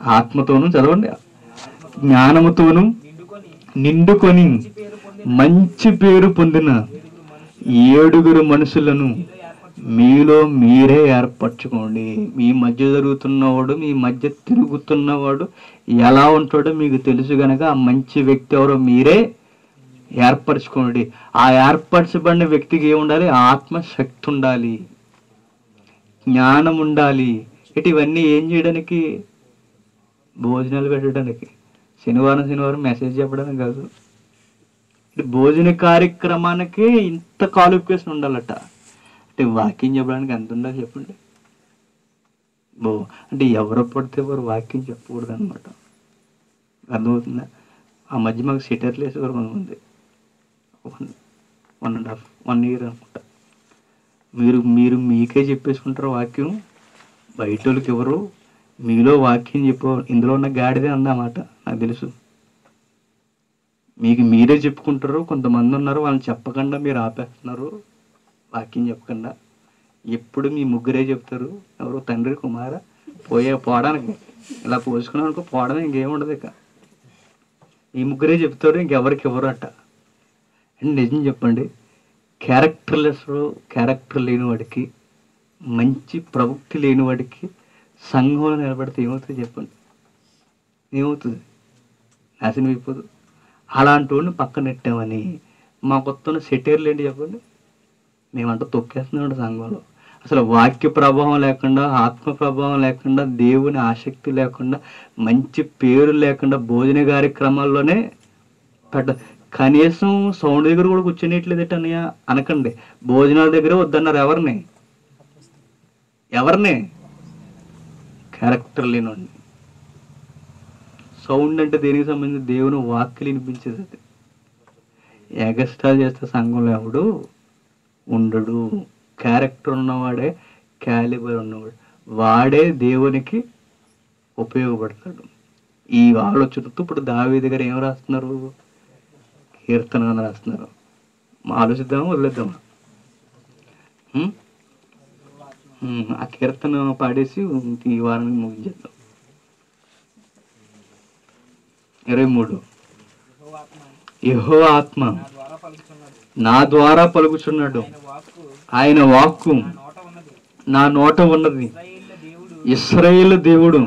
ఆత్మతోనూ చదవండి. జ్ఞానముతోనూ నిండుకొని మంచి పేరు పొందిన ఏడుగురు మనుషులను మీలో మీరే ఏర్పరచుకోండి. మీ మధ్య జరుగుతున్నవాడు మీ మధ్య తిరుగుతున్నవాడు ఎలా ఉంటాడో మీకు తెలుసు గనక ఆ మంచి వ్యక్తి ఎవరో మీరే ఏర్పరచుకోండి. ఆ ఏర్పరచబడిన వ్యక్తికి ఏముండాలి ఆత్మశక్తి ఉండాలి. జ్ఞానం ఉండాలి. ఇటు ఇవన్నీ ఏం చేయడానికి భోజనాలు పెట్టడానికి. శనివారం శనివారం మెసేజ్ చెప్పడానికి కాదు. భోజన కార్యక్రమానికి ఇంత క్వాలిఫికేషన్ ఉండాలట. అంటే వాక్యం చెప్పడానికి ఎంత ఉండాలి చెప్పండి. బో అంటే ఎవరు పడితే వారు వాక్యం చెప్పకూడదు అనమాట అర్థమవుతుందా? ఆ మధ్య మాకు సిటర్లు వేసేవారు ఉంది. One one and half one year అనుకుంటా. మీరు మీరు మీకే చెప్పేసుకుంటారు వాక్యం. బయట వాళ్ళకి ఎవరు మీలో వాక్యం చెప్పు ఇందులో ఉన్న గాడిదే అందన్నమాట నాకు తెలుసు. మీకు మీరే చెప్పుకుంటారు కొంతమంది ఉన్నారు వాళ్ళని చెప్పకుండా మీరు ఆపేస్తున్నారు వాక్యం చెప్పకుండా. ఎప్పుడు మీ ముగ్గురే చెప్తారు ఎవరు తండ్రి కుమార పోయే పోవడానికి. ఇలా పోసుకున్నాం అనుకో పోవడం ఇంకేం ఉండదు ఇక. ఈ ముగ్గురే చెప్తారు ఇంకెవరికి ఎవరు అట్ట అండ్ నిజం చెప్పండి క్యారెక్టర్లెస్ క్యారెక్టర్ లేని వాడికి మంచి ప్రవృత్తి లేని వాడికి సంఘంలో నిలబడితే ఏమవుతుంది చెప్పండి? ఏమవుతుంది? నాశనం అయిపోదు. అలాంటి వాడిని పక్కన పెట్టామని మా వస్తున్న సెటైర్లు ఏంటి చెప్పండి? మేమంతా తొక్కేస్తున్నాం సంఘంలో. అసలు వాక్య ప్రభావం లేకుండా ఆత్మ ప్రభావం లేకుండా దేవుని ఆసక్తి లేకుండా మంచి పేరు లేకుండా భోజన కార్యక్రమాల్లోనే పెట్ట కనీసం సౌండ్ దగ్గర కూడా కూర్చునేట్లేదు అన్నయ్య. అనకండి. భోజనాల దగ్గర వద్దన్నారు ఎవరిని? ఎవరిని? క్యారెక్టర్ లేనండి. సౌండ్ అంటే దేనికి సంబంధించి దేవుని వాక్యలు వినిపించేది అది. ఎగస్ట్రా చేస్తే సంఘంలో ఎవడు ఉండడు. క్యారెక్టర్ ఉన్నవాడే క్యాలిబర్ ఉన్నవాడు. వాడే దేవునికి ఉపయోగపడతాడు. ఈ ఆలోచనతో ఇప్పుడు దావీ దగ్గర ఏం రాస్తున్నారు కీర్తన అని రాస్తున్నారు. మా ఆలోచిద్దామా వదిలేద్దామా? ఆ కీర్తన పాడేసి ఈ వారం ముగించేద్దాం. ఇరవై మూడు. యహో ఆత్మ నా ద్వారా పలుకుచున్నాడు. ఆయన వాక్కు నా నోట ఉన్నది. దేవుడు ఇస్రాయేల్ దేవుడు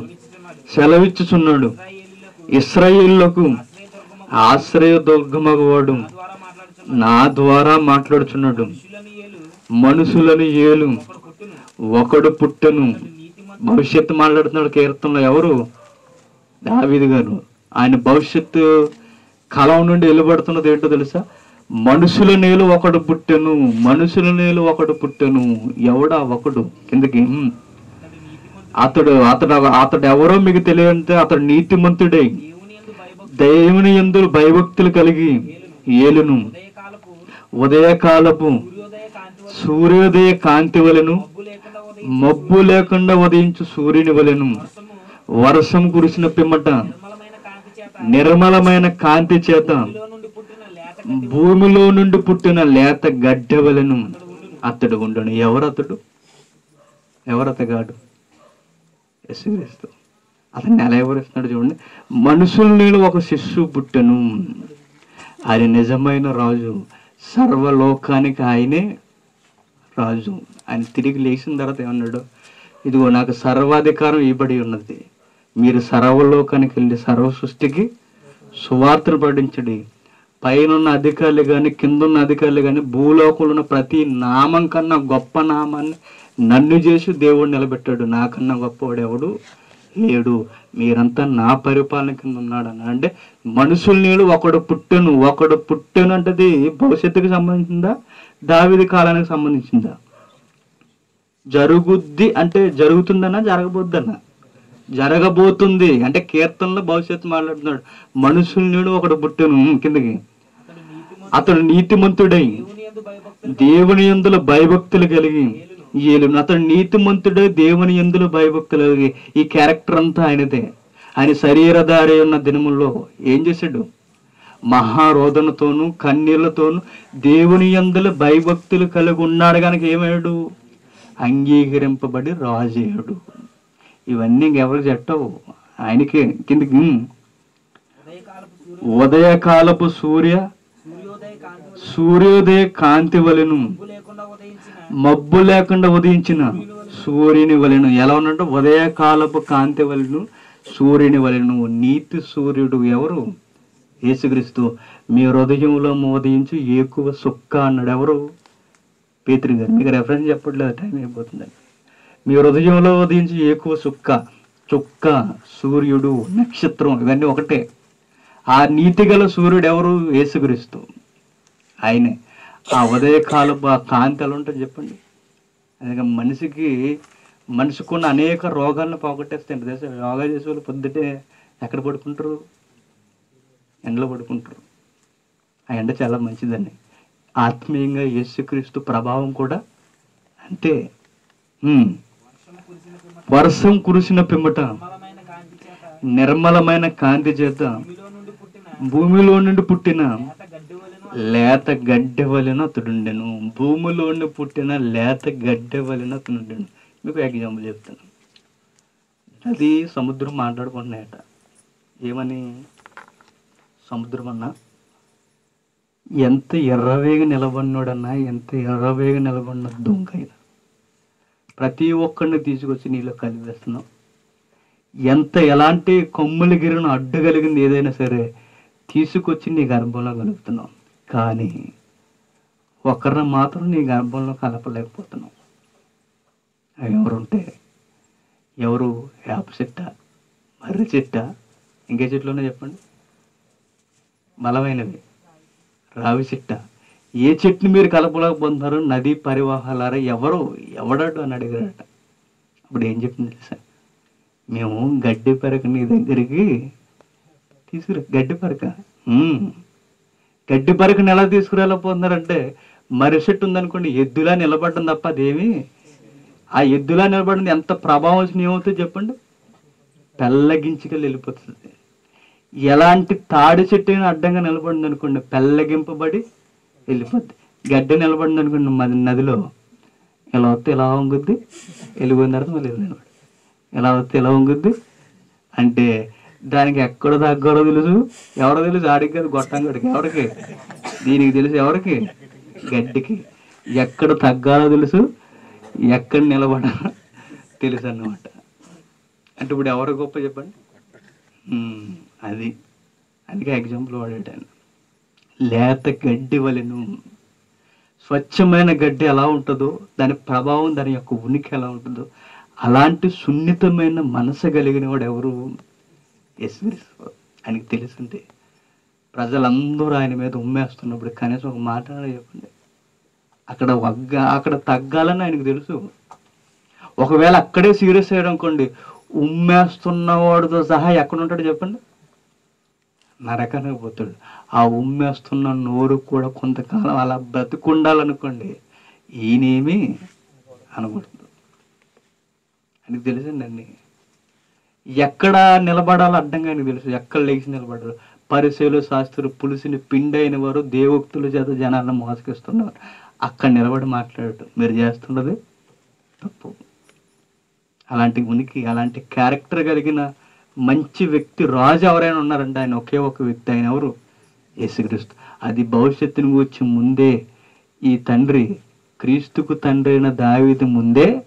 సెలవిచ్చుచున్నాడు. ఇస్రాయేళ్ళకు ఆశ్రయ దుర్గమగవాడు నా ద్వారా మాట్లాడుచున్నాడు. మనుషులను ఏలు ఒకడు పుట్టును. భవిష్యత్తు మాట్లాడుతున్నాడు కీర్తనలో ఎవరు? దావీదు గారు. ఆయన భవిష్యత్తు కలం నుండి వెలువడుతున్నది ఏంటో తెలుసా? మనుషుల నేలు ఒకడు పుట్టెను. మనుషుల నేలు ఒకడు పుట్టెను. ఎవడా ఒకడు? కిందకి అతడు అతడు అతడు ఎవరో మీకు తెలియంటే అతడు నీతిమంతుడే. దేవుని యందు ఎందులు భయభక్తులు కలిగి ఏలును. ఉదయకాలపు సూర్యోదయ కాంతి వలను వలెను మబ్బు లేకుండా ఉదయించు సూర్యుని వలెను. వర్షం కురిసిన పిమ్మట నిర్మలమైన కాంతి చేత భూమిలో నుండి పుట్టిన లేత గడ్డె వలను గడ్డ వలెను అతడు ఉండను. ఎవరతడు? ఎవరతగాడు? అతను అతన్ని ఎలా ఎవరిస్తున్నాడు చూడండి. మనుషుల నేను ఒక శిశువు పుట్టను. ఆయన నిజమైన రాజు. సర్వలోకానికి ఆయనే రాజు. ఆయన తిరిగి లేచిన తర్వాత ఏమన్నాడు? ఇదిగో నాకు సర్వాధికారం ఇవ్వబడి ఉన్నది. మీరు సర్వలోకానికి వెళ్ళి సర్వ సృష్టికి సువార్తలు పడించడి పైనున్న అధికారులు కానీ కింద ఉన్న అధికారులు కానీ భూలోకంలో ఉన్న ప్రతి నామం కన్నా గొప్ప నామాన్ని నన్ను చేసి దేవుడు నిలబెట్టాడు. నాకన్నా గొప్పవాడు ఎవడు లేడు. మీరంతా నా పరిపాలన కింద ఉన్నాడు అన్నాడు. అంటే మనుషులు నీళ్ళు ఒకడు పుట్టెను. ఒకడు పుట్టెను అంటది భవిష్యత్తుకు సంబంధించిందా? దావిది కాలానికి సంబంధించిందా? జరుగుద్ది అంటే జరుగుతుందన్నా జరగబోద్దన్నా? జరగబోతుంది. అంటే కీర్తనలో భవిష్యత్తు మాట్లాడుతున్నాడు. మనుషుల ఒకడు పుట్టును కిందకి. అతడు నీతిమంతుడై దేవుని భయభక్తులు దేవుని ఎందులో భయభక్తులు కలిగి ఏలును. అతడు నీతిమంతుడే దేవుని ఎందులో భయభక్తులు కలిగి ఈ క్యారెక్టర్ అంతా ఆయనదే. ఆయన శరీరధారి ఉన్న దినముల్లో ఏం చేశాడు? మహారోదనతోనూ కన్నీళ్ళతోనూ దేవుని ఎందులో భయభక్తులు కలిగి ఉన్నాడు కనుక ఏమయ్యాడు? అంగీకరింపబడి రాజేయుడు ఇవన్నీ ఇంకెవరికి చెట్టవు ఆయనకే కిందకి ఉదయకాలపు సూర్య సూర్యోదయ కాంతి వలెను మబ్బు లేకుండా ఉదయించిన సూర్యుని వలెను. ఎలా ఉన్నట్టు? ఉదయకాలపు కాంతి వలెను సూర్యుని వలెను. నీతి సూర్యుడు ఎవరు? యేసుక్రీస్తు మీ హృదయంలో మోదయించు ఎక్కువ సుక్క అన్నాడు ఎవరు పేతురు గారు. మీకు రెఫరెన్స్ చెప్పట్లేదు టైం అయిపోతుందండి మీ హృదయంలో ఉదయించి ఎక్కువ సుక్క చుక్క సూర్యుడు నక్షత్రం ఇవన్నీ ఒకటే. ఆ నీతిగల సూర్యుడు ఎవరు యేసుక్రీస్తు. ఆయనే. ఆ ఉదయకాలపు ఆ కాంతి ఎలా ఉంటుంది చెప్పండి. అందుకే మనిషికి మనిషికున్న అనేక రోగాలను పోగొట్టేస్తాయి తెలుసా యోగా చేసే వాళ్ళు పొద్దుటే ఎక్కడ పడుకుంటారు? ఎండలో పడుకుంటారు. ఆ ఎండ చాలా మంచిదండి. ఆత్మీయంగా యేసుక్రీస్తు ప్రభావం కూడా అంతే. వర్షం కురిసిన పిమ్మట నిర్మలమైన కాంతి చేత భూమిలో నుండి పుట్టిన లేత గడ్డ వలన గడ్డె వలెన అతడుండెను. భూమిలో నుండి పుట్టిన లేత గడ్డె వలన అతనుండెను మీకు ఎగ్జాంపుల్ చెప్తాను. అది సముద్రం మాట్లాడుకుంటున్నాయట. ఏమని? సముద్రం అన్నా ఎంత ఎర్రవేగ నిలబడినోడన్నా ఎంత ఎర్రవేగ నిలబడిన దొంగైనా. ప్రతి ఒక్కరిని తీసుకొచ్చి నీళ్ళు కలిపేస్తున్నాం. ఎంత ఎలాంటి కొమ్ముల గిరిను అడ్డగలిగింది ఏదైనా సరే తీసుకొచ్చి నీ గర్భంలో కలుపుతున్నాం. కానీ ఒకరిని మాత్రం నీ గర్భంలో కలపలేకపోతున్నాం. ఎవరుంటే? ఎవరు? వేప చెట్ట? మర్రి చెట్ట? ఇంకే చెట్లున్నా చెప్పండి. బలమైనవి. రావి చెట్ట. ఏ చెట్టుని మీరు కలపలేకపోతున్నారు నదీ పరివాహాలారా ఎవరు ఎవడాడు అని అడిగారట. అప్పుడు ఏం చెప్పింది తెలుసా? మేము గడ్డి పెరక నీ దగ్గరికి తీసుకురా. గడ్డి పరక? గడ్డి పరకను ఎలా తీసుకురాలేకపోతున్నారంటే మర్రి చెట్టు ఉందనుకోండి ఎద్దులా నిలబడడం తప్ప అదేమి. ఆ ఎద్దులా నిలబడింది ఎంత ప్రభావం ఏమవుతుందో చెప్పండి పెళ్ళగించుకెళ్ళి వెళ్ళిపోతుంది. ఎలాంటి తాడి చెట్టు అయినా అడ్డంగా నిలబడింది అనుకోండి పెళ్ళగింపబడి వెళ్ళిపోద్ది. గడ్డ నిలబడింది అనుకోండి మది నదిలో ఎలా వస్తే ఎలా వంగుద్ది వెళ్ళిపోయిన తర్వాత మళ్ళీ నిలబడి. ఎలా వస్తే ఎలా వంగుద్ది. అంటే దానికి ఎక్కడ తగ్గాలో తెలుసు. ఎవరో తెలుసు ఆడికి కాదు గొట్టంగడికి ఎవరికి? దీనికి తెలుసు ఎవరికి? గడ్డికి. ఎక్కడ తగ్గాలో తెలుసు ఎక్కడ నిలబడాలో తెలుసు అన్నమాట. అంటే ఇప్పుడు ఎవరు గొప్ప చెప్పండి? అది అందుకే ఎగ్జాంపుల్ వాడేటాను లేత గడ్డి వలెను స్వచ్ఛమైన గడ్డి ఎలా ఉంటుందో దాని ప్రభావం దాని యొక్క ఉనికి ఎలా ఉంటుందో అలాంటి సున్నితమైన మనసు కలిగిన వాడు ఎవరు? యేసుక్రీస్తు ఆయనకి తెలుసుంటే ప్రజలందరూ ఆయన మీద ఉమ్మేస్తున్నప్పుడు కనీసం ఒక మాట చెప్పండి. అక్కడ వగ్గ అక్కడ తగ్గాలని ఆయనకు తెలుసు. ఒకవేళ అక్కడే సీరియస్ అయ్యాడు అనుకోండి ఉమ్మేస్తున్నవాడితో సహా ఎక్కడ ఉంటాడు చెప్పండి? నరకనే పోతాడు. ఆ ఉమ్మేస్తున్న నోరు కూడా కొంతకాలం అలా బ్రతికుండాలనుకోండి ఈయనేమి అనకూడదు. అని తెలుసండి ఎక్కడ నిలబడాలో అడ్డంగా ఆయనకు తెలుసు? ఎక్కడ లేచి నిలబడరు పరిశీలు శాస్త్రులు పులిసిని పిండైన వారు దేవోక్తుల చేత జనాలను మోసగిస్తున్నారు. అక్కడ నిలబడి మాట్లాడటం. మీరు చేస్తున్నది తప్పు. అలాంటి ఉనికి అలాంటి క్యారెక్టర్ కలిగిన మంచి వ్యక్తి రాజు ఎవరైనా ఉన్నారంటే ఆయన ఒకే ఒక వ్యక్తి ఆయన ఎవరు? యేసుక్రీస్తు. అది భవిష్యత్తుని వచ్చి ముందే ఈ తండ్రి క్రీస్తుకు తండ్రి అయిన దావీదు ముందే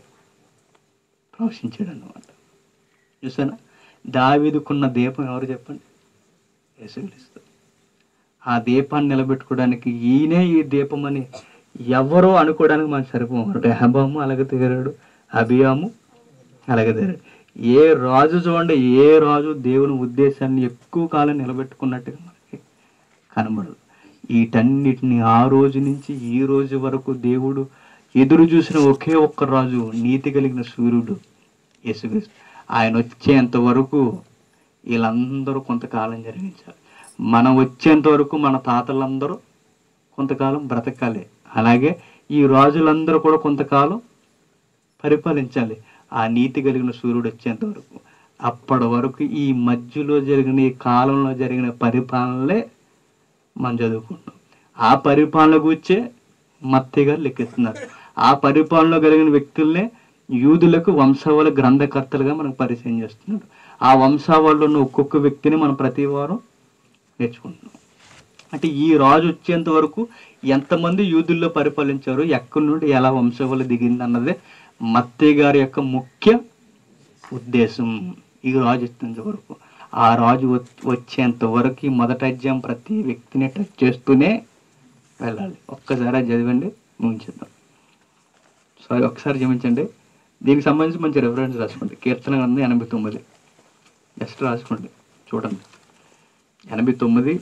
ప్రవశించాడు అన్నమాట చూసానా దావీదుకున్న దీపం ఎవరు చెప్పండి? యేసుక్రీస్తు. ఆ దీపాన్ని నిలబెట్టుకోవడానికి ఈయనే ఈ దీపం అని ఎవరో అనుకోవడానికి మనం సరిపోమారు రెహబాము అలాగే తీరాడు అభియాము అలాగే తీరాడు ఏ రాజు చూడండి ఏ రాజు దేవుని ఉద్దేశాన్ని ఎక్కువ కాలం నిలబెట్టుకున్నట్టుగా మనకి కనబడదు. వీటన్నిటిని ఆ రోజు నుంచి ఈ రోజు వరకు దేవుడు ఎదురు చూసిన ఒకే ఒక్క రాజు నీతి కలిగిన సూర్యుడు యేసుక్రీస్తు. ఆయన వచ్చేంత వరకు వీళ్ళందరూ కొంతకాలం జరిగించాలి మనం వచ్చేంత వరకు మన తాతలందరూ కొంతకాలం బ్రతకాలి. అలాగే ఈ రాజులందరూ కూడా కొంతకాలం పరిపాలించాలి. ఆ నీతి కలిగిన సూర్యుడు వచ్చేంత వరకు. అప్పటి వరకు ఈ మధ్యలో జరిగిన ఈ కాలంలో జరిగిన పరిపాలనలే మనం చదువుకుంటాం ఆ పరిపాలన గురించే మత్తయ్య గారు లెక్కిస్తున్నారు. ఆ పరిపాలనలో కలిగిన వ్యక్తుల్నే యూదులకు వంశావళ గ్రంథకర్తలుగా మనకు పరిచయం చేస్తున్నాడు ఆ వంశావళిలో ఉన్న ఒక్కొక్క వ్యక్తిని మనం ప్రతి వారం నేర్చుకుంటున్నాం. అంటే ఈ రాజు వచ్చేంత వరకు ఎంతమంది యూదుల్లో పరిపాలించారు ఎక్కడి నుండి ఎలా వంశవళి దిగింది అన్నదే మత్తయ్య గారి యొక్క ముఖ్య ఉద్దేశం ఈ రాజు వచ్చేంత వరకు. ఆ రాజు వ- వచ్చేంత వరకు ఈ మొదటి అధ్యాయం ప్రతి వ్యక్తిని టచ్ చేస్తూనే వెళ్ళాలి. ఒక్కసారి చదివండి ముగించిద్దాం. ముగించేద్దాం సారీ ఒకసారి క్షమించండి. దీనికి సంబంధించి మంచి రెఫరెన్స్ రాసుకోండి. కీర్తన గ్రంథం ఎనభై తొమ్మిది. జస్ట్ రాసుకోండి. చూడండి. ఎనభై తొమ్మిది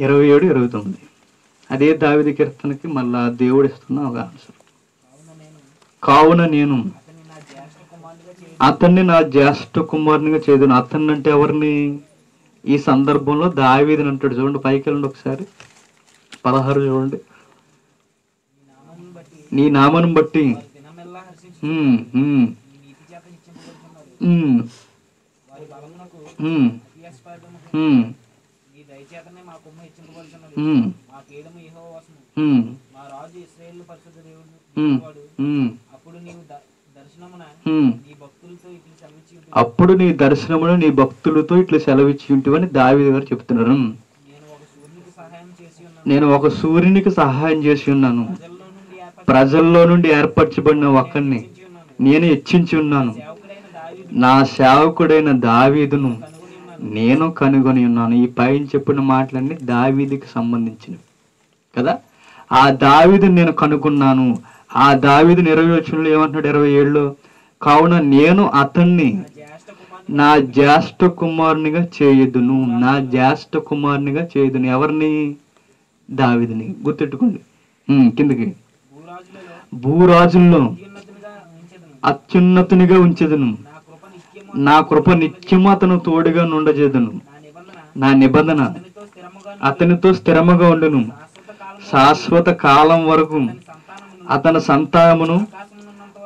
ఇరవై ఏడు ఇరవై తొమ్మిది. అదే దావిది కీర్తనకి మళ్ళా దేవుడు ఇస్తున్న ఒక ఆన్సర్ కావున నేను అతన్ని నా జ్యేష్ఠ కుమారునిగా చేదును. అతన్ని అంటే ఎవరిని? ఈ సందర్భంలో దావీదని అంటాడు. చూడండి పైకి వెళ్ళండి ఒకసారి. పదహారు చూడండి. నీ నామను బట్టి. మా రాజు ఇస్రాయేల్ పరిశుద్ధ దేవుడు అప్పుడు నీవు దర్శనమున. నీ భక్తులతో ఇట్లు ఉంటుంది అప్పుడు నీ దర్శనమును నీ భక్తులతో ఇట్లా సెలవిచ్చి ఉంటివని దావీదు గారు చెప్తున్నారు. నేను ఒక సూర్యునికి సహాయం చేసి ఉన్నాను. ప్రజల్లో నుండి ఏర్పరచబడిన ఒక్కడిని ఉన్నాను నేను హెచ్చించి ఉన్నాను. నా సేవకుడైన దావీదును నేను కనుగొని ఉన్నాను. ఈ పైన చెప్పిన మాటలన్నీ దావీదికి సంబంధించినవి. కదా? ఆ దావిదిని నేను కనుగొన్నాను. ఆ దావిది ఇరవై వచ్చంలో ఏమంటున్నాడు ఇరవై ఏడులో? కావున నేను అతన్ని నా జ్యేష్ఠ కుమారునిగా చేయుదును. నా జ్యేష్ఠ కుమారునిగా చేయుదును. ఎవరిని? దావిదిని. గుర్తెట్టుకోండి కిందకి. భూరాజుల్లో అత్యున్నతునిగా ఉంచెదను. నా కృప నిత్యము అతను తోడుగా నుండజేదను నా నిబంధన అతనితో అతనితో స్థిరముగా ఉండును. శాశ్వత కాలం వరకు అతని సంతానమును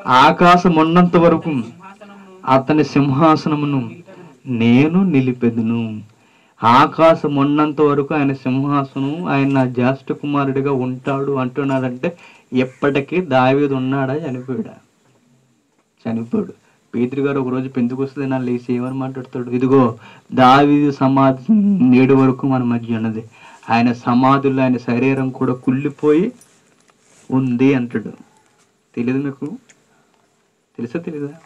ఆకాశమున్నంత వరకు వరకు అతని సింహాసనమును నేను నిలిపెదును. ఆకాశం ఉన్నంత వరకు ఆయన సింహాసనం ఆయన నా జ్యేష్ఠ కుమారుడిగా ఉంటాడు అంటున్నాడంటే ఎప్పటికీ దావీదు ఉన్నాడా? చనిపోయాడా? చనిపోయాడు. పేతురు గారు ఒకరోజు పెందుకొస్తుంది నా లేచి ఏమని మాట్లాడతాడు? ఇదిగో దావీదు సమాధి నేడు వరకు మన మధ్య ఉన్నది. ఆయన సమాధుల్లో ఆయన శరీరం కూడా కుళ్ళిపోయి ఉంది అంటాడు. తెలియదు మీకు? తెలుసా తెలీదా?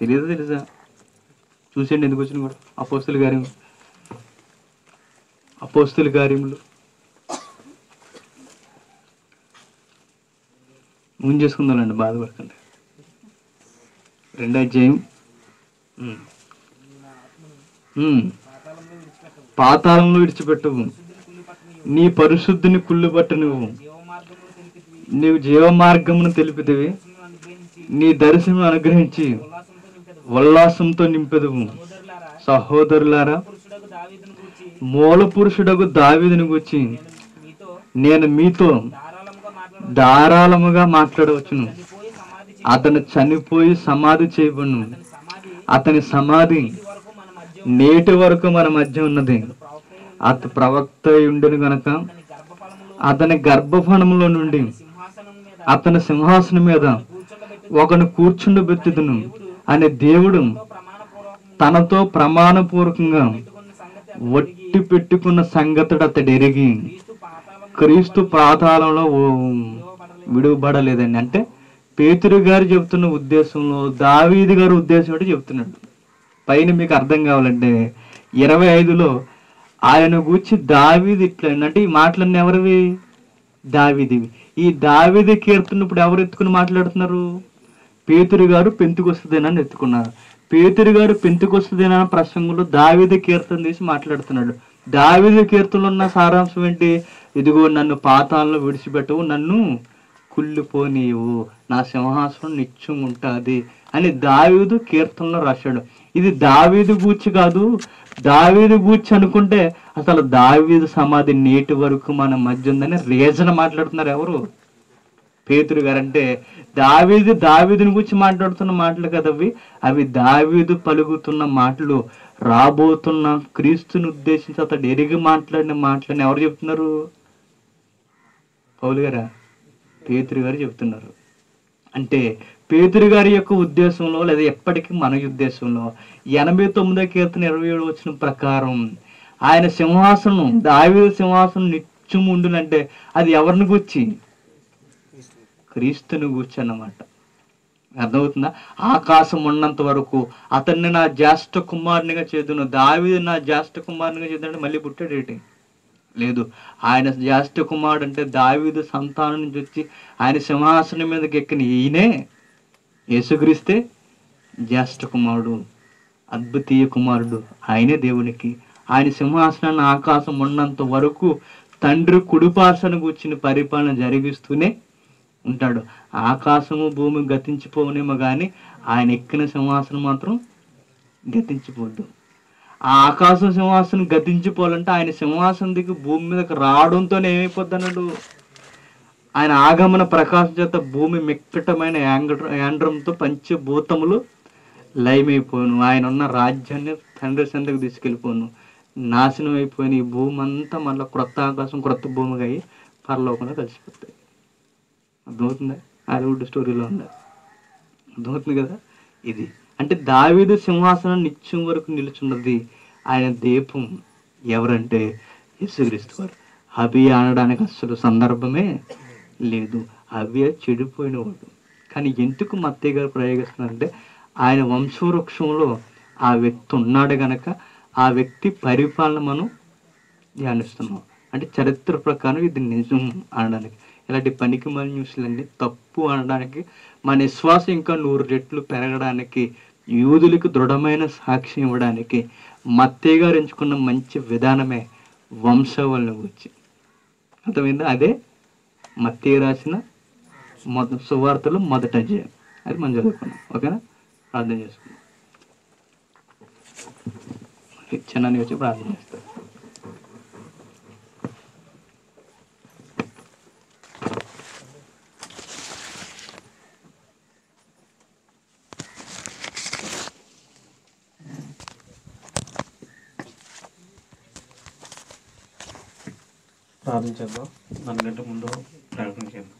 తెలియదా తెలుసా చూసేయండి ఎందుకు వచ్చిన కూడా. అపోస్తుల కార్యం. అపోస్తుల కార్యములు. ముంచేసుకుందామండి బాధపడకండి. రెండో అధ్యాయం. పాతాళంలో విడిచిపెట్టవు నీ పరిశుద్ధిని కుళ్ళుబట్ట నీవు జీవ మార్గమును తెలిపితివి. నీ దర్శనం అనుగ్రహించి ఉల్లాసంతో నింపెదవు సహోదరులారా మూల పురుషుడకు దావిదిని గుచ్చి నేను మీతో ధారాళముగా మాట్లాడవచ్చును. అతను చనిపోయి సమాధి చేయబడును. అతని సమాధి ఇది వరకు మన మధ్య నేటి వరకు మన మధ్య ఉన్నది. అత ప్రవక్త ఉండెను గనక అతని అతని గర్భఫణములో నుండి అతని సింహాసనం మీద ఒకను ఒకను కూర్చుండబెట్టుదును అనే దేవుడు తనతో ప్రమాణపూర్వకంగా ఒట్టి పెట్టుకున్న సంగతుడు అతడు ఎరిగి క్రీస్తు పాతాళం పాతాళంలో విడువబడలేదండి. అంటే పేతురు గారు చెబుతున్న ఉద్దేశంలో దావీది గారు ఉద్దేశం ఏంటో చెప్తున్నాడు పైన మీకు అర్థం కావాలంటే ఇరవై ఐదులో ఆయన గూర్చి దావిది ఇట్లా అంటే ఈ మాటలన్నీ ఎవరివి? దావిదివి. ఈ దావిది కీర్తన ఇప్పుడు ఎవరు ఎత్తుకుని మాట్లాడుతున్నారు? పేతురు గారు పెంతుకొస్తుందేనని ఎత్తుకున్నారు. పేతురు గారు పెంతుకొస్తుందేనా ప్రసంగంలో దావిది కీర్తన తీసి మాట్లాడుతున్నాడు. దావిది కీర్తనలో ఉన్న సారాంశం ఏంటి? ఇదిగో నన్ను పాతాల్లో విడిచిపెట్టవు నన్ను కుళ్ళిపోనీవు నా సింహాసనం నిత్యం ఉంటుంది అని దావీదు కీర్తనలో రాశాడు. ఇది దావీదు గూర్చి కాదు. దావీదు గూర్చి అనుకుంటే అసలు దావీదు సమాధి నేటి వరకు మన మధ్య ఉందని రీజన్ మాట్లాడుతున్నారు ఎవరు? పేతురు గారు అంటే దావీదు దావీదుని గురించి మాట్లాడుతున్న మాటలు కదా అవి? అవి దావీదు పలుకుతున్న మాటలు. రాబోతున్న క్రీస్తుని ఉద్దేశించి అతడు ఎరిగి మాట్లాడిన మాటలని ఎవరు చెప్తున్నారు? పౌలు గారా? పేతురు గారు చెప్తున్నారు. అంటే పేతురు గారి యొక్క ఉద్దేశంలో లేదా ఎప్పటికీ మన ఉద్దేశంలో ఎనభై తొమ్మిదో కీర్తన ఇరవై ఏడు వచ్చిన ప్రకారం ఆయన సింహాసనం దావీదు సింహాసనం నిత్యం ఉండునంటే అది ఎవరిని గుర్చి? క్రీస్తుని గూర్చి అన్నమాట. అర్థమవుతుందా? ఆకాశం ఉన్నంత వరకు అతన్ని నా జ్యేష్ఠ కుమారునిగా చేదును దావీదు నా జ్యేష్ఠ కుమారునిగా చేద్దానంటే మళ్ళీ పుట్టాడు ఏంటి? లేదు. ఆయన జ్యేష్ఠ కుమారుడు అంటే దావీదు సంతానం నుంచి వచ్చి ఆయన సింహాసనం మీదకి ఎక్కిన ఈయనే యేసుగ్రీస్తే జ్యేష్ఠ కుమారుడు అద్భుతీయ కుమారుడు. ఆయనే దేవునికి. ఆయన సింహాసనాన్ని ఆకాశం ఉన్నంత వరకు తండ్రి కుడిపార్సను కూర్చుని పరిపాలన జరిగిస్తూనే ఉంటాడు. ఆకాశము భూమి గతించిపోనేమో కానీ ఆయన ఎక్కిన సింహాసనం మాత్రం గతించిపోద్దు. ఆ ఆకాశం సింహాసనం గతించిపోవాలంటే ఆయన సింహాసనం దిగి భూమి మీదకి రావడంతోనే ఏమైపోద్ది అన్నాడు ఆయన ఆగమన ప్రకాశం చేత భూమి మిక్కటమైన యాంగ్ర- యాండ్రంతో పంచభూతములు లయమైపోను. ఆయన ఉన్న రాజ్యాన్ని తండ్రి సందకు తీసుకెళ్ళిపోను. నాశనం అయిపోయిన ఈ భూమి అంతా మళ్ళీ క్రొత్త ఆకాశం క్రొత్త భూమిగా అయ్యి పరలోకంలో కలిసిపోతాయి. అర్థమవుతుందా? హాలీవుడ్ స్టోరీలో ఉందా. అర్థమవుతుంది కదా? ఇది. అంటే దావీదు సింహాసనం నిత్యం వరకు నిలుచున్నది ఆయన దీపం. ఎవరంటే యేసుక్రీస్తు వారు. అభి అనడానికి అసలు సందర్భమే లేదు. అవి చెడిపోయినవాడు. కానీ ఎందుకు మత్తయ్య గారు ప్రయోగిస్తున్నారంటే ఆయన వంశవృక్షంలో ఆ వ్యక్తి ఉన్నాడు గనక ఆ వ్యక్తి పరిపాలన మనం ధ్యానిస్తున్నాం. అంటే చరిత్ర ప్రకారం ఇది నిజం అనడానికి. ఇలాంటి పనికి మన న్యూస్లన్నీ తప్పు అనడానికి మన విశ్వాసం ఇంకా నూరు రెట్లు పెరగడానికి యూదులకు దృఢమైన సాక్ష్యం ఇవ్వడానికి మత్తయ్య గారు ఎంచుకున్న మంచి విధానమే వంశవల్ని గురించి అర్థమైందా? అదే మత్తి రాసిన మొద సువార్తలు మొదట అధ్యాయం అది మనం చదువుకున్నాం. ఓకేనా? ప్రార్థన చేసుకున్నాం చిన్నని వచ్చి ప్రార్థన చేస్తారు ప్రార్థించేద్దాం దానికంటే ముందు ప్రార్థన చేద్దాం